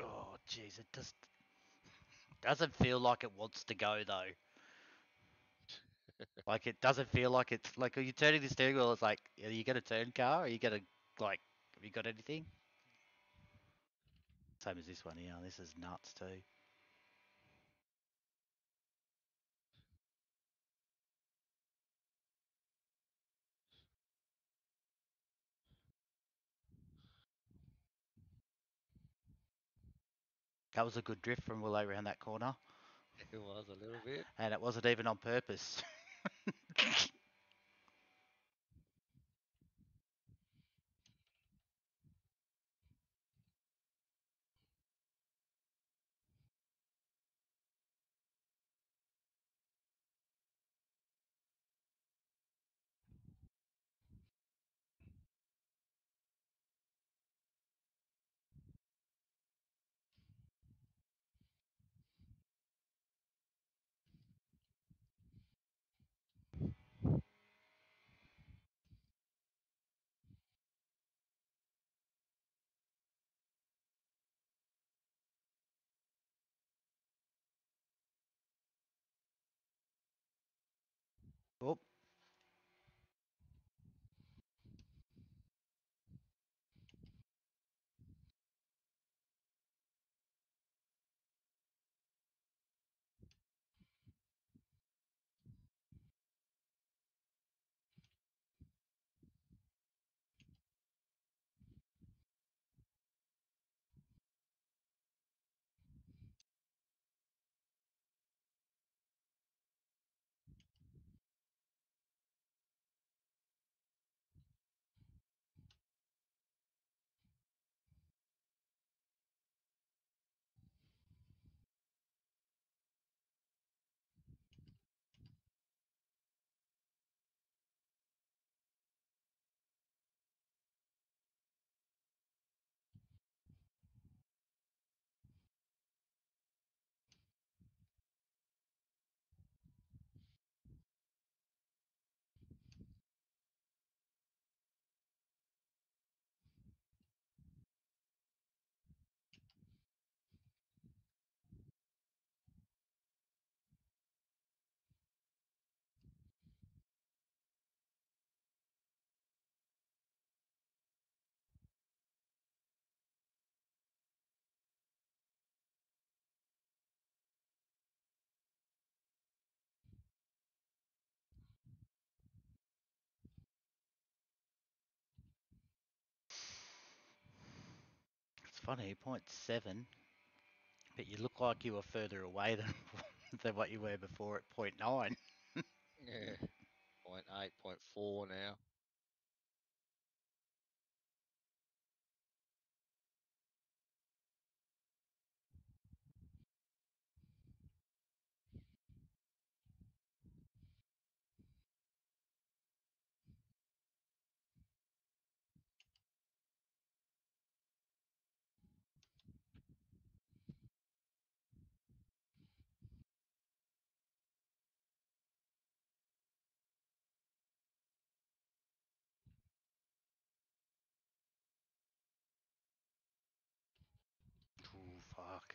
Oh, jeez, it just doesn't feel like it wants to go though. [laughs] like it doesn't feel like it's like are you turning the steering wheel? It's like, are you gonna turn car? Are you gonna like? Have you got anything? Same as this one here. This is nuts too. That was a good drift from Willow around that corner, It was a little bit. and it wasn't even on purpose. [laughs] funny. Point seven, but you look like you were further away [laughs] than than what you were before at point nine. [laughs] Yeah. Point eight, point four now. Oh fuck.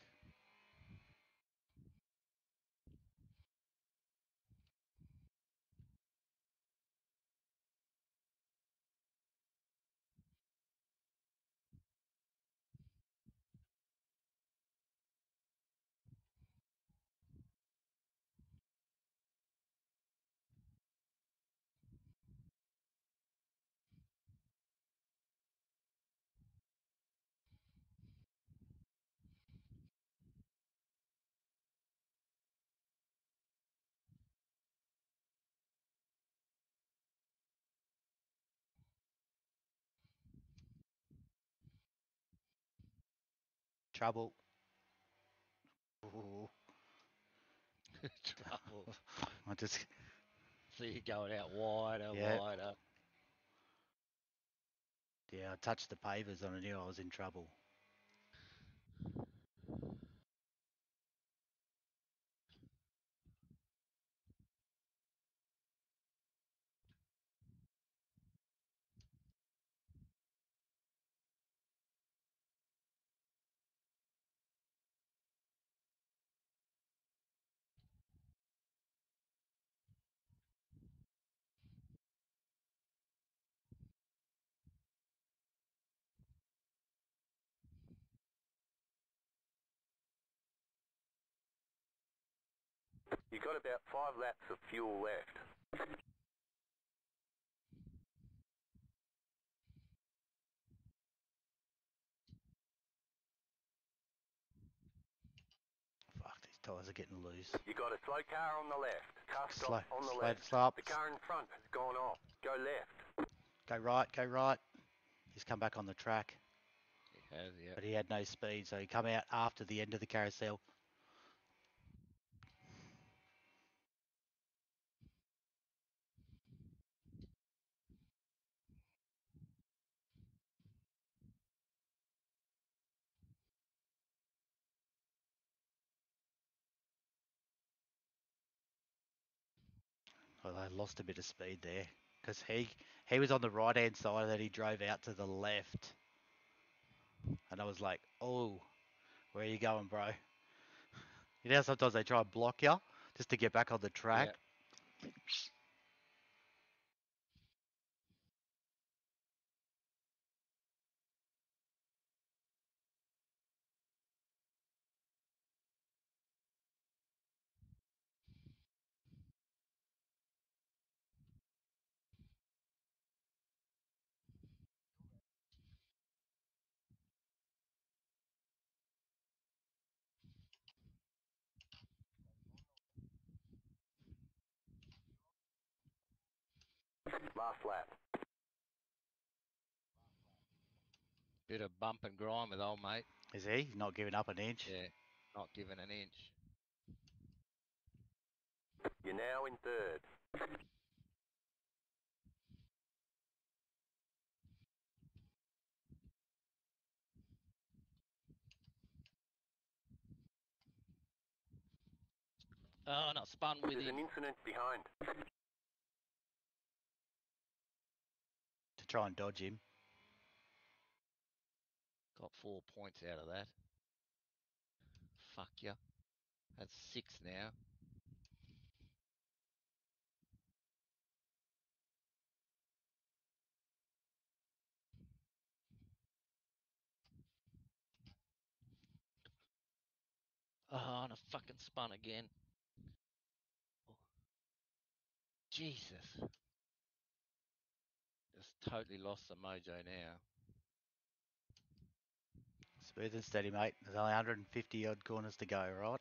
[laughs] Trouble. Ooh, [laughs] Trouble. I just So you're going out wider, Yeah. wider. yeah, I touched the pavers and I knew I was in trouble. You got about five laps of fuel left. Fuck, these tyres are getting loose. You got a slow car on the left. Car Slow, stop on the slow, left. slow up. The car in front has gone off. Go left. Go right, go right. He's come back on the track, He has, yeah. but he had no speed, so he come out after the end of the carousel. Oh, well, I lost a bit of speed there because he he was on the right hand side and then he drove out to the left, and I was like, "Oh, where are you going, bro?" [laughs] You know, sometimes they try and block you just to get back on the track. Last lap. Bit of bump and grind with old mate. Is he? Not giving up an inch. Yeah, not giving an inch. You're now in third. Oh, not spun with There's him. an incident behind. Try and dodge him. Got four points out of that. Fuck yeah. That's six now. Oh, and I fucking spun again. Oh. Jesus. Totally lost the mojo now. Smooth and steady, mate. There's only 150 odd corners to go, right?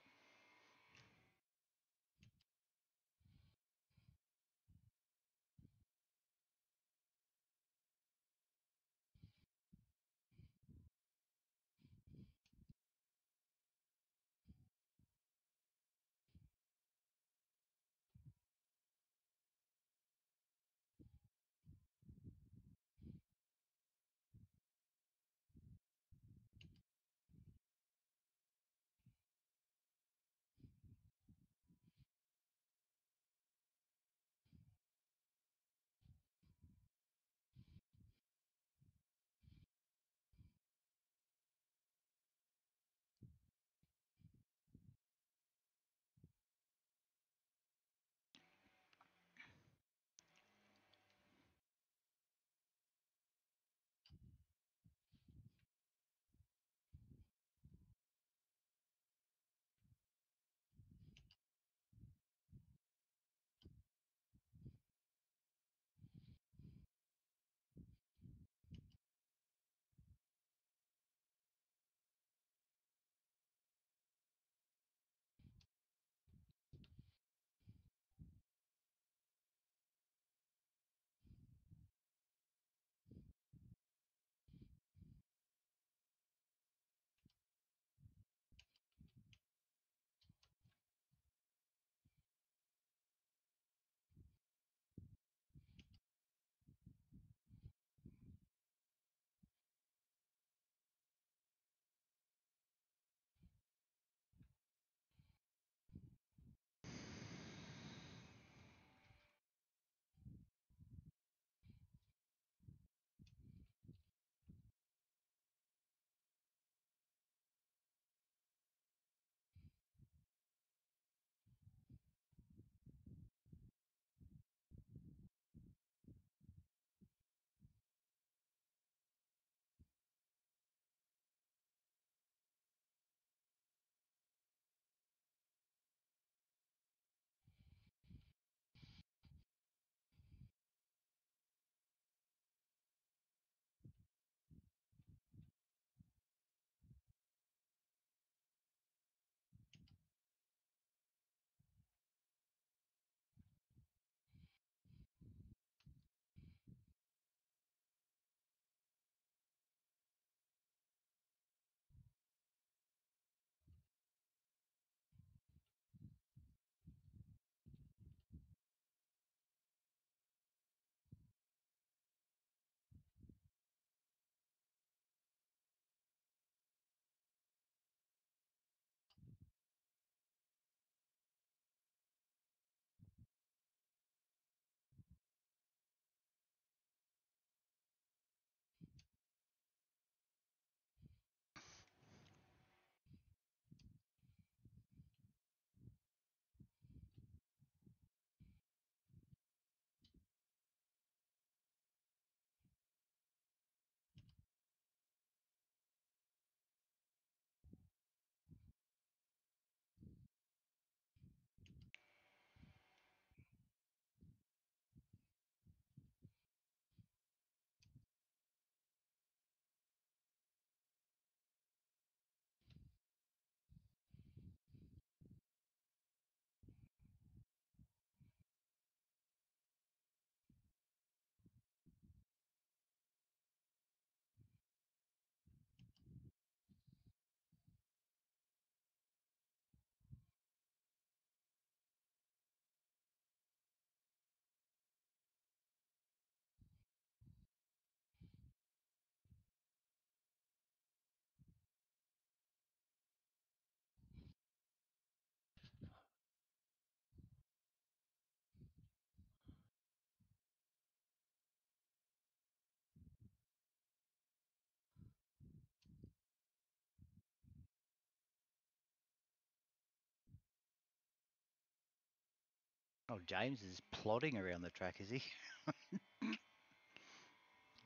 Oh, James is plodding around the track, is he?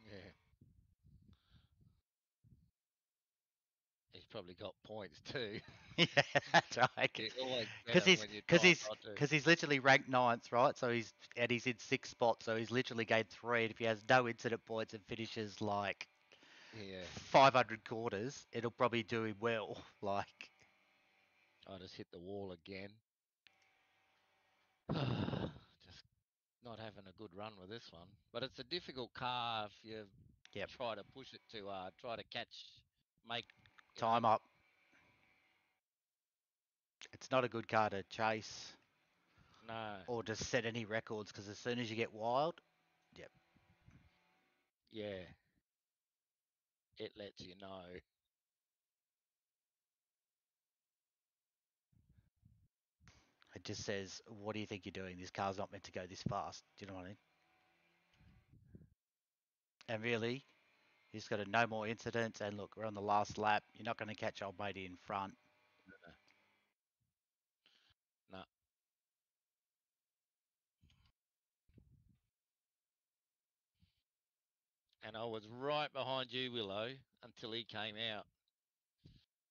Yeah. He's probably got points too. [laughs] yeah, that's right. You always get Because he's because he's because he's literally ranked ninth, right? So he's and he's in sixth spot, so he's literally gained three. And if he has no incident points and finishes like Yeah. 500 quarters, it'll probably do him well. [laughs] Like, I just hit the wall again. [sighs] just not having a good run with this one. But it's a difficult car if you Yep. try to push it too hard, try to catch, make time know, up. It's not a good car to chase No. or to set any records because as soon as you get wild, Yeah. It lets you know. Just says, "What do you think you're doing? This car's not meant to go this fast." Do you know what I mean? And really, he's got to no more incidents. And look, we're on the last lap. You're not going to catch old matey in front. No. And I was right behind you, Willow, until he came out.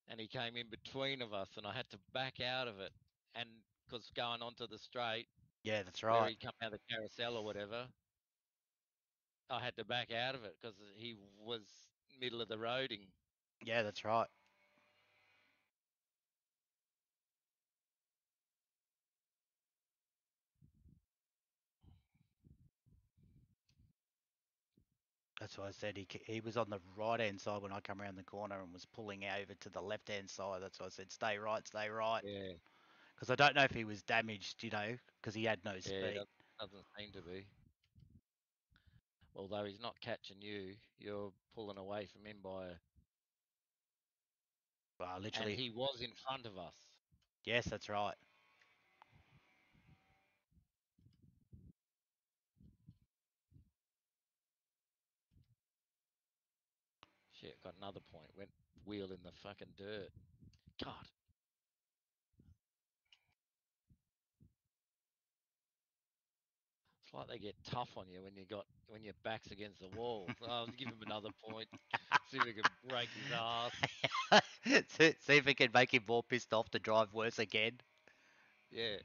And he came in between of us, and I had to back out of it. And because going onto the straight, Yeah, that's right. he come out of the carousel or whatever, I had to back out of it because he was middle of the roading. Yeah, that's right. That's why I said he, he was on the right hand side when I come around the corner and was pulling over to the left hand side. That's why I said stay right, stay right. Yeah, Because I don't know if he was damaged, you know, because he had no yeah, speed. that doesn't seem to be. Although he's not catching you, you're pulling away from him by a. Well, And literally, he was in front of us. yes, that's right. Shit, got another point. Went wheel in the fucking dirt. God. It's like they get tough on you when you got when your back's against the wall. [laughs] So I'll give him another point. See if we can break his ass. [laughs] see, see if we can make him more pissed off to drive worse again. Yeah.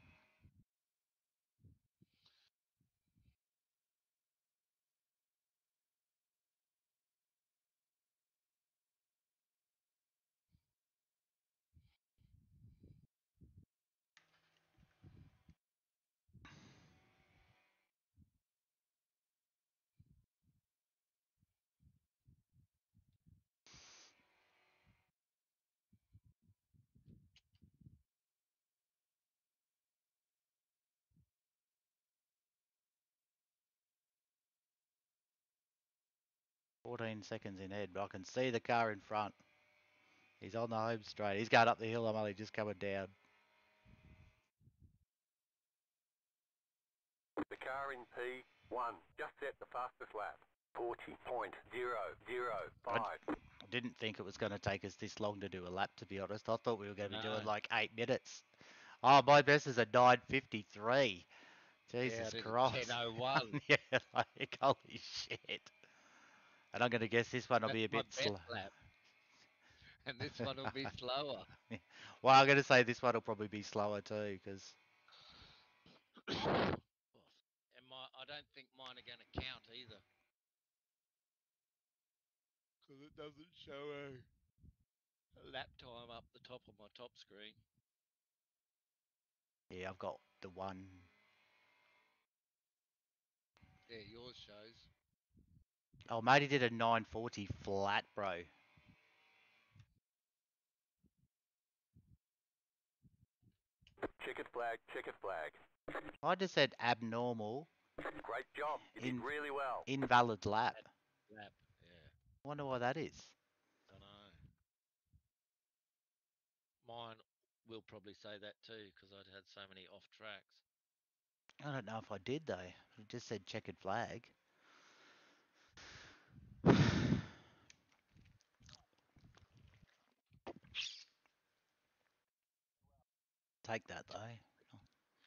Fourteen seconds in head, but I can see the car in front. He's on the home straight. He's going up the hill. I'm only just coming down. The car in P1 just set the fastest lap. 40.005. I didn't think it was going to take us this long to do a lap. To be honest, I thought we were going to be doing like eight minutes. Oh, my best is a nine fifty three. yeah, I Jesus did a Christ! [laughs] 10.01. [laughs] yeah, like holy shit. And I'm going to guess this one will be a bit slow. best lap. [laughs] And this one will be slower. [laughs] Well, I'm going to say this one will probably be slower too, because [coughs] and my, I don't think mine are going to count either. Because it doesn't show a, a lap time up the top of my top screen. yeah, I've got the one. Yeah, yours shows. Oh, mate, he did a 940 flat, bro. Checkered flag, checkered flag. I just said abnormal, Great job. You In- did really well. invalid lap. Lap, yeah. Wonder why that is. Don't know. Mine will probably say that too because I'd had so many off tracks. I don't know if I did though. It just said checkered flag. Take that though.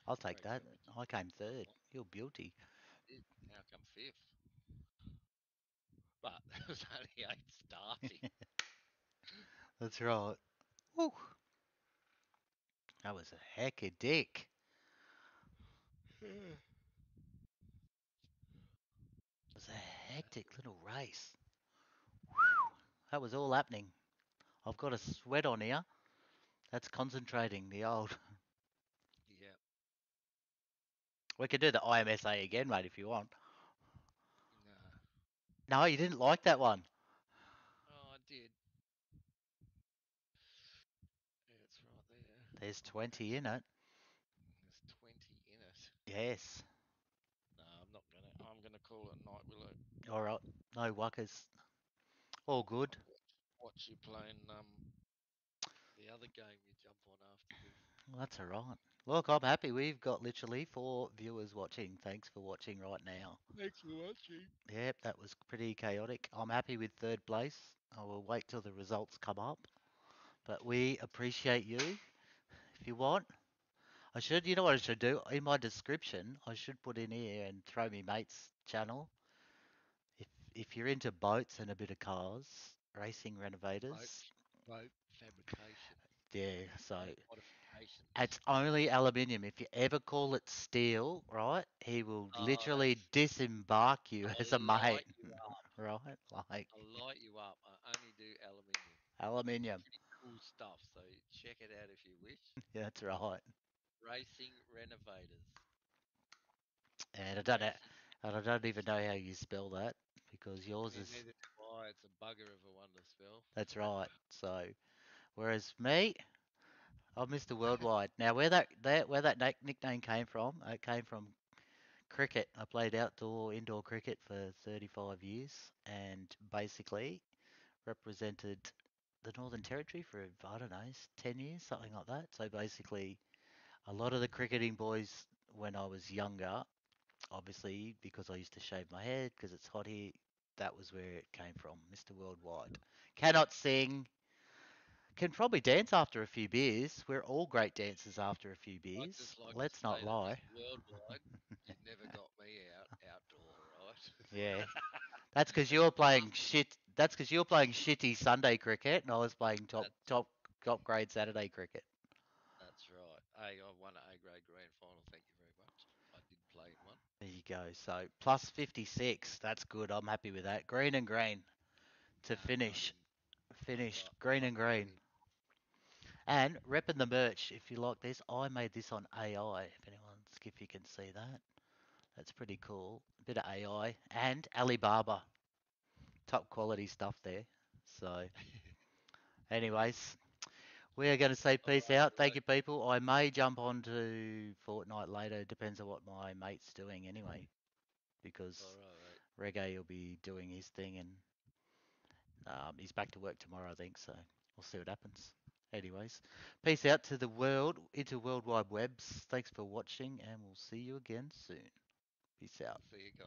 I'll take that. I came third. You're beauty. Now come fifth? But [laughs] there was only eight starting. [laughs] That's right. Woo. That was a heck of a dick. [sighs] Hmm. It was a hectic little race. Whew. That was all happening. I've got a sweat on here. That's concentrating the old. [laughs] yeah. We could do the IMSA again, mate, if you want. No. No, you didn't like that one. Oh, I did. Yeah, it's right there. There's 20 in it. There's 20 in it. Yes. No, I'm not gonna. I'm gonna call it. All right. No wuckers. All good. Watch you playing um the other game you jump on after. Well, that's all right. Look, I'm happy. We've got literally four viewers watching. Thanks for watching right now. Thanks for watching. Yep, that was pretty chaotic. I'm happy with third place. I will wait till the results come up. But we appreciate you. If you want, I should, you know what I should do? In my description, I should put in here and throw me mate's channel. If you're into boats and a bit of cars, racing renovators, Boat fabrication. yeah, so it's only aluminium. If you ever call it steel, right, he will Oh, literally disembark you I'll as a mate, [laughs] right? Like I'll light you up. I only do aluminium. aluminium. Cool stuff. So check it out if you wish. Yeah, [laughs] that's right. Racing renovators. And I don't know, and I don't even know how you spell that because yours is neither do I. It's a bugger of a to spell. that's right. So, whereas me, I'm Mr. Worldwide. Now, where that, that where that nickname came from, it came from cricket. I played outdoor, indoor cricket for 35 years, and basically represented the Northern Territory for I don't know, 10 years, something like that. So basically, a lot of the cricketing boys when I was younger, obviously because I used to shave my head because it's hot here, that was where it came from, Mr. Worldwide. Cannot sing. Can probably dance after a few beers. We're all great dancers after a few beers. like Let's not lie. Worldwide, you never got me out outdoor, right? [laughs] Yeah. That's because you were playing shit. That's because you were playing shitty Sunday cricket, and I was playing top That's- top top grade Saturday cricket. That's right. Hey, I won an A grade grand final. Thank you very much. I did play in one. There you go. So plus fifty six. That's good. I'm happy with that. Green and green to finish. Finished green and green. And repping the merch. If you like this, I made this on AI. If anyone's if you can see that, that's pretty cool. A bit of AI and Alibaba. Top quality stuff there. So, [laughs] anyways, we are going to say peace out. Thank you, people. I may jump on to Fortnite later. Depends on what my mate's doing anyway, because right, Reggae will be doing his thing, and um, he's back to work tomorrow, I think. So we'll see what happens. Anyways, peace out to the world, into worldwide webs. Thanks for watching, and we'll see you again soon. Peace out. See you guys.